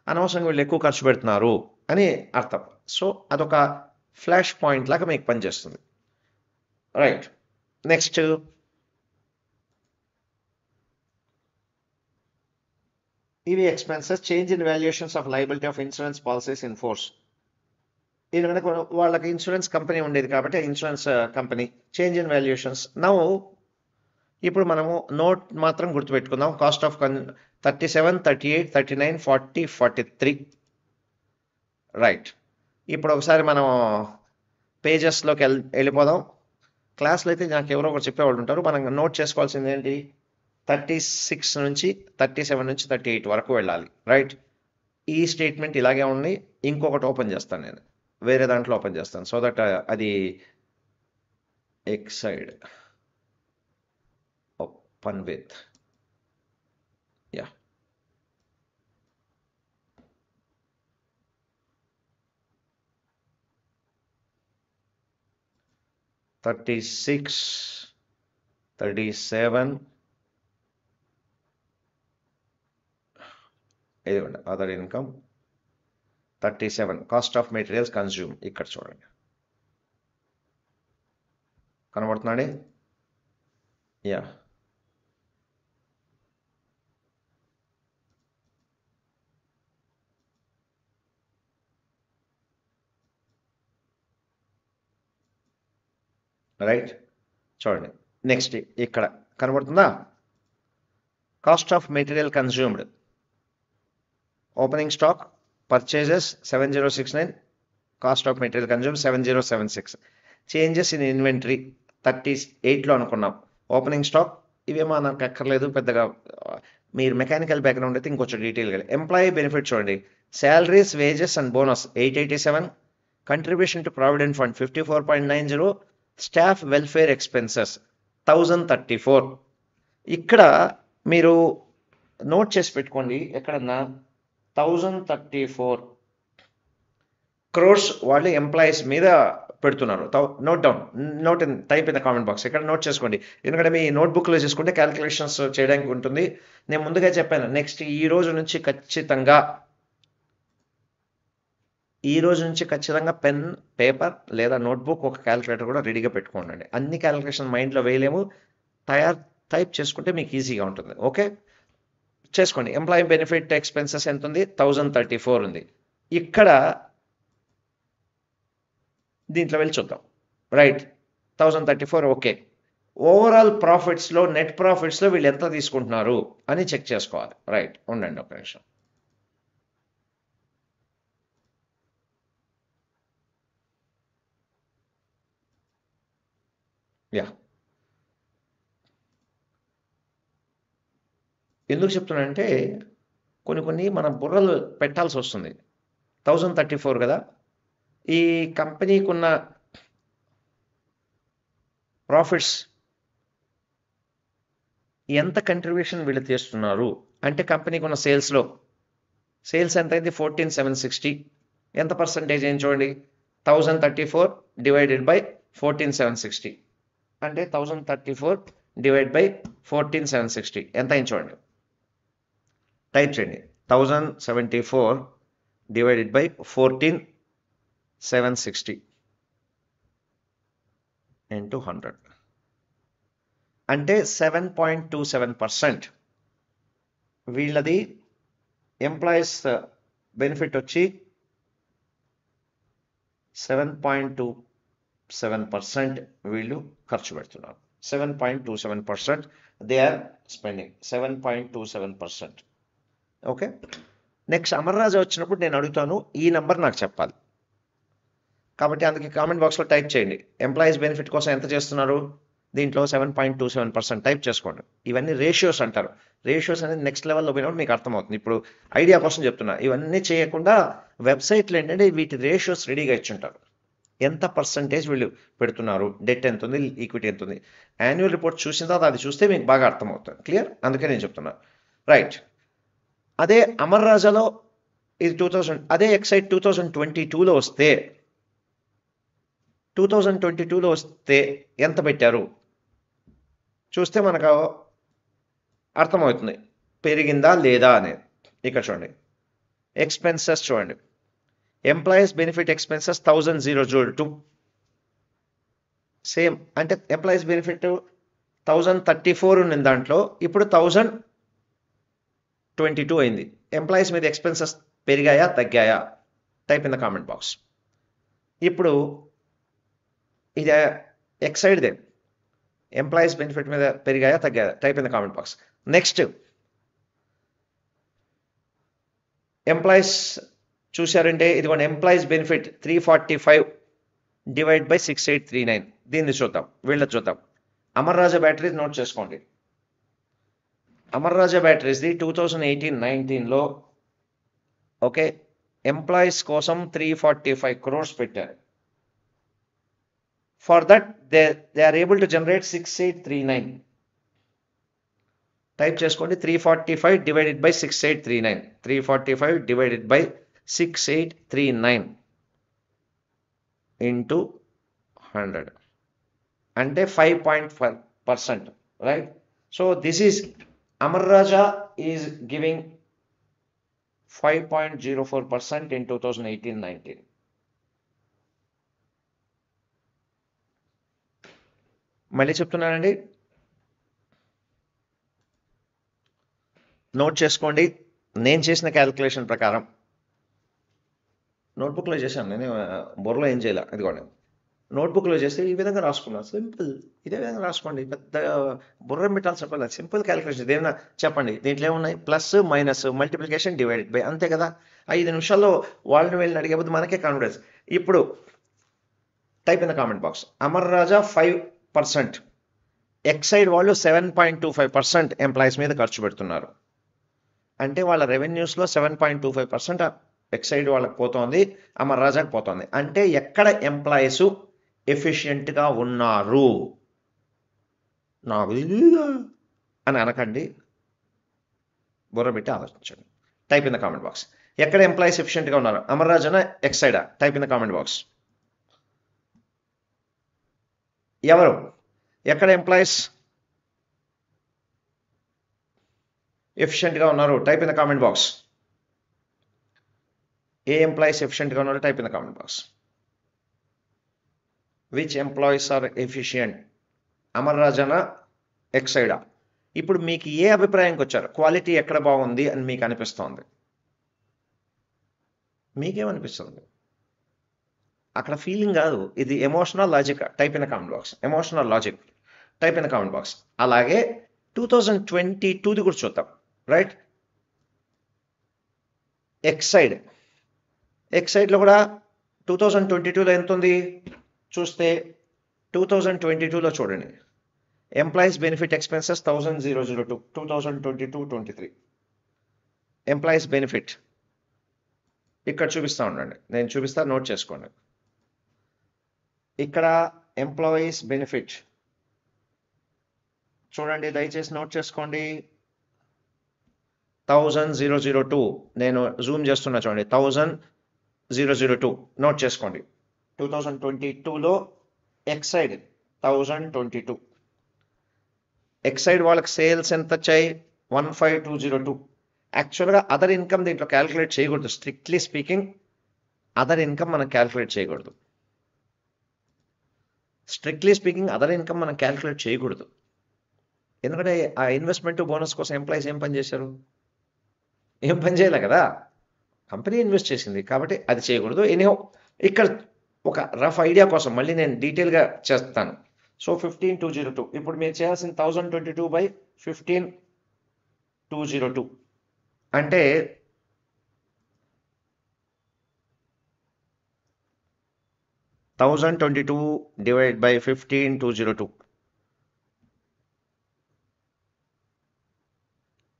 అనవసరంగా వీళ్ళు ఎక్కువ ఖర్చు పెడుతున్నారు అని అర్థం. సో అదొక ఫ్లాష్ పాయింట్ లాగా మీకు పనిచేస్తుంది. రైట్ నెక్స్ట్ ఇవి expenses change in valuations of liability of insurance policies in force ఎందుకంటే వాళ్ళకి ఇన్సూరెన్స్ కంపెనీ ఉండేది కాబట్టి insurance company change in valuations now ఇప్పుడు మనము నోట్ మాత్రం గుర్తుపెట్టుకుందాం. Cost of con thirty seven thirty eight thirty nine forty forty three right ఇప్పుడు ఒకసారి మనం పేజెస్లోకి వెళ్ళి వెళ్ళిపోదాం. క్లాస్లో అయితే నాకు ఎవరో ఒకరు చెప్పేవాళ్ళు ఉంటారు. మనం నోట్ చేసుకోవాల్సింది ఏంటి? థర్టీ సిక్స్ నుంచి థర్టీ సెవెన్ నుంచి థర్టీ ఎయిట్ వరకు వెళ్ళాలి. రైట్ ఈ స్టేట్మెంట్ ఇలాగే ఉంది. ఇంకొకటి ఓపెన్ చేస్తాను నేను. వేరే దాంట్లో ఓపెన్ చేస్తాను. సో దట్ uh, అది Exide open with yeah thirty six thirty seven ఇదిగోండి other income thirty seven cost of materials consume ఇక్కడ చూడండి. కనబడుతున్నాండి యా రైట్ చూడండి. నెక్స్ట్ ఇక్కడ కనబడుతుందా? Cost of material consumed opening stock purchases seven zero six nine cost of material consume seven zero seven six changes in inventory thirty ఎయిట్లో అనుకున్నాం. Opening stock ఇవేమో నాకు ఎక్కర్లేదు పెద్దగా మీరు మెకానికల్ బ్యాక్గ్రౌండ్ అయితే ఇంకొంచెం డీటెయిల్గా ఎంప్లాయీ బెనిఫిట్ చూడండి. Salaries wages and bonus eight eighty seven contribution to provident fund fifty four point nine zero staff welfare expenses thousand thirty four ఇక్కడ మీరు నోట్ చేసి పెట్టుకోండి ఎక్కడన్నా థౌజండ్ థర్టీ ఫోర్. క్రోర్స్ వాళ్ళు ఎంప్లాయీస్ మీద పెడుతున్నారు. Note down note in type in the comment box. ఇక్కడ note చేసుకోండి. ఎందుకంటే మీ నోట్బుక్లో చేసుకుంటే క్యాలిక్యులేషన్స్ చేయడానికి ఉంటుంది. నేను ముందుగా చెప్పాను నెక్స్ట్ ఈ రోజు నుంచి ఖచ్చితంగా ఈ రోజు నుంచి ఖచ్చితంగా పెన్ పేపర్ లేదా నోట్బుక్ ఒక క్యాలిక్యులేటర్ కూడా రెడీగా పెట్టుకోండి. అన్ని క్యాలిక్యులేషన్ మైండ్లో వేయలేము. తయారు టైప్ చేసుకుంటే మీకు ఈజీగా ఉంటుంది. ఓకే? చేసుకోండి. ఎంప్లాయీ బెనిఫిట్ ఎక్స్పెన్సెస్ ఎంత ఉంది థౌజండ్ థర్టీ ఫోర్ ఉంది. ఇక్కడ దీంట్లో వెళ్ళి చూద్దాం. Right thousand thirty four okay overall ప్రాఫిట్స్లో net ప్రాఫిట్స్లో వీళ్ళు ఎంత తీసుకుంటున్నారు అని చెక్ చేసుకోవాలి. రైట్ ఉండండి ఒక నిమిషం. యా ఎందుకు చెప్తున్నానంటే కొన్ని కొన్ని మన బుర్రలు పెట్టాల్సి వస్తుంది. థౌజండ్ థర్టీ ఫోర్ కదా? ఈ కంపెనీకి ఉన్న ప్రాఫిట్స్ ఎంత కంట్రిబ్యూషన్ వీళ్ళు చేస్తున్నారు అంటే కంపెనీకి ఉన్న సేల్స్లో. సేల్స్ ఎంత అయింది ఫోర్టీన్ సెవెన్ సిక్స్టీ. ఎంత పర్సంటేజ్ ఏం చూడండి? Thousand thirty four divided by fourteen seven sixty. అంటే thousand thirty four divide by fourteen seven sixty. ఎంత అయింది చూడండి? టైప్ చేయండి thousand seventy four divided by fourteen seven sixty into hundred అంటే seven point two seven percent వీళ్ళది employees benefit వచ్చి seven point two seven percent వీళ్ళు ఖర్చు పెడుతున్నారు. Seven point two seven percent they are spending seven point two seven percent okay? Next Amara Raja వచ్చినప్పుడు నేను అడుగుతాను ఈ నెంబర్ నాకు చెప్పాలి. కాబట్టి అందుకే కామెంట్ బాక్స్లో టైప్ చేయండి. ఎంప్లాయీస్ బెనిఫిట్ కోసం ఎంత చేస్తున్నారు? దీంట్లో seven point two seven percent type చేసుకోండి. ఇవన్నీ రేషియోస్ అంటారు. రేషియోస్ అనేది నెక్స్ట్ లెవెల్లో పోయినప్పుడు మీకు అర్థమవుతుంది. ఇప్పుడు ఐడియా కోసం చెప్తున్నా. ఇవన్నీ చేయకుండా వెబ్సైట్లు ఏంటంటే వీటి రేషియోస్ రెడీగా ఇచ్చుంటారు. ఎంత పర్సంటేజ్ వీళ్ళు పెడుతున్నారు? డెట్ ఎంత ఉంది? ఈక్విటీ ఎంత ఉంది? యాన్యువల్ రిపోర్ట్ చూసిన తర్వాత అది చూస్తే మీకు బాగా అర్థమవుతుంది. క్లియర్ అందుకే నేను చెప్తున్నా. రైట్ అదే అమర్ రాజాలో ఇది టూ థౌజండ్ అదే ఎక్సైట్ టూ థౌజండ్ ట్వంటీ టూలో వస్తే టూ థౌజండ్ ట్వంటీ టూలో వస్తే ఎంత పెట్టారు? చూస్తే మనకు అర్థమవుతుంది. పెరిగిందా లేదా అనేది. ఇక్కడ చూడండి. ఎక్స్పెన్సెస్ చూడండి. Employees benefit expenses thousand zero zero two same అంటే employees benefit thousand thirty four ఉంది దాంట్లో. ఇప్పుడు థౌజండ్ ట్వంటీ టూ అయింది. ఎంప్లాయీస్ మీద ఎక్స్పెన్సెస్ పెరిగాయా తగ్గాయా? Type in the comment box ఇప్పుడు ఇది ఎక్సైడ్దే ఎంప్లాయీస్ బెనిఫిట్ మీద పెరిగాయా తగ్గాయా? Type in the comment box next employees చూశారంటే ఇదిగోండి employees benefit three forty five divide by six eight three nine దీన్ని చూద్దాం వీళ్ళ చూద్దాం. అమర్ రాజా బ్యాటరీస్ నోట్ చేసుకోండి. అమర్ రాజా బ్యాటరీస్ది టూ థౌజండ్ ఎయిటీన్ నైన్టీన్లో ఓకే ఎంప్లాయీస్ కోసం త్రీ ఫార్టీ ఫైవ్ క్రోర్స్ పెట్టారు. For that they they are able to generate six eight three nine type చేసుకోండి three forty five divided by six eight three nine three forty five divided by six eight three nine into hundred అంటే five point five percent right so this is Amar Raja is giving five point zero four percent two eighteen nineteen మళ్ళీ చెప్తున్నానండి. Note చేసుకోండి. నేను చేసిన calculation ప్రకారం. నోట్బుక్లో చేశాను. నేను బుర్రలో ఏం చేయాలి. ఇదిగోండి. నోట్బుక్లో చేస్తే ఈ విధంగా రాసుకున్నాను సింపుల్. ఇదే విధంగా రాసుకోండి. పెద్ద బుర్ర పెట్టాల్సిన పని సింపుల్ క్యాలిక్యులేషన్. ఏదైనా చెప్పండి. దీంట్లో ఏమున్నాయి? Plus minus multiplication divided by అంతే కదా? ఐదు నిమిషాల్లో వాళ్ళని వెళ్ళి అడిగేపోతే మనకే కాన్ఫిడెన్స్. ఇప్పుడు type in the comment box. Amara Raja five percent. Exide వాళ్ళు seven point two five percent employees మీద ఖర్చు పెడుతున్నారు. అంటే వాళ్ళ రెవెన్యూస్లో seven point two five percent Exide వాళ్ళకి పోతోంది అమర్ రాజాకి పోతోంది. అంటే ఎక్కడ ఎంప్లాయీస్ ఎఫిషియెంట్గా ఉన్నారు. నాకు అని అనకండి. బుర్ర పెట్టి ఆలోచించండి. Type in the comment box. ఎక్కడ ఎంప్లాయీస్ ఎఫిషియెంట్గా ఉన్నారు? అమర్రాజన? ఎక్సైడా type in the comment box. ఎవరు? ఎక్కడ ఎంప్లాయీస్ ఎఫిషియెంట్గా ఉన్నారు? Type in the comment box. A employees ఎఫిషియెంట్గా ఉన్నారు? Type in the comment box. Which employees are efficient Amara రాజానా ఎక్సైడా ఇప్పుడు మీకు ఏ అభిప్రాయంకి వచ్చారు క్వాలిటీ ఎక్కడ బాగుంది అని మీకు అనిపిస్తోంది? మీకేమనిపిస్తుంది? అక్కడ ఫీలింగ్ కాదు. ఇది emotional logic type in comment box emotional logic type in comment box అలాగే టూ థౌజండ్ ట్వంటీ టూది కూడా చూద్దాం. రైట్ ఎక్సైడ్ ఎక్సైడ్లో కూడా టూ థౌజండ్ ట్వంటీ టూలో ఎంత ఉంది చూస్తే టూ థౌజండ్ ట్వంటీ టూలో చూడండి. Employees benefit expenses thousand zero zero two two thousand twenty two twenty three employees benefit ఇక్కడ చూపిస్తా ఉండండి. నేను చూపిస్తా నోట్ చేసుకోండి. ఇక్కడ ఎంప్లాయీస్ బెనిఫిట్ చూడండి దయచేసి నోట్ చేసుకోండి. థౌజండ్ జీరో జీరో టూ నేను జూమ్ చేస్తున్నా చూడండి. Thousand zero zero two note చేసుకోండి. టూ థౌజండ్ ట్వంటీ టూలో Exide thousand twenty two Exide వాళ్ళకి సేల్స్ ఎంత వచ్చాయి? One five two zero two యాక్చువల్గా అదర్ ఇన్కమ్ దీంట్లో క్యాలిక్యులేట్ చేయకూడదు. స్ట్రిక్ట్లీ స్పీకింగ్ అదర్ ఇన్కమ్ మనం క్యాలిక్యులేట్ చేయకూడదు. స్ట్రిక్ట్లీ స్పీకింగ్ అదర్ ఇన్కమ్ మనం క్యాలిక్యులేట్ చేయకూడదు. ఎందుకంటే ఆ ఇన్వెస్ట్మెంట్ బోనస్ కోసం ఎంప్లాయీస్ ఏం పని చేశారు? ఏం పని చేయలే కదా? కంపెనీ ఇన్వెస్ట్ చేసింది. కాబట్టి అది చేయకూడదు. ఎనీహో ఇక్కడ ఒక రఫ్ ఐడియా కోసం మళ్ళీ నేను డీటెయిల్గా చేస్తాను. So fifteen two zero two ఇప్పుడు మీరు చేయాల్సిన thousand twenty two by fifteen two zero two అంటే thousand twenty two divide by fifteen two zero two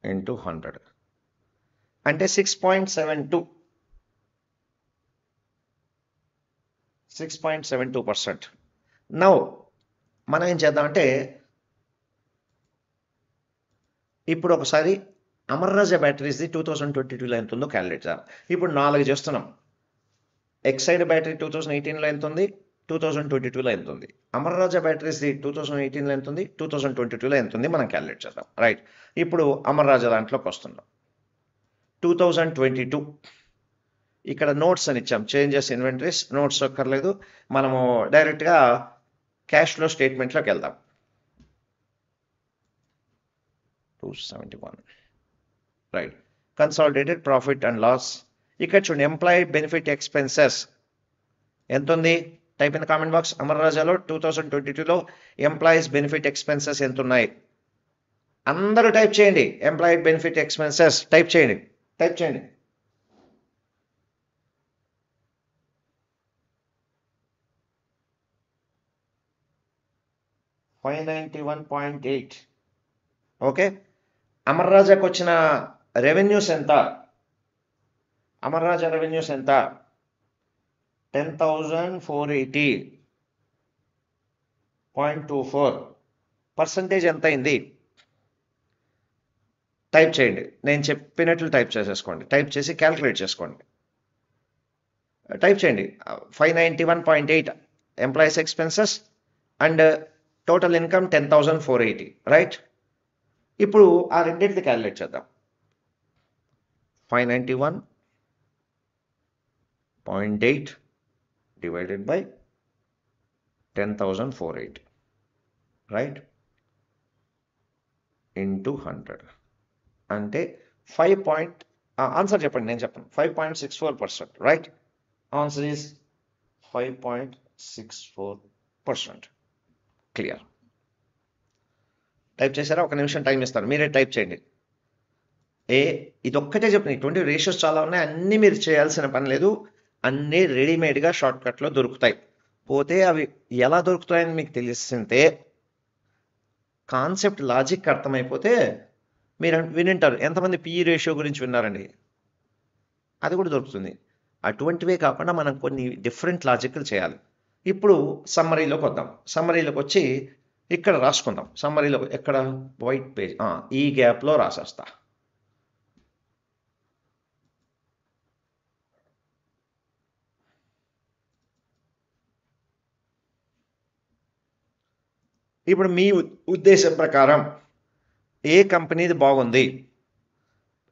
into hundred అంటే six point seven two six point seven two percent now మనం ఏం చేద్దామంటే ఇప్పుడు ఒకసారి అమర్రాజా బ్యాటరీస్ది టూ థౌజండ్ ట్వంటీ టూలో ఎంత ఉందో క్యాలిక్యులేట్ చేద్దాం. ఇప్పుడు నాలుగు చేస్తున్నాం. ఎక్సైడ్ బ్యాటరీ టూ థౌజండ్ ఎయిటీన్లో ఎంత ఉంది? టూ థౌజండ్ ట్వంటీ టూలో ఎంత ఉంది? అమర్రాజా బ్యాటరీస్ది టూ థౌజండ్ ఎయిటీన్లో ఎంత ఉంది? టూ థౌజండ్ ట్వంటీ టూలో ఎంత ఉంది? మనం క్యాలిక్యులేట్ చేద్దాం. రైట్ ఇప్పుడు అమర్రాజా దాంట్లోకి వస్తున్నాం. టూ థౌజండ్ ట్వంటీ టూ ఇక్కడ నోట్స్ అని ఇచ్చాం. చేంజెస్ ఇన్వెంటరీస్ నోట్స్ ఒక్కర్లేదు. మనము డైరెక్ట్గా క్యాష్ ఫ్లో స్టేట్మెంట్లోకి వెళ్దాం. Two seventy one. Right. Consolidated profit and loss. ఇక్కడ చూడండి ఎంప్లాయీ బెనిఫిట్ ఎక్స్పెన్సెస్. ఎంత ఉంది టైప్ ఇన్ కామెంట్ బాక్స్. అమర్రాజాలో టూ థౌజండ్ ట్వంటీ టూలో ఎంప్లాయీస్ బెనిఫిట్ ఎక్స్పెన్సెస్ ఎంత ఉన్నాయి అందరూ టైప్ చేయండి. Employee benefit expenses. టైప్ చేయండి. టైప్ చేయండి. Five ninety one point eight. Okay? అమర్రాజాకి వచ్చిన రెవెన్యూస్ ఎంత? అమర్రాజా రెవెన్యూస్ ఎంత? Ten thousand four eighty. Point two four. Percentage ఎంత అయింది టైప్ చేయండి. నేను చెప్పినట్లు టైప్ చేసేసుకోండి. టైప్ చేసి క్యాల్కులేట్ చేసుకోండి. టైప్ చేయండి. Five ninety one point eight. Employees expenses and total income ten thousand four eighty right ఇప్పుడు ఆ రెండింటిది క్యాలిక్యులేట్ చేద్దాం. Five ninety one point eight divided by ten thousand four eighty right into hundred అంటే five point answer చెప్పండి నేను చెప్పను. Five point six four percent right answer is five point six four percent clear. Type చేశారా? ఒక నిమిషం time ఇస్తాను. మీరే type చేయండి. ఏ ఇది ఒక్కటే చెప్పిన ఇటువంటి రేషియోస్ చాలా ఉన్నాయి. అన్నీ మీరు చేయాల్సిన పని లేదు. అన్నీ రెడీమేడ్గా షార్ట్కట్లో దొరుకుతాయి. పోతే అవి ఎలా దొరుకుతాయని మీకు తెలిసింటే కాన్సెప్ట్ లాజిక్ అర్థమైపోతే మీరు వినింటారు. ఎంతమంది పిఈ రేషియో గురించి విన్నారండి? అది కూడా దొరుకుతుంది. అటువంటివే కాకుండా మనం కొన్ని డిఫరెంట్ లాజిక్లు చేయాలి. ఇప్పుడు సమ్మరీలోకి వద్దాం. సమ్మరీలోకి వచ్చి ఇక్కడ రాసుకుందాం. సమ్మరీలో ఎక్కడ? White page. ఈ గ్యాప్లో రాసేస్తా. ఇప్పుడు మీ ఉద్దేశం ప్రకారం ఏ కంపెనీది బాగుంది?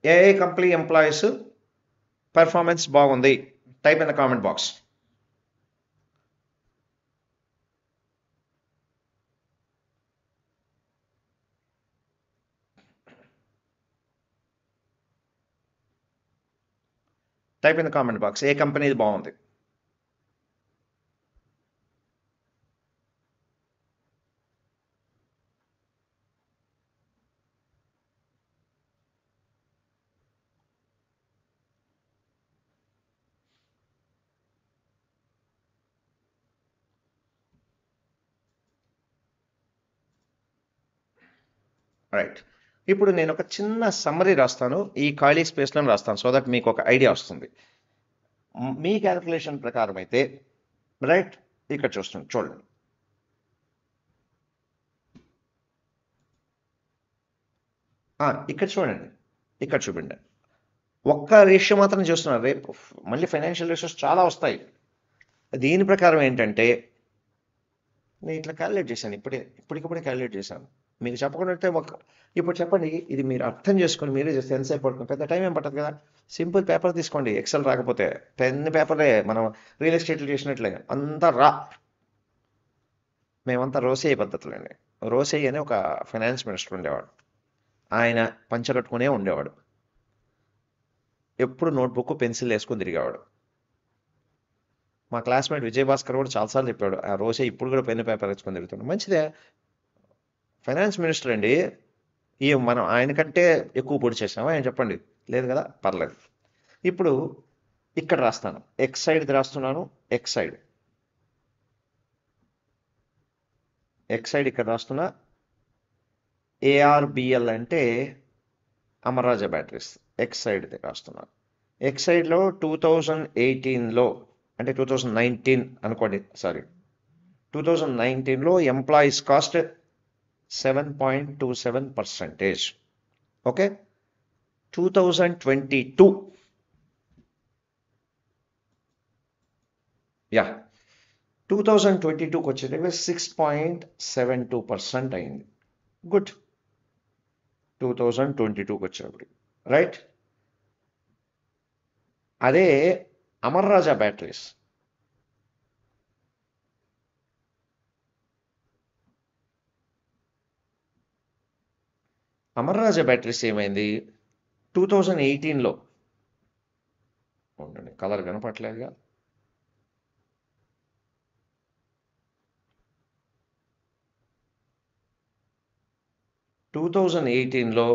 ఏ ఏ కంపెనీ ఎంప్లాయీస్ పెర్ఫార్మెన్స్ బాగుంది? Type in the comment box. type in the comment box a company is bound. Right. ఇప్పుడు నేను ఒక చిన్న సమ్మరీ రాస్తాను. ఈ ఖాళీ స్పేస్లో రాస్తాను. సో దట్ మీకు ఒక ఐడియా వస్తుంది. మీ క్యాలిక్యులేషన్ ప్రకారం అయితే రైట్ ఇక్కడ చూస్తాను చూడండి. ఇక్కడ చూడండి. ఇక్కడ చూపిండి ఒక్క రేషియో మాత్రం చూస్తున్నారు రేపు మళ్ళీ ఫైనాన్షియల్ రేషియోస్ చాలా వస్తాయి. దీని ప్రకారం ఏంటంటే నేను ఇట్లా క్యాలిక్యులేట్ చేశాను. ఇప్పుడే ఇప్పటికప్పుడే క్యాలిక్యులేట్ చేశాను. మీకు చెప్పకుండా ఒక ఇప్పుడు చెప్పండి ఇది మీరు అర్థం చేసుకొని మీరే చేస్తే ఎంతసేపు పడుతుంది? పెద్ద టైం ఏం పట్టదు కదా? సింపుల్ పేపర్ తీసుకోండి ఎక్సెల్ రాకపోతే. పెన్ పేపరే మనం రియల్ ఎస్టేట్లు చేసినట్లే. అంతా రా. మేమంతా రోసే పద్ధతులండి రోసే అని ఒక ఫైనాన్స్ మినిస్టర్ ఉండేవాడు. ఆయన పంచగట్టుకునే ఉండేవాడు. ఎప్పుడు నోట్బుక్ పెన్సిల్ వేసుకొని తిరిగేవాడు. మా క్లాస్మేట్ విజయ్ భాస్కర్ కూడా చాలాసార్లు చెప్పాడు ఆ రోజే ఇప్పుడు కూడా పెన్ పేపర్ వేసుకొని తిరుగుతున్నాడు. మంచిదే. ఫైనాన్స్ మినిస్టర్ అండి ఈ మనం ఆయన కంటే ఎక్కువ పొడి చేసామా ఆయన చెప్పండి. లేదు కదా? పర్లేదు. ఇప్పుడు ఇక్కడ రాస్తాను ఎక్స్ సైడ్ది రాస్తున్నాను. ఎక్స్ సైడ్ ఎక్స్ సైడ్ ఇక్కడ రాస్తున్నా. ఏఆర్బిఎల్ అంటే అమరాజా బ్యాటరీస్. ఎక్స్ సైడ్ రాస్తున్నాను ఎక్స్ సైడ్లో టూ థౌజండ్ ఎయిటీన్లో అంటే టూ థౌజండ్ నైన్టీన్ అనుకోండి సారీ టూ థౌజండ్ నైన్టీన్లో employees cost seven point two seven percentage okay two thousand twenty two yeah two thousand twenty టూకి వచ్చేటప్పుడు six point seven two percent అయింది good two thousand twenty టూకి వచ్చేటప్పుడు right అదే Amar Raja batteries Amara Raja batteries ఏమైంది two thousand ఎయిటీన్లో. ఉండండి కలర్ కనపట్లేదుగా టూ థౌజండ్ ఎయిటీన్లో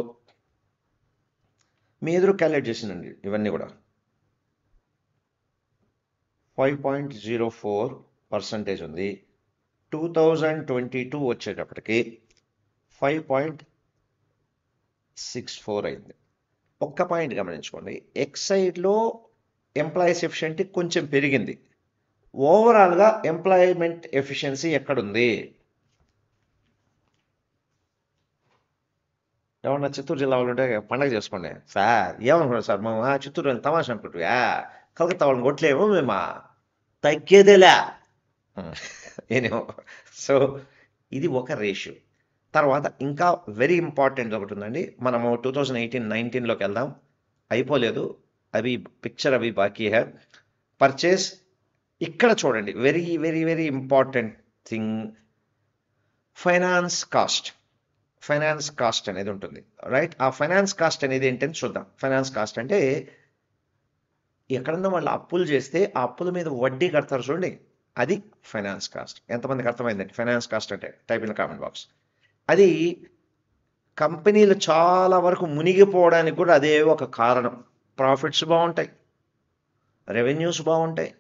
మీ ఎదురు క్యాలిక్యులేట్ చేసిందండి ఇవన్నీ కూడా. Five point zero four percentage ఉంది. టూ థౌజండ్ ట్వంటీ టూ వచ్చేటప్పటికి ఫైవ్ పాయింట్ సిక్స్ ఫోర్ అయింది. ఒక్క పాయింట్ గమనించుకోండి. ఎక్సైడ్లో ఎంప్లాయీస్ ఎఫిషియన్సీ కొంచెం పెరిగింది. ఓవరాల్గా ఎంప్లాయ్మెంట్ ఎఫిషియన్సీ ఎక్కడుంది? ఏమన్నా చిత్తూరు జిల్లా వాళ్ళు ఉంటే పండగ చేసుకోండి. సార్ ఏమనుకున్నారు సార్? మేము చిత్తూరు వెళ్ళి తమాషా అనుకుంటుగా కలకత్తా వాళ్ళని కొట్టలేము మేము? తగ్గేదేలే. *laughs* ఏనేమో సో ఇది ఒక రేషియో తర్వాత ఇంకా వెరీ ఇంపార్టెంట్ ఒకటి ఉందండి. మనము టూ థౌజండ్ ఎయిటీన్ నైన్టీన్లోకి వెళ్దాం. అయిపోలేదు. అవి పిక్చర్ అవి బాకీ హే. పర్చేస్ ఇక్కడ చూడండి. Very very very important thing finance cost finance cost అనేది ఉంటుంది. రైట్ ఆ ఫైనాన్స్ కాస్ట్ అనేది ఏంటని చూద్దాం. ఫైనాన్స్ కాస్ట్ అంటే ఎక్కడన్నా వాళ్ళు అప్పులు చేస్తే ఆ అప్పుల మీద వడ్డీ కడతారు చూడండి. అది ఫైనాన్స్ కాస్ట్ ఎంతమందికి అర్థమైందండి? ఫైనాన్స్ కాస్ట్ అంటే? టైప్ ఇన్ కామెంట్ బాక్స్ అది కంపెనీలు చాలా వరకు మునిగిపోవడానికి కూడా అదే ఒక కారణం. ప్రాఫిట్స్ బాగుంటాయి. రెవెన్యూస్ బాగుంటాయి.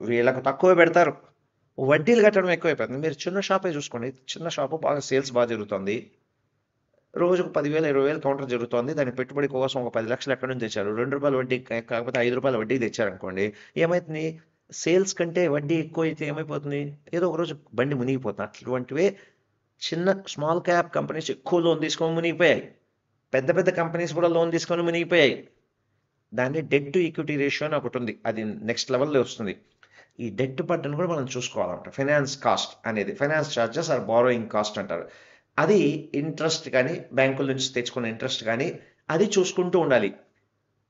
వీళ్ళకు తక్కువ పెడతారు. వడ్డీలు కట్టడం ఎక్కువైపోతుంది మీరు చిన్న షాపే చూసుకోండి. చిన్న షాపు బాగా సేల్స్ బాగా జరుగుతుంది. రోజుకు పదివేలు ఇరవై వేలు కౌంటర్ జరుగుతుంది. దాని పెట్టుబడి కోసం ఒక పది లక్షలు ఎక్కడి నుంచి తెచ్చారు? రెండు రూపాయల వడ్డీ కాకపోతే ఐదు రూపాయల వడ్డీ తెచ్చారనుకోండి ఏమవుతుంది సేల్స్ కంటే వడ్డీ ఎక్కువ అయితే ఏమైపోతుంది? ఏదో ఒక రోజు బండి మునిగిపోతుంది. అటువంటివే చిన్న స్మాల్ క్యాప్ కంపెనీస్ ఎక్కువ లోన్ తీసుకొని మునిగిపోయాయి. పెద్ద పెద్ద కంపెనీస్ కూడా లోన్ తీసుకొని మునిగిపోయాయి. దాన్ని డెట్ టు ఈక్విటీ రేషియో అని ఒకటి ఉంది. అది నెక్స్ట్ లెవెల్లో వస్తుంది. ఈ డెట్ బడ్డను కూడా మనం చూసుకోవాలంట ఫైనాన్స్ కాస్ట్ అనేది. Finance charges or borrowing cost అంటారు. అది ఇంట్రెస్ట్ కానీ బ్యాంకుల నుంచి తెచ్చుకున్న ఇంట్రెస్ట్ కానీ అది చూసుకుంటూ ఉండాలి.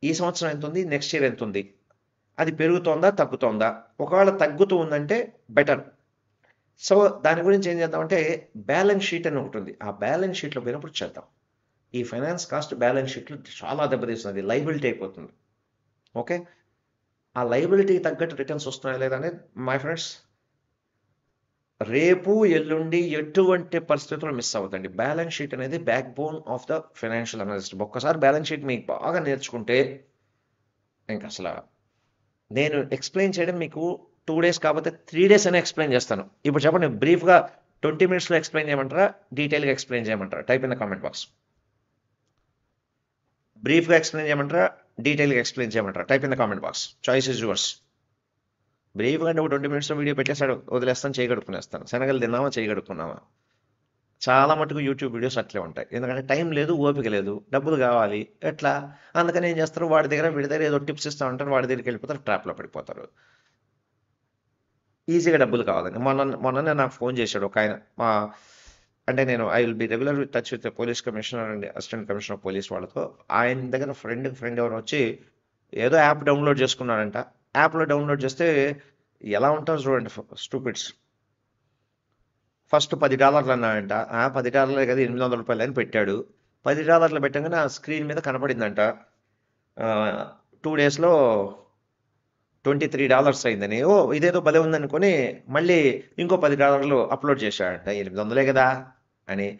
ఈ సంవత్సరం ఎంత ఉంది? నెక్స్ట్ ఇయర్ ఎంత ఉంది? అది పెరుగుతోందా? తగ్గుతోందా? ఒకవేళ తగ్గుతూ ఉందంటే బెటర్ సో దాని గురించి ఏం చేద్దామంటే బ్యాలెన్స్ షీట్ అని ఒకటి ఉంది. ఆ బ్యాలెన్స్ షీట్లో పోయినప్పుడు చేద్దాం. ఈ ఫైనాన్స్ కాస్ట్ బ్యాలెన్స్ షీట్లు చాలా దెబ్బతీస్తుంది. లైబిలిటీ అయిపోతుంది. ఓకే? ఆ లైబిలిటీకి తగ్గట్టు రిటర్న్స్ వస్తున్నాయా లేదా అనేది మై ఫ్రెండ్స్ రేపు ఎల్లుండి ఎటువంటి పరిస్థితుల్లో మిస్ అవుతుంది బ్యాలెన్స్ షీట్ అనేది backbone of the financial analyst ఒక్కసారి బ్యాలెన్స్ షీట్ మీకు బాగా నేర్చుకుంటే ఇంకా అసలు నేను ఎక్స్ప్లెయిన్ చేయడం మీకు టూ డేస్ కాకపోతే త్రీ డేస్ అని ఎక్స్ప్లెయిన్ చేస్తాను. ఇప్పుడు చెప్పండి బ్రీఫ్గా ట్వంటీ మినిట్స్లో ఎక్స్ప్లెయిన్ చేయమంటారా? డీటెయిల్గా ఎక్స్ప్లెయిన్ చేయమంటారా? Type in the comment box బ్రీఫ్గా ఎక్స్ప్లెయిన్ చేయమంటారా? డీటెయిల్గా ఎక్స్ప్లెయిన్ చేయమంటారా? Type in the comment box choice is yours బ్రీఫ్గా అంటే ఒక ట్వంటీ మినిట్స్లో వీడియో పెట్టేసాడు వదిలేస్తాను చేయగడుకునేస్తాను శనగలు తిన్నామా చేయగడుకున్నామా చాలా మటుకు యూట్యూబ్ వీడియోస్ అట్లే ఉంటాయి. ఎందుకంటే టైం లేదు ఓపిక లేదు డబ్బులు కావాలి. ఎట్లా? అందుకని ఏం చేస్తారు? వాడి దగ్గర వీడి దగ్గర ఏదో టిప్స్ ఇస్తూ ఉంటారు వాడి దగ్గరికి వెళ్ళిపోతారు ట్రాప్లో పడిపోతారు. ఈజీగా డబ్బులు కావాలని మొన్న మొన్ననే నాకు ఫోన్ చేశాడు ఒక ఆయన. మా అంటే నేను I will be regular touch with police commissioner and assistant commissioner police వాళ్ళతో. ఆయన దగ్గర ఫ్రెండ్ ఫ్రెండ్ ఎవరు వచ్చి ఏదో యాప్ డౌన్లోడ్ చేసుకున్నాడంట. యాప్లో డౌన్లోడ్ చేస్తే ఎలా ఉంటారు చూడండి స్టూపిడ్స్. ఫస్ట్ పది డాలర్లు అన్నాడంట. పది డాలర్లే కదా ఎనిమిది వందల రూపాయలు అని పెట్టాడు. పది డాలర్లు పెట్టగానే ఆ స్క్రీన్ మీద కనపడిందంట. టూ డేస్లో ట్వంటీ త్రీ డాలర్స్ అయిందని. ఓ ఇదేదో భలే ఉందనుకొని మళ్ళీ ఇంకో పది డాలర్లు అప్లోడ్ చేశాడంట ఎనిమిది వందలే కదా అని.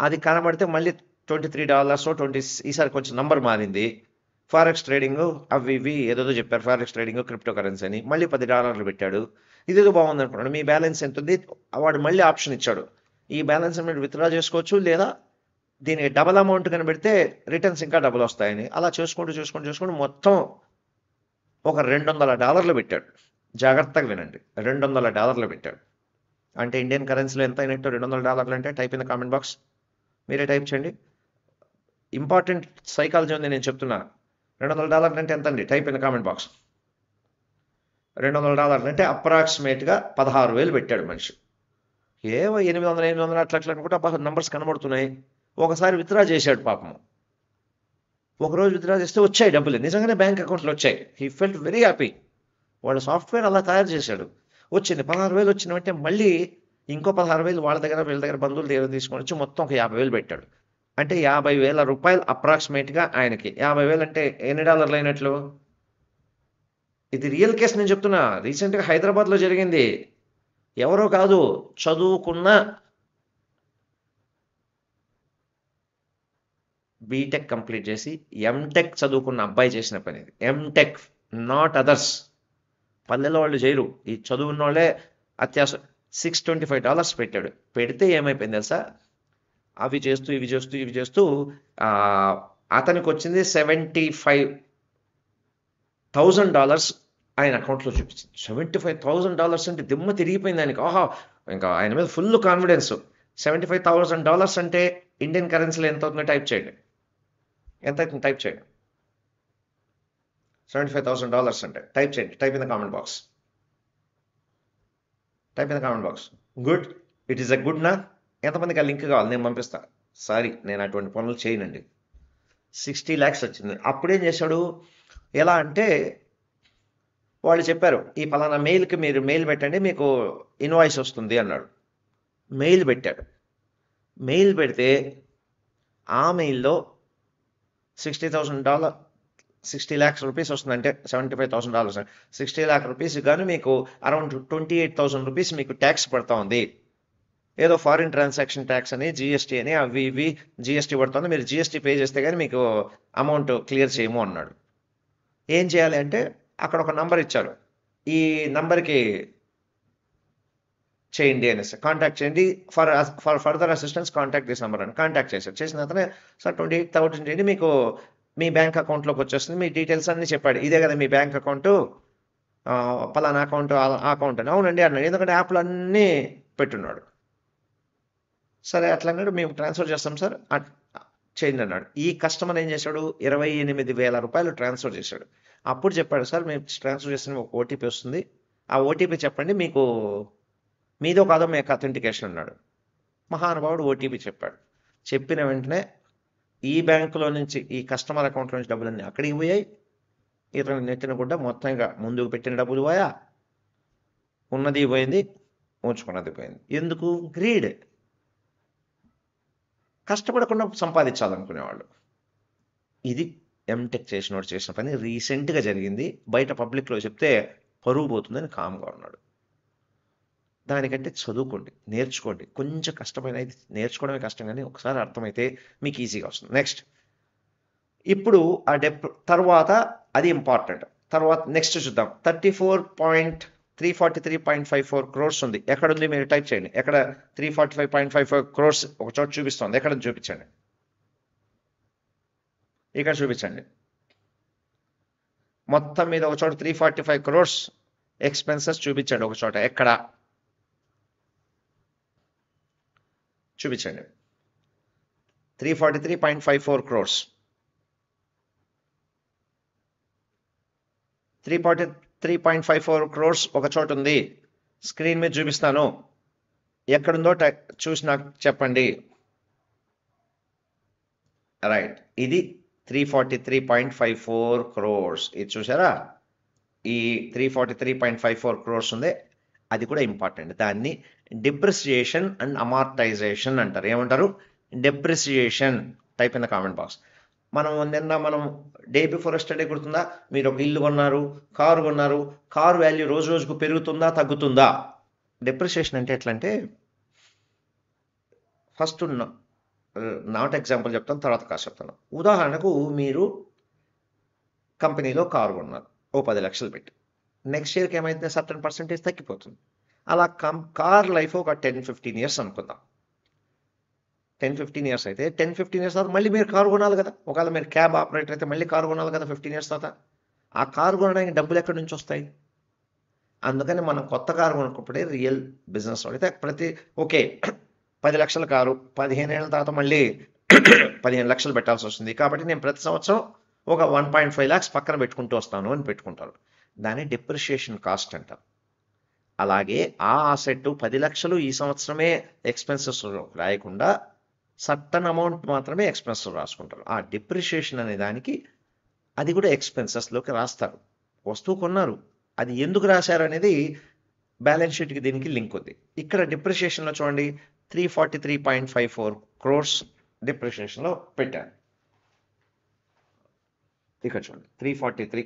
అది కనబడితే మళ్ళీ ట్వంటీ త్రీ డాలర్స్ ట్వంటీ ఈసారి కొంచెం నంబర్ మారింది. ఫారెక్స్ ట్రేడింగ్ అవి ఇవి ఏదేదో చెప్పారు. ఫారెక్స్ ట్రేడింగ్ క్రిప్టో కరెన్సీ అని. మళ్ళీ పది డాలర్లు పెట్టాడు. ఇదేదో బాగుంది అనుకున్నాడు మీ బ్యాలెన్స్ ఎంత ఉంది? వాడు మళ్ళీ ఆప్షన్ ఇచ్చాడు. ఈ బ్యాలెన్స్ మీరు విత్డ్రా చేసుకోవచ్చు లేదా దీనికి డబల్ అమౌంట్ కనిపెడితే రిటర్న్స్ ఇంకా డబుల్ వస్తాయని. అలా చేసుకుంటూ చేసుకుంటూ చేసుకుంటూ మొత్తం ఒక రెండు వందల డాలర్లు పెట్టాడు. జాగ్రత్తగా వినండి. రెండు వందల డాలర్లు పెట్టాడు. అంటే ఇండియన్ కరెన్సీలో ఎంత అయినట్టు రెండు వందల డాలర్లు అంటే type in the comment box. మీరే టైప్ చేయండి. ఇంపార్టెంట్ సైకాలజీ ఉంది నేను చెప్తున్నా. రెండు వందల డాలర్లు అంటే ఎంత అండి type in the comment box. రెండు వందల డాలర్లు అంటే అప్రాక్సిమేట్గా పదహారు వేలు పెట్టాడు మనిషి. ఏవో ఎనిమిది వందల ఎనిమిది వందల అట్లా అట్లా అనుకుంటే నంబర్స్ కనబడుతున్నాయి. ఒకసారి విత్డ్రా చేశాడు పాపము. ఒకరోజు విత్డ్రా చేస్తే వచ్చాయి డబ్బులు. నిజంగానే బ్యాంక్ అకౌంట్లో వచ్చాయి. హీ ఫెల్ట్ వెరీ హ్యాపీ వాళ్ళ సాఫ్ట్వేర్ అలా తయారు చేశాడు. వచ్చింది పదహారు వేలు వచ్చినట్టే మళ్ళీ ఇంకో పదహారు వేలు వాళ్ళ దగ్గర వీళ్ళ దగ్గర బంధువుల దగ్గర తీసుకొని వచ్చి మొత్తం ఒక యాభై వేలు పెట్టాడు. అంటే యాభై వేల రూపాయలు అప్రాక్సిమేట్గా ఆయనకి. యాభై వేలు అంటే ఎన్ని డాలర్లు అయినట్లు? ఇది రియల్ కేసు నేను చెప్తున్నా. రీసెంట్గా హైదరాబాద్లో జరిగింది. ఎవరో కాదు చదువుకున్న బీటెక్ కంప్లీట్ చేసి ఎంటెక్ చదువుకున్న అబ్బాయి చేసిన పని ఇది. ఎంటెక్ నాట్ అదర్స్ పల్లెలో వాళ్ళు చేయరు. ఈ చదువున్న వాళ్ళే అత్యాస సిక్స్ ట్వంటీ ఫైవ్ డాలర్స్ పెట్టాడు. పెడితే ఏమైపోయింది తెలుసా? అవి చేస్తూ ఇవి చేస్తూ ఇవి చేస్తూ అతనికి వచ్చింది సెవెంటీ ఫైవ్ థౌజండ్ డాలర్స్ ఆయన అకౌంట్లో చూపించింది. సెవెంటీ ఫైవ్ థౌజండ్ డాలర్స్ అంటే దిమ్మ తిరిగిపోయింది ఆయనకి. ఆహా ఇంకా ఆయన మీద full confidence seventy five thousand dollars అంటే ఇండియన్ కరెన్సీలో ఎంత అవుతుందో టైప్ చేయండి. ఎంత అవుతుంది? టైప్ చేయండి. సెవెంటీ ఫైవ్ థౌసండ్ డాలర్స్ అంటే టైప్ చేయండి. Type in the comment box type in the comment box good it is a good నా ఎంతమందికి ఆ లింక్ కావాలి? నేను పంపిస్తా. సారీ నేను అటువంటి పనులు చేయనండి. సిక్స్టీ ల్యాక్స్ వచ్చింది. అప్పుడేం చేశాడు? ఎలా అంటే వాళ్ళు చెప్పారు ఈ పలానా మెయిల్కి మీరు మెయిల్ పెట్టండి మీకు ఇన్వాయిస్ వస్తుంది అన్నాడు. మెయిల్ పెట్టాడు. మెయిల్ పెడితే ఆ మెయిల్లో sixty thousand dollar sixty lakhs rupees వస్తుందంటే seventy five thousand dollars sixty lakh rupees కానీ మీకు around twenty eight thousand rupees మీకు ట్యాక్స్ పడతా ఉంది. ఏదో ఫారిన్ ట్రాన్సాక్షన్ ట్యాక్స్ అని జిఎస్టీ అని అవి ఇవి జిఎస్టీ పడుతుంది. మీరు జిఎస్టీ పే చేస్తే కానీ మీకు అమౌంట్ క్లియర్ చేయము అన్నాడు. ఏం చేయాలి అంటే అక్కడ ఒక నంబర్ ఇచ్చారు. ఈ నంబర్కి చేయండి అనేసి. కాంటాక్ట్ చేయండి. For for further assistance contact this number అని. కాంటాక్ట్ చేశారు. చేసిన అతనే సార్ ట్వంటీ ఎయిట్ థౌసండ్ చేయండి మీకు మీ బ్యాంక్ అకౌంట్లోకి వచ్చేస్తుంది. మీ డీటెయిల్స్ అన్ని చెప్పాడు. ఇదే కదా మీ బ్యాంక్ అకౌంట్. పలానా అకౌంట్ ఆ అకౌంట్ అని. అవునండి అన్నాడు. ఎందుకంటే యాప్లు అన్నీ పెట్టున్నాడు. సరే అట్లా అన్నాడు. మేము ట్రాన్స్ఫర్ చేస్తాం సార్. చేయండి అన్నాడు. ఈ కస్టమర్ ఏం చేశాడు? ఇరవై ఎనిమిది వేల రూపాయలు ట్రాన్స్ఫర్ చేశాడు. అప్పుడు చెప్పాడు సార్ మేము ట్రాన్స్ఫర్ చేసిన ఒక ఓటీపీ వస్తుంది. ఆ ఓటీపీ చెప్పండి. మీకు మీదో కాదో మీకు అథెంటికేషన్ అన్నాడు మహానుభావుడు ఓటీపీ చెప్పాడు. చెప్పిన వెంటనే ఈ బ్యాంకులో నుంచి ఈ కస్టమర్ అకౌంట్లో నుంచి డబ్బులన్నీ అక్కడికి పోయాయి. ఇతను నెత్తిన కూడా మొత్తంగా ముందుకు పెట్టిన డబ్బులు పోయా. ఉన్నది పోయింది ఉంచుకున్నది పోయింది. ఎందుకు? గ్రీడ్. కష్టపడకుండా సంపాదించాలనుకునేవాళ్ళు. ఇది ఎంటెక్ చేసినోడు చేసిన పని. రీసెంట్గా జరిగింది. బయట పబ్లిక్లో చెప్తే పరుగు పోతుందని కామ్గా ఉన్నాడు. దానికంటే చదువుకోండి నేర్చుకోండి. కొంచెం కష్టమైన ఇది నేర్చుకోవడమే కష్టం కానీ ఒకసారి అర్థమైతే మీకు ఈజీగా వస్తుంది. నెక్స్ట్ ఇప్పుడు ఆ డెప్ తర్వాత అది ఇంపార్టెంట్ తర్వాత నెక్స్ట్ చూద్దాం. Thirty four point three forty three point five four crores ఉంది. ఎక్కడ ఉంది మీరు టైప్ చేయండి. ఎక్కడ three forty five point five four crores ఒక చోట చూపిస్తుంది. ఎక్కడ చూపించండి? ఇక్కడ చూపించండి. మొత్తం మీద ఒక చోట three forty five crores expenses చూపించండి ఒక చోట. ఎక్కడ? చూపించండి. Three forty three point five four crores three forty three point five four crores ఒక చోట ఉంది. స్క్రీన్ మీద చూపిస్తాను. ఎక్కడుందో చూసి నాకు చెప్పండి. రైట్ ఇది three forty three point five four crores ఇది చూసారా? ఈ three forty three point five four crores ఉంది. అది కూడా ఇంపార్టెంట్ దాన్ని డిప్రిసియేషన్ అండ్ అమార్టైజేషన్ అంటారు. ఏమంటారు? Depreciation. Type in the comment box. మనం నిన్న మనం డే బిఫోర్ స్టడీ గుర్తుందా? మీరు ఒక ఇల్లు కొన్నారు కారు కొన్నారు కారు వాల్యూ రోజు రోజుకు పెరుగుతుందా తగ్గుతుందా? డిప్రిసియేషన్ అంటే ఎట్లా అంటే ఫస్ట్ నాట్ ఎగ్జాంపుల్ చెప్తాను తర్వాత కాదు చెప్తాను. ఉదాహరణకు మీరు కంపెనీలో కారు కొన్నారు ఓ పది లక్షలు పెట్టి. నెక్స్ట్ ఇయర్కి ఏమైతే సర్టన్ పర్సెంటేజ్ తగ్గిపోతుంది. అలా కం కార్ లైఫ్ ఒక టెన్ ఫిఫ్టీన్ ఇయర్స్ అనుకుందాం. టెన్ ఫిఫ్టీన్ ఇయర్స్ అయితే టెన్ ఫిఫ్టీన్ ఇయర్స్ తర్వాత మళ్ళీ మీరు కారు కొనాలి కదా. ఒకవేళ మీరు క్యాబ్ ఆపరేటర్ అయితే మళ్ళీ కారు కొనాలి కదా ఫిఫ్టీన్ ఇయర్స్ తర్వాత. ఆ కారు కొనడానికి డబ్బులు ఎక్కడి నుంచి వస్తాయి? అందుకని మనం కొత్త కారు కొనుక్కున్నప్పుడే రియల్ బిజినెస్ అయితే ప్రతి ఓకే పది లక్షల కారు పదిహేను ఏళ్ళ తర్వాత మళ్ళీ పదిహేను లక్షలు పెట్టాల్సి వస్తుంది. కాబట్టి నేను ప్రతి సంవత్సరం ఒక వన్ పాయింట్ ఫైవ్ ల్యాక్స్ పక్కన పెట్టుకుంటూ వస్తాను అని పెట్టుకుంటారు. దాన్ని డిప్రిషియేషన్ కాస్ట్ అంటారు. అలాగే ఆ అసెట్ పది లక్షలు ఈ సంవత్సరమే ఎక్స్పెన్సెస్ రాయకుండా సర్టన్ అమౌంట్ మాత్రమే ఎక్స్పెన్సెస్ రాసుకుంటారు. ఆ డిప్రిషియేషన్ అనే దానికి అది కూడా ఎక్స్పెన్సెస్లోకి రాస్తారు. వస్తువు కొన్నారు. అది ఎందుకు రాశారు అనేది బ్యాలెన్స్ షీట్కి దీనికి లింక్ ఉంది. ఇక్కడ డిప్రిషియేషన్లో చూడండి three forty three point five four crores డిప్రిషియేషన్లో పెట్టాను ఇక్కడ చూడండి త్రీ ఫార్టీ త్రీ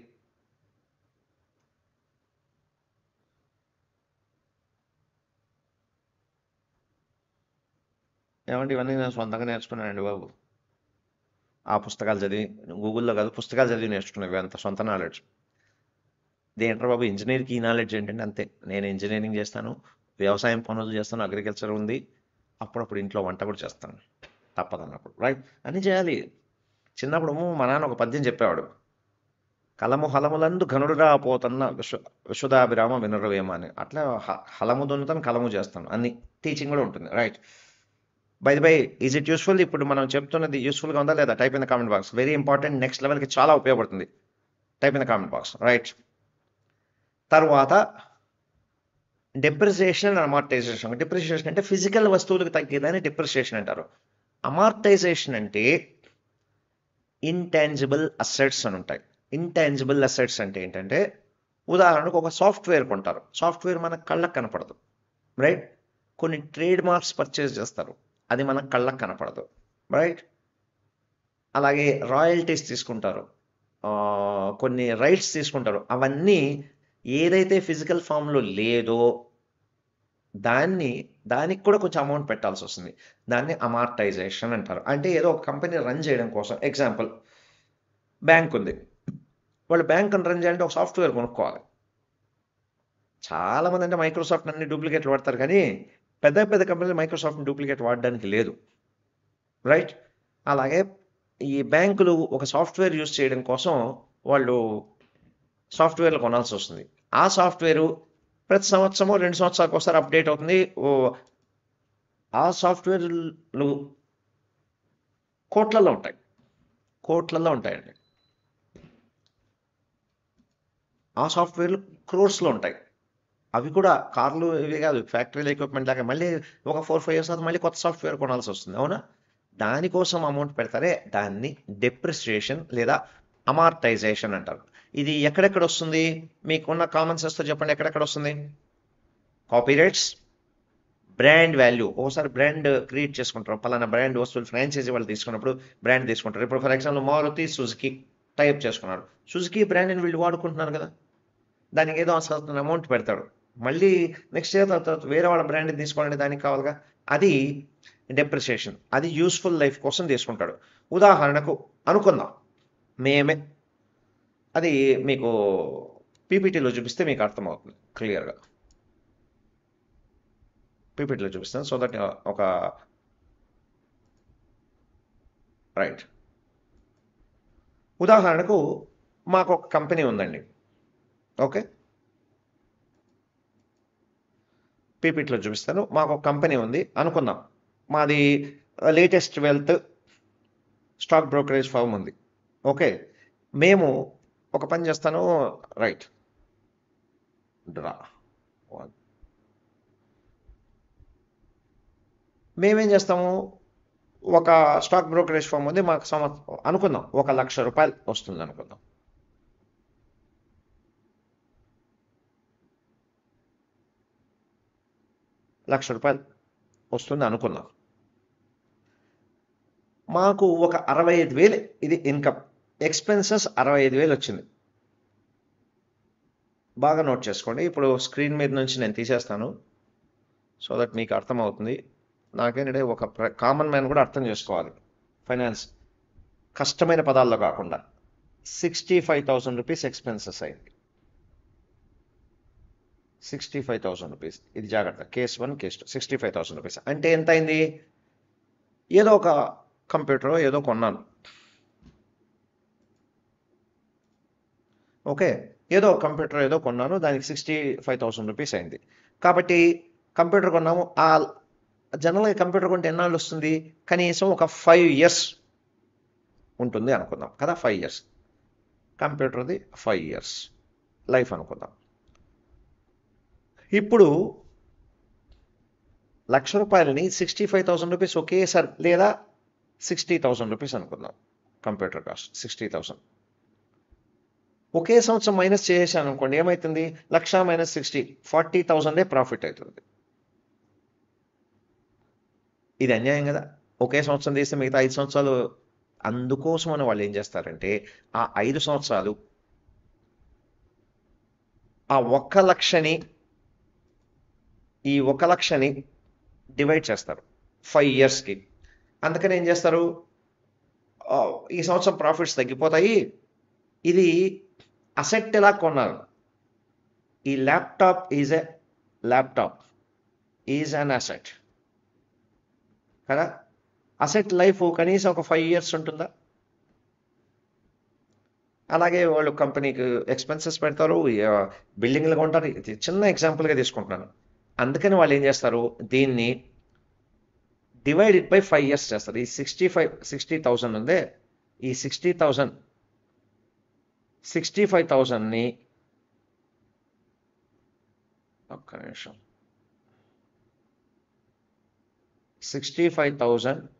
ఏమంటే ఇవన్నీ నేను సొంతంగా నేర్చుకున్నానండి బాబు. ఆ పుస్తకాలు చదివి గూగుల్లో కాదు పుస్తకాలు చదివి నేర్చుకున్నవి అంత సొంత నాలెడ్జ్ దేంట్రా బాబు ఇంజనీర్కి ఈ నాలెడ్జ్ ఏంటంటే అంతే. నేను ఇంజనీరింగ్ చేస్తాను వ్యవసాయం పనులు చేస్తాను అగ్రికల్చర్ ఉంది. అప్పుడప్పుడు ఇంట్లో వంట కూడా చేస్తాను. తప్పదన్నప్పుడు రైట్ అని చేయాలి. చిన్నప్పుడు మా నాన్న ఒక పద్యం చెప్పేవాడు. కలము హలములందు ఘనుడురా పోతన్న విశ్వ విశ్వదాభిరామ వినరవేమ అని. అట్లా హ- హలము దున్నుతాను కలము చేస్తాను. అన్ని. టీచింగ్ కూడా ఉంటుంది right bye bye is it useful ఇప్పుడు మనం చెప్తున్నది యూస్ఫుల్గా ఉందా లేదా? Type in the comment box very important next లెవెల్కి చాలా ఉపయోగపడుతుంది. Type in the comment box right తర్వాత డిప్రిసియేషన్ అమార్టైజేషన్ డిప్రిసియేషన్ అంటే ఫిజికల్ వస్తువులకు తగ్గేదాన్ని డిప్రిసియేషన్ అంటారు. అమార్టైజేషన్ అంటే ఇంటాంజిబుల్ అసెట్స్ అని ఉంటాయి. ఇంటాంజిబుల్ అసెట్స్ అంటే ఏంటంటే ఉదాహరణకు ఒక సాఫ్ట్వేర్ కొంటారు. సాఫ్ట్వేర్ మనకు కళ్ళకు కనపడదు. రైట్ కొన్ని ట్రేడ్ మార్క్స్ పర్చేస్ చేస్తారు. అది మనకు కళ్ళకు కనపడదు రైట్ అలాగే రాయల్టీస్ తీసుకుంటారు. కొన్ని రైట్స్ తీసుకుంటారు. అవన్నీ ఏదైతే ఫిజికల్ ఫామ్లో లేదో దాన్ని దానికి కూడా కొంచెం అమౌంట్ పెట్టాల్సి వస్తుంది. దాన్ని అమార్టైజేషన్ అంటారు. అంటే ఏదో ఒక కంపెనీ రన్ చేయడం కోసం ఎగ్జాంపుల్ బ్యాంక్ ఉంది. వాళ్ళు బ్యాంకును రన్ చేయాలంటే ఒక సాఫ్ట్వేర్ కొనుక్కోవాలి. చాలా మంది అంటే మైక్రోసాఫ్ట్ అన్ని డూప్లికేట్లు వాడతారు కానీ పెద్ద పెద్ద కంపెనీలు మైక్రోసాఫ్ట్ డూప్లికేట్ వాడడానికి లేదు. రైట్ అలాగే ఈ బ్యాంకులు ఒక సాఫ్ట్వేర్ యూస్ చేయడం కోసం వాళ్ళు సాఫ్ట్వేర్లు కొనాల్సి వస్తుంది. ఆ సాఫ్ట్వేరు ప్రతి సంవత్సరము రెండు సంవత్సరాలకు ఒకసారి అప్డేట్ అవుతుంది. ఓ ఆ సాఫ్ట్వేర్లు కోట్లలో ఉంటాయి. కోట్లలో ఉంటాయండి. ఆ సాఫ్ట్వేర్లు క్రోర్స్లో ఉంటాయి. అవి కూడా కార్లు ఇవి కాదు ఫ్యాక్టరీల ఎక్విప్మెంట్ లాగా మళ్ళీ ఒక ఫోర్ ఫైవ్ ఇయర్స్ తర్వాత మళ్ళీ కొత్త సాఫ్ట్వేర్ కొనాల్సి వస్తుంది అవునా? దానికోసం అమౌంట్ పెడతారే దాన్ని డెప్రిసియేషన్ లేదా అమార్టైజేషన్ అంటారు. ఇది ఎక్కడెక్కడ వస్తుంది? మీకున్న కామన్ సెన్స్తో చెప్పండి ఎక్కడెక్కడ వస్తుంది? కాపీరైట్స్ బ్రాండ్ వాల్యూ ఒకసారి బ్రాండ్ క్రియేట్ చేసుకుంటారు. పలానా బ్రాండ్ వస్తువులు ఫ్రాంచైజీ వాళ్ళు తీసుకున్నప్పుడు బ్రాండ్ తీసుకుంటారు. ఇప్పుడు for example Maruti Suzuki type చేసుకున్నారు. సుజుకి బ్రాండ్ని వీళ్ళు వాడుకుంటున్నారు కదా? దానికి ఏదో అసలు అమౌంట్ పెడతాడు మళ్ళీ నెక్స్ట్ ఇయర్ తర్వాత వేరే వాళ్ళ బ్రాండ్ తీసుకోవాలంటే దానికి కావాలిగా? అది డెప్రిసియేషన్ అది యూస్ఫుల్ లైఫ్ కోసం తీసుకుంటాడు. ఉదాహరణకు అనుకుందాం. మేమే. అది మీకు పీపీటీలో చూపిస్తే మీకు అర్థమవుతుంది క్లియర్గా పీపీటీలో చూపిస్తాను. సో దట్ uh, ఒక రైట్ ఉదాహరణకు మాకు ఒక కంపెనీ ఉందండి. ఓకే పీపీటీలో చూపిస్తాను. మాకు ఒక కంపెనీ ఉంది. అనుకుందాం. మాది latest wealth stock brokerage firm ఉంది. ఓకే మేము ఒక పని చేస్తాను. రైట్ డ్రా మేమేం చేస్తాము? ఒక స్టాక్ బ్రోకరేజ్ ఫామ్ ఉంది. మాకు సంవత్సరం అనుకుందాం. ఒక లక్ష రూపాయలు వస్తుంది అనుకుందాం. లక్ష రూపాయలు వస్తుంది అనుకున్నాం. మాకు ఒక అరవై ఐదు వేలు ఇది ఇన్కమ్ ఎక్స్పెన్సెస్ అరవై ఐదు వేలు వచ్చింది. బాగా నోట్ చేసుకోండి. ఇప్పుడు స్క్రీన్ మీద నుంచి నేను తీసేస్తాను. సో దట్ మీకు అర్థమవుతుంది. నాకేంటంటే ఒక కామన్ మ్యాన్ కూడా అర్థం చేసుకోవాలి. ఫైనాన్స్ కష్టమైన పదాల్లో కాకుండా. Sixty five thousand rupees expenses అయింది. సిక్స్టీ ఫైవ్ థౌసండ్ రూపీస్ ఇది జాగ్రత్త. Case one case two sixty five thousand rupees అంటే ఎంత అయింది ఏదో ఒక కంప్యూటర్ ఏదో కొన్నాను. ఓకే. ఏదో ఒక కంప్యూటర్ ఏదో కొన్నాను. దానికి సిక్స్టీ ఫైవ్ థౌసండ్ రూపీస్ అయింది. కాబట్టి కంప్యూటర్ కొన్నాము. ఆ జనరల్గా కంప్యూటర్ కొంటే ఎన్నాళ్ళు వస్తుంది? కనీసం ఒక ఫైవ్ ఇయర్స్ ఉంటుంది అనుకుందాం. కదా? ఫైవ్ ఇయర్స్ కంప్యూటర్ది ఫైవ్ ఇయర్స్ లైఫ్ అనుకుందాం. ఇప్పుడు లక్ష రూపాయలని సిక్స్టీ ఫైవ్ థౌసండ్ రూపీస్ ఒకేసారి లేదా సిక్స్టీ థౌసండ్ రూపీస్ అనుకుందాం కంప్యూటర్ కాస్ట్ సిక్స్టీ థౌసండ్ ఒకే సంవత్సరం మైనస్ చేసేసాను అనుకోండి ఏమవుతుంది లక్ష మైనస్ సిక్స్టీ ఫార్టీ థౌసండే ప్రాఫిట్ అవుతుంది. ఇది అన్యాయం కదా. ఒకే సంవత్సరం తీస్తే మిగతా ఐదు సంవత్సరాలు అందుకోసం అని వాళ్ళు ఏం చేస్తారంటే ఆ ఐదు సంవత్సరాలు ఆ ఒక్క లక్షని ఈ ఒక లక్షని డివైడ్ చేస్తారు. ఫైవ్ ఇయర్స్కి అందుకని ఏం చేస్తారు? ఈ సంవత్సరం ప్రాఫిట్స్ తగ్గిపోతాయి. ఇది అసెట్ ఎలా కొన్నారు ఈ laptop is a laptop is an asset కదా? అసెట్ లైఫ్ కనీసం ఒక ఫైవ్ ఇయర్స్ ఉంటుందా? అలాగే వాళ్ళు కంపెనీకి ఎక్స్పెన్సెస్ పెడతారు. బిల్డింగ్లు కొంటారు. ఇది చిన్న ఎగ్జాంపుల్గా తీసుకుంటున్నాను. అందుకని వాళ్ళు ఏం చేస్తారు? దీన్ని డివైడెడ్ బై ఫైవ్ ఇయర్స్ చేస్తారు. ఈ సిక్స్టీ ఫైవ్ సిక్స్టీ థౌసండ్ ఉందే. ఈ సిక్స్టీ థౌసండ్ సిక్స్టీ ఫైవ్ థౌసండ్ని ఒక్క నిమిషం. Sixty five thousand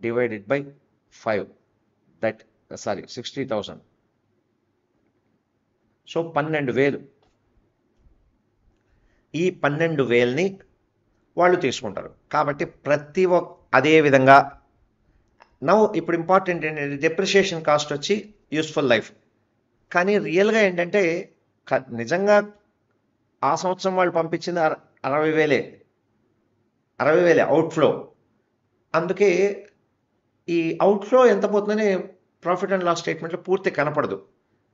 divided by five that sorry sixty thousand so పన్నెండు వేలు. ఈ పన్నెండు వేలని వాళ్ళు తీసుకుంటారు. కాబట్టి ప్రతి ఒక్క అదే విధంగా నవ్వు ఇప్పుడు ఇంపార్టెంట్ ఏంటంటే డెప్రిషియేషన్ కాస్ట్ వచ్చి యూస్ఫుల్ లైఫ్. కానీ రియల్గా ఏంటంటే నిజంగా ఆ సంవత్సరం వాళ్ళు పంపించింది అరవై వేలే. అరవై వేలే అవుట్ఫ్లో అందుకే ఈ అవుట్ఫ్లో ఎంత పోతుందని ప్రాఫిట్ అండ్ లాస్ స్టేట్మెంట్లో పూర్తి కనపడదు.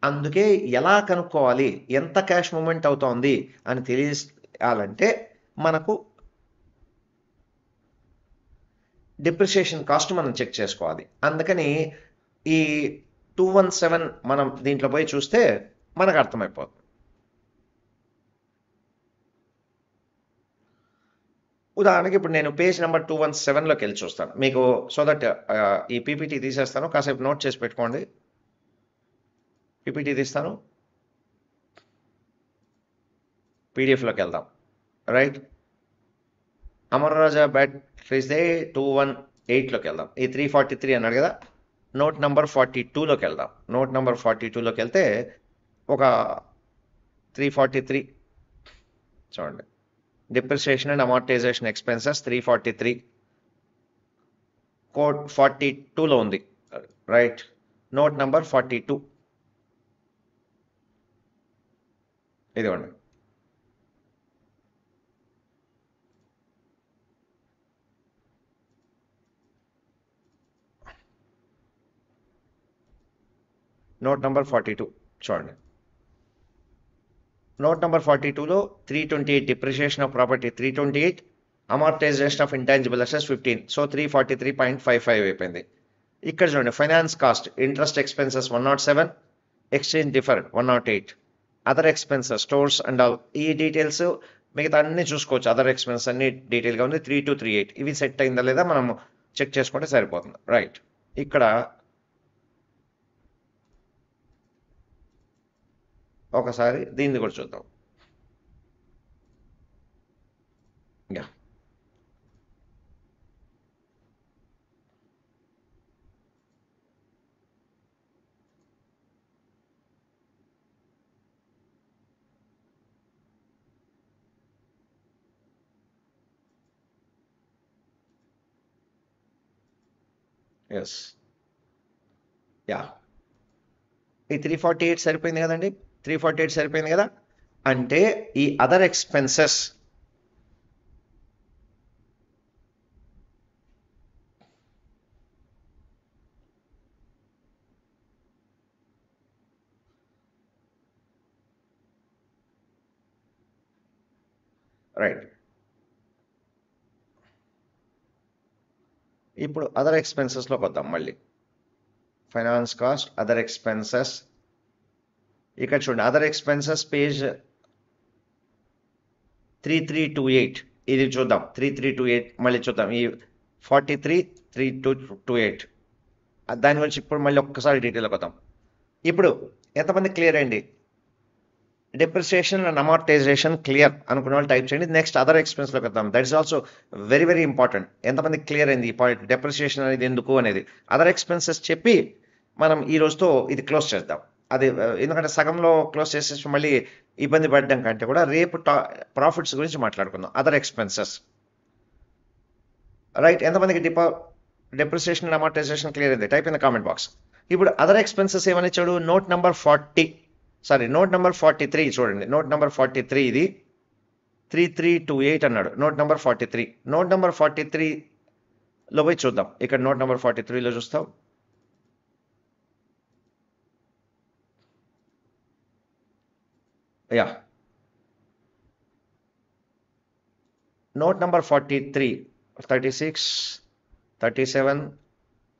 అందుకే ఎలా కనుక్కోవాలి? ఎంత క్యాష్ మూమెంట్ అవుతోంది? అని చేయాలంటే మనకు డిప్రిషియేషన్ కాస్ట్ మనం చెక్ చేసుకోవాలి. అందుకని ఈ టూ వన్ సెవెన్ మనం దీంట్లో పోయి చూస్తే మనకు అర్థమైపోతుంది. ఉదాహరణకి ఇప్పుడు నేను పేజ్ నెంబర్ టూ వన్ సెవెన్లోకి వెళ్ళి చూస్తాను. మీకు సో దట్ ఈ పీపీటీ తీసేస్తాను. కాసేపు నోట్ చేసి పెట్టుకోండి. పీపీటీ తీస్తాను. పీడిఎఫ్లోకి వెళ్దాం. Right? Amara Raja batteries the two one ఎయిట్లోకి వెళ్దాం. ఈ త్రీ ఫార్టీ త్రీ అన్నాడు కదా నోట్ నెంబర్ ఫార్టీ టూలోకి వెళ్దాం. నోట్ నెంబర్ ఫార్టీ టూలోకి వెళ్తే ఒక త్రీ ఫార్టీ త్రీ చూడండి. Depreciation and amortization expenses three forty three code forty టూలో ఉంది. Right note number forty two ఇదిగోండి. నోట్ నెంబర్ ఫార్టీ టూ చూడండి. నోట్ నెంబర్ ఫార్టీ టూలో three twenty eight depreciation of property three twenty eight amortization of intangible assess fifteen. So three forty three point five five అయిపోయింది. ఇక్కడ చూడండి finance cost interest expenses one not seven exchange differ one not eight. Other expenses stores and all. ఈ details మిగతా అన్ని చూసుకోవచ్చు. Other expense అన్ని డీటెయిల్గా ఉంది. Three two three eight. ఇవి సెట్ అయిందా లేదా మనం చెక్ చేసుకుంటే సరిపోతుంది. రైట్. ఇక్కడ ఒకసారి దీన్ని కూడా చూద్దాం. యా. Yes yeah. ఈ త్రీ ఫార్టీ ఎయిట్ సరిపోయింది కదండి? త్రీ ఫార్టీ ఎయిట్ సరిపోయింది కదా? అంటే ఈ అదర్ ఎక్స్పెన్సెస్ రైట్ ఇప్పుడు అదర్ ఎక్స్పెన్సెస్లోకి వద్దాం మళ్ళీ. ఫైనాన్స్ కాస్ట్ అదర్ ఎక్స్పెన్సెస్ ఇక్కడ చూడండి other expenses page three three two eight ఇది చూద్దాం త్రీ త్రీ టూ ఎయిట్ మళ్ళీ చూద్దాం. ఈ forty three three two two eight దాని గురించి ఇప్పుడు మళ్ళీ ఒక్కసారి డీటెయిల్కి వద్దాం. ఇప్పుడు ఎంతమంది క్లియర్ అయింది? డిప్రిసియేషన్ అండ్ అమార్టైజేషన్ క్లియర్ అనుకున్న వాళ్ళు టైప్ చేయండి. నెక్స్ట్ అదర్ ఎక్స్పెన్స్లోకి వద్దాం. That is also very very important ఎంతమంది క్లియర్ అయింది ఈ పాయింట్ డెప్రిసియేషన్ అనేది ఎందుకు అనేది. అదర్ ఎక్స్పెన్సెస్ చెప్పి మనం ఈ రోజుతో ఇది క్లోజ్ చేద్దాం. అది ఎందుకంటే సగంలో క్లోజ్ చేసేసి మళ్ళీ ఇబ్బంది పడడం కంటే కూడా రేపు టా ప్రాఫిట్స్ గురించి మాట్లాడుకుందాం అదర్ ఎక్స్పెన్సెస్ రైట్ ఎంతమందికి డిపా డెప్రిసియేషన్ అండ్ అమార్టైజేషన్ క్లియర్ అయింది? Type in the comment box ఇప్పుడు అదర్ ఎక్స్పెన్సెస్ ఏమని ఇచ్చాడు? Note number forty sorry note number forty three చూడండి. నోట్ నెంబర్ ఫార్టీ త్రీ ఇది త్రీ త్రీ టూ ఎయిట్ అన్నాడు. Note number forty three note number forty త్రీలో పోయి చూద్దాం. ఇక్కడ నోట్ నెంబర్ ఫార్టీ త్రీలో చూస్తాం. Yeah note number forty three thirty six thirty seven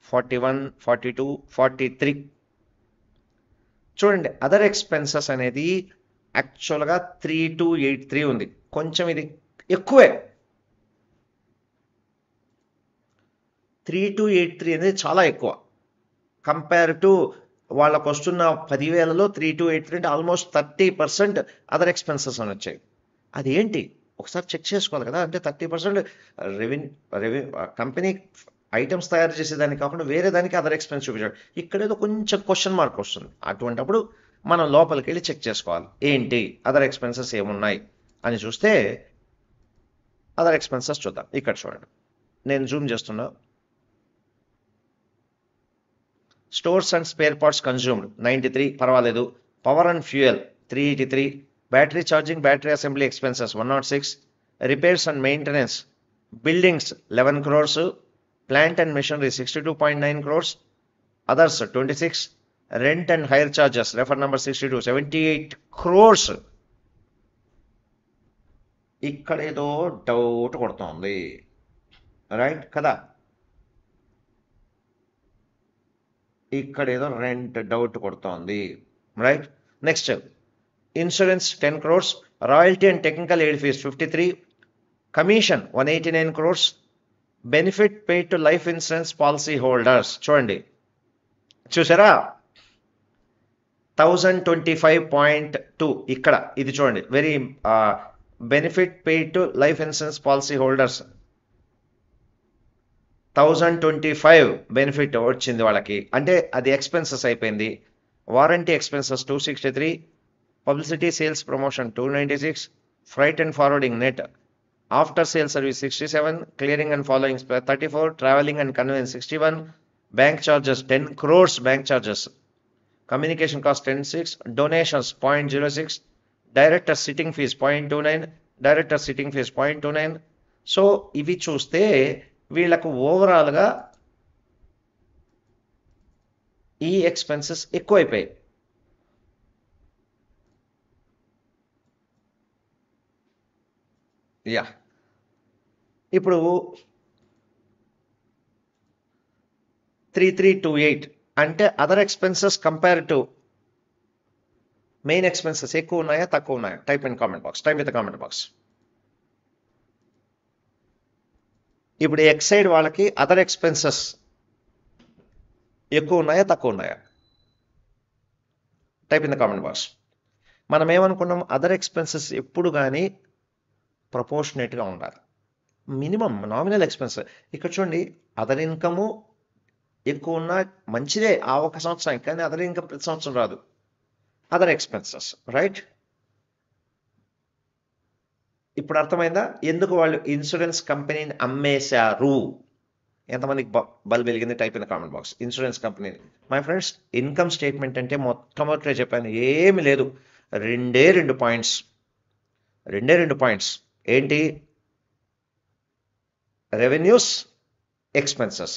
forty one forty two forty three చూడండి other expenses అనేది యాక్చువల్గా త్రీ టూ ఎయిట్ త్రీ ఉంది. కొంచెం ఇది ఎక్కువే. త్రీ టూ ఎయిట్ త్రీ అనేది చాలా ఎక్కువ. కంపేర్ టు వాళ్ళకు వస్తున్న పదివేలలో త్రీ టు ఎయిట్ త్రీ అంటే almost thirty percent other expenses అని వచ్చాయి. అదేంటి? ఒకసారి చెక్ చేసుకోవాలి కదా. అంటే thirty percent revenue revenue company items తయారు చేసేదానికి కాకుండా వేరే దానికి అదర్ ఎక్స్పెన్స్ చూపించాడు. ఇక్కడ ఏదో కొంచెం క్వశ్చన్ మార్క్ వస్తుంది. అటువంటప్పుడు మనం లోపలికి వెళ్ళి చెక్ చేసుకోవాలి. ఏంటి? అదర్ ఎక్స్పెన్సెస్ ఏమున్నాయి? అని చూస్తే అదర్ ఎక్స్పెన్సెస్ చూద్దాం. ఇక్కడ చూడండి. నేను జూమ్ చేస్తున్నా. Stores and spare parts consumed ninety three పర్వాలేదు. Power and fuel three eighty three. Battery charging battery assembly expenses one nought six. Repairs and maintenance buildings eleven crores. Plant and machinery sixty two point nine crores. Others twenty six. Rent and hire charges refer number sixty two seventy eight crores. ఇక్కడ ఏదో doubt కొడుతోంది. Right కదా? ఇక్కడ ఏదో rent doubt కొడుతోంది. Right next insurance ten crores royalty and technical aid fees fifty three commission one eighty nine crores benefit pay to life insurance policy holders చూడండి. చూసారా? Thousand twenty five point two ఇక్కడ ఇది చూడండి. Very benefit pay to life insurance policy holders thousand twenty five benefit వచ్చింది వాళ్ళకి. అంటే అది expenses అయిపోయింది. Warranty expenses two sixty three publicity sales promotion two ninety six freight and forwarding net after sale service sixty seven clearing and following thirty four travelling and conveyance sixty one bank charges ten crores bank charges communication cost ten six donations point zero six director sitting fees point two nine director sitting fees point two nine so ఇవి చూస్తే వీళ్ళకు ఓవరాల్గా ఈ expenses ఎక్కువైపోయాయి. Yeah ఇప్పుడు three three two eight అంటే other expenses compare to main expenses ఎక్కువ ఉన్నాయా తక్కువ ఉన్నాయా? Type in comment box type with comment box ఇప్పుడు ఎక్స్ సైడ్ వాళ్ళకి అదర్ ఎక్స్పెన్సెస్ ఎక్కువ ఉన్నాయా తక్కువ ఉన్నాయా? Type in the comment box. మనం ఏమనుకున్నాం? అదర్ ఎక్స్పెన్సెస్ ఎప్పుడు కానీ ప్రపోర్షనేట్గా ఉండాలి. మినిమం నామినల్ ఎక్స్పెన్స్ ఇక్కడ చూడండి అదర్ ఇన్కము ఎక్కువ ఉన్న మంచిదే ఆ ఒక సంవత్సరం కానీ అదర్ ఇన్కమ్ ప్రతి సంవత్సరం రాదు. Other expenses right? ఇప్పుడు అర్థమైందా? ఎందుకు వాళ్ళు ఇన్సూరెన్స్ కంపెనీని అమ్మేశారు? ఎంతమందికి బల్బ్ వెలిగింది? Type in comment box insurance company my friends income statement అంటే మొట్టమొదటిగా చెప్పాను ఏమి లేదు. రెండే రెండు పాయింట్స్ రెండే రెండు పాయింట్స్ ఏంటి? Revenues expenses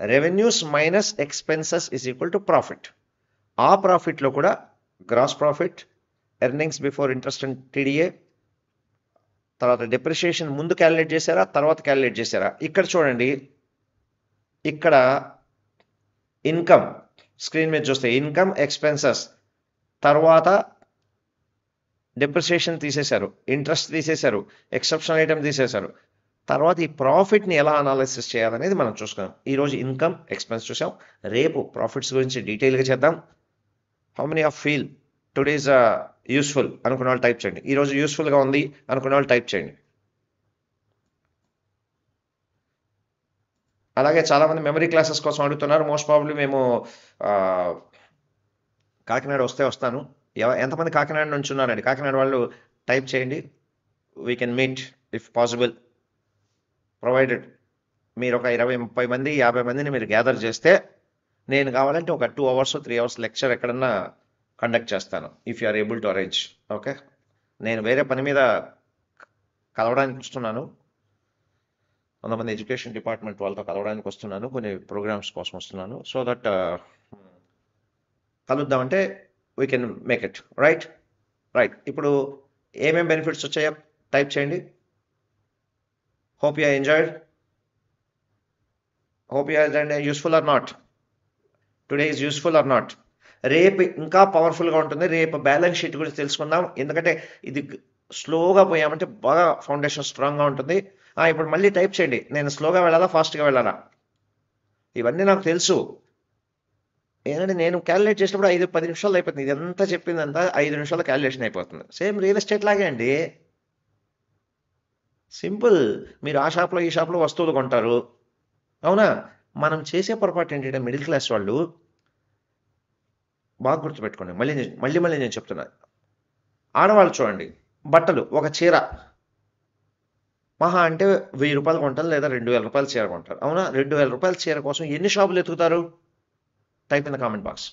revenues minus expenses is equal to profit ఆ ప్రాఫిట్లో కూడా gross profit earnings before interest and TDA తర్వాత డిప్రిషియేషన్ ముందు క్యాలిక్యులేట్ చేశారా? తర్వాత క్యాలిక్యులేట్ చేశారా? ఇక్కడ చూడండి. ఇక్కడ ఇన్కమ్ స్క్రీన్ మీద చూస్తే ఇన్కమ్ ఎక్స్పెన్సెస్ తర్వాత డిప్రిషియేషన్ తీసేశారు. ఇంట్రెస్ట్ తీసేశారు. ఎక్సెప్షనల్ ఐటమ్ తీసేశారు. తర్వాత ఈ ప్రాఫిట్ని ఎలా అనాలిసిస్ చేయాలనేది మనం చూసుకున్నాం. ఈరోజు ఇన్కమ్ ఎక్స్పెన్స్ చూసాం. రేపు ప్రాఫిట్స్ గురించి డీటెయిల్గా చేద్దాం. How many of feel today's useful అనుకున్న వాళ్ళు టైప్ చేయండి. ఈరోజు యూస్ఫుల్గా ఉంది అనుకున్న వాళ్ళు టైప్ చేయండి. అలాగే చాలామంది మెమరీ క్లాసెస్ కోసం అడుగుతున్నారు. మోస్ట్ ప్రాబ్లీ మేము కాకినాడ వస్తే వస్తాను. ఎంతమంది కాకినాడ నుంచి ఉన్నారండి? కాకినాడ వాళ్ళు టైప్ చేయండి. We can meet if possible provided మీరు ఒక ఇరవై ముప్పై మంది యాభై మందిని మీరు గ్యాదర్ చేస్తే నేను కావాలంటే ఒక two hours three hours lecture ఎక్కడన్నా కండక్ట్ చేస్తాను if you are able to arrange okay నేను వేరే పని మీద కలవడానికి వస్తున్నాను. కొంతమంది ఎడ్యుకేషన్ డిపార్ట్మెంట్ వాళ్ళతో కలవడానికి వస్తున్నాను కొన్ని ప్రోగ్రామ్స్ కోసం వస్తున్నాను. So that uh, కలుద్దామంటే we can make it right right ఇప్పుడు ఏమేమి బెనిఫిట్స్ వచ్చాయో టైప్ చేయండి. Hope you enjoyed hope you useful or not today is useful or not రేపు ఇంకా పవర్ఫుల్గా ఉంటుంది. రేపు బ్యాలెన్స్ షీట్ గురించి తెలుసుకుందాం. ఎందుకంటే ఇది స్లోగా పోయామంటే బాగా ఫౌండేషన్ స్ట్రాంగ్గా ఉంటుంది. ఇప్పుడు మళ్ళీ టైప్ చేయండి. నేను స్లోగా వెళ్ళాలా ఫాస్ట్గా వెళ్ళాలా? ఇవన్నీ నాకు తెలుసు. ఏంటంటే నేను క్యాలిక్యులేట్ చేసినప్పుడు ఐదు పది నిమిషాలు అయిపోతుంది. ఇదంతా చెప్పిందంతా ఐదు నిమిషాలు క్యాలిక్యులేషన్ అయిపోతుంది. సేమ్ రియల్ ఎస్టేట్ లాగే అండి. సింపుల్. మీరు ఆ షాప్లో ఈ షాప్లో వస్తువులు కొంటారు. అవునా? మనం చేసే పొరపాటు ఏంటంటే మిడిల్ క్లాస్ వాళ్ళు బాగా గుర్తుపెట్టుకోండి. మళ్ళీ మళ్ళీ మళ్ళీ నేను చెప్తున్నా. ఆడవాళ్ళు చూడండి బట్టలు ఒక చీర. మహా అంటే వెయ్యి రూపాయలు కొంటారు లేదా రెండు వేల రూపాయలు చీర కొంటారు. అవునా? రెండు వేల రూపాయల చీర కోసం ఎన్ని షాపులు ఎత్తుకుతారు type in the comment box.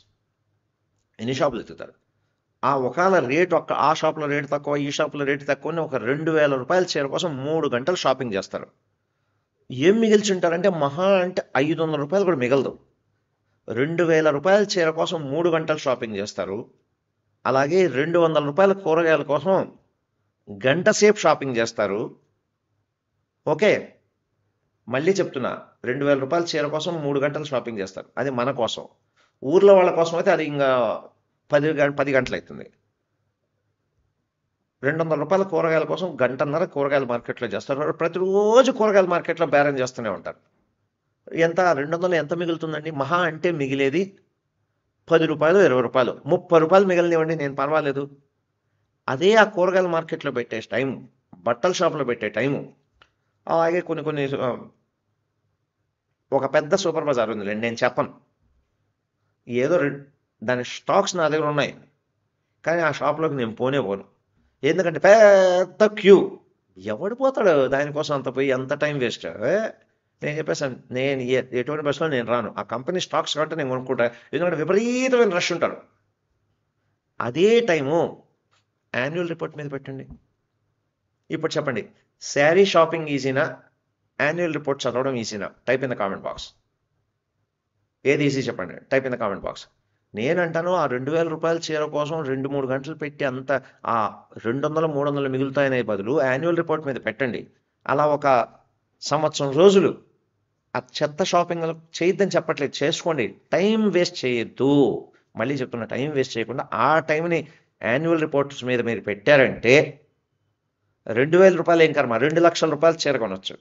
ఎన్ని షాపులు ఎత్తుతారు ఆ ఒకవేళ రేట్ ఒక్క ఆ షాప్లో రేటు తక్కువ ఈ షాప్లో రేటు తక్కువ ఒక రెండు వేల రూపాయల చీర కోసం మూడు గంటలు షాపింగ్ చేస్తారు. ఏం మిగిల్చి ఉంటారంటే మహా అంటే ఐదు వందల రూపాయలు కూడా మిగలదు. రెండు వేల రూపాయల చీర కోసం మూడు గంటలు షాపింగ్ చేస్తారు. అలాగే రెండు వందల రూపాయల కూరగాయల కోసం గంట సేపు షాపింగ్ చేస్తారు. ఓకే. మళ్ళీ చెప్తున్నా రెండు వేల రూపాయల చీర కోసం మూడు గంటలు షాపింగ్ చేస్తారు. అది మన కోసం. ఊర్లో వాళ్ళ కోసం అయితే అది ఇంకా పది పది గంటలు అవుతుంది. రెండు వందల రూపాయల కూరగాయల కోసం గంటన్నర కూరగాయల మార్కెట్లో చేస్తారు. ప్రతిరోజు కూరగాయల మార్కెట్లో బేరం చేస్తూనే ఉంటారు. ఎంత? రెండు వందలు ఎంత మిగులుతుందండి? మహా అంటే మిగిలేది పది రూపాయలు ఇరవై రూపాయలు. ముప్పై రూపాయలు మిగిలినవ్వండి నేను పర్వాలేదు. అదే ఆ కూరగాయల మార్కెట్లో పెట్టే టైం బట్టల షాప్లో పెట్టే టైము. అలాగే కొన్ని కొన్ని ఒక పెద్ద సూపర్ బజార్ ఉంది నేను చెప్పను. ఏదో దాని స్టాక్స్ నా దగ్గర ఉన్నాయి. కానీ ఆ షాప్లోకి నేను పోనే పోను. ఎందుకంటే పెద్ద క్యూ. ఎవడు పోతాడు దానికోసం అంత పోయి ఎంత టైం వేస్ట్? నేను చెప్పేసాను నేను ఎటువంటి బస్సులో నేను రాను. ఆ కంపెనీ స్టాక్స్ కాబట్టి నేను కొనుక్కుంటా. ఎందుకంటే విపరీతమైన రష్ ఉంటారు. అదే టైము యాన్యువల్ రిపోర్ట్ మీద పెట్టండి. ఇప్పుడు చెప్పండి శారీ షాపింగ్ ఈజీనా? యాన్యువల్ రిపోర్ట్ చదవడం ఈజీనా? Type in the comment box. ఏది ఈజీ చెప్పండి? Type in the comment box. నేనంటాను ఆ రెండు వేల రూపాయల చీర కోసం రెండు మూడు గంటలు పెట్టి అంత ఆ రెండు వందలు మూడు వందలు మిగులుతాయనే బదులు యాన్యువల్ రిపోర్ట్ మీద పెట్టండి. అలా ఒక సంవత్సరం రోజులు ఆ చెత్త షాపింగ్ చేయొద్దని చెప్పట్లేదు. చేసుకోండి. టైం వేస్ట్ చేయొద్దు. మళ్ళీ చెప్తున్నా టైం వేస్ట్ చేయకుండా ఆ టైంని యాన్యువల్ రిపోర్ట్స్ మీద మీరు పెట్టారంటే రెండు వేల రూపాయలు ఏం కర్మ? రెండు లక్షల రూపాయలు చీర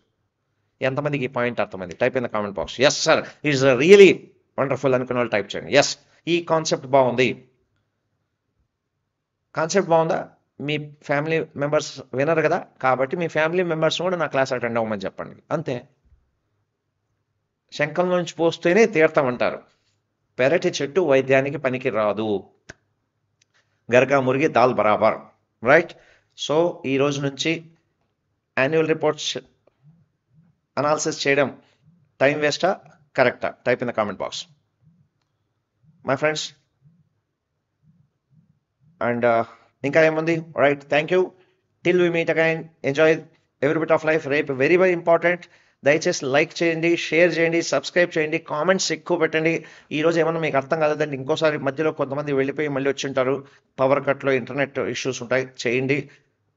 ఎంతమందికి ఈ పాయింట్ అర్థమైంది? Type in the comment box yes sir is really wonderful అనుకున్న వాళ్ళు టైప్ చేయండి. ఎస్ ఈ కాన్సెప్ట్ బాగుంది. కాన్సెప్ట్ బాగుందా? మీ ఫ్యామిలీ మెంబర్స్ వినరు కదా? కాబట్టి మీ ఫ్యామిలీ మెంబర్స్ కూడా నా క్లాస్ అటెండ్ అవ్వమని చెప్పండి. అంతే. శంఖంలోంచి నుంచి పోస్తేనే తీర్థం అంటారు పెరటి చెట్టు వైద్యానికి పనికి రాదు గరగా మురిగి దాల్ బరాబర్. రైట్? సో ఈ రోజు నుంచి యాన్యువల్ రిపోర్ట్స్ అనాలిసిస్ చేయడం టైం వేస్టా? కరెక్టా? Type in the comment box. My friends and uh, ఇంకా ఏముంది? Right thank you till we meet again. Enjoy. Every bit of life రేపు వెరీ వెరీ ఇంపార్టెంట్. దయచేసి లైక్ చేయండి షేర్ చేయండి సబ్స్క్రైబ్ చేయండి కామెంట్స్ ఎక్కువ పెట్టండి. ఈరోజు ఏమన్నా మీకు అర్థం కాలేదండి ఇంకోసారి మధ్యలో కొంతమంది వెళ్ళిపోయి మళ్ళీ వచ్చి ఉంటారు పవర్ కట్లో ఇంటర్నెట్ ఇష్యూస్ ఉంటాయి చేయండి.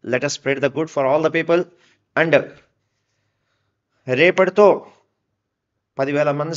Let us spread the good for all the people and రేపటితో పదివేల మంది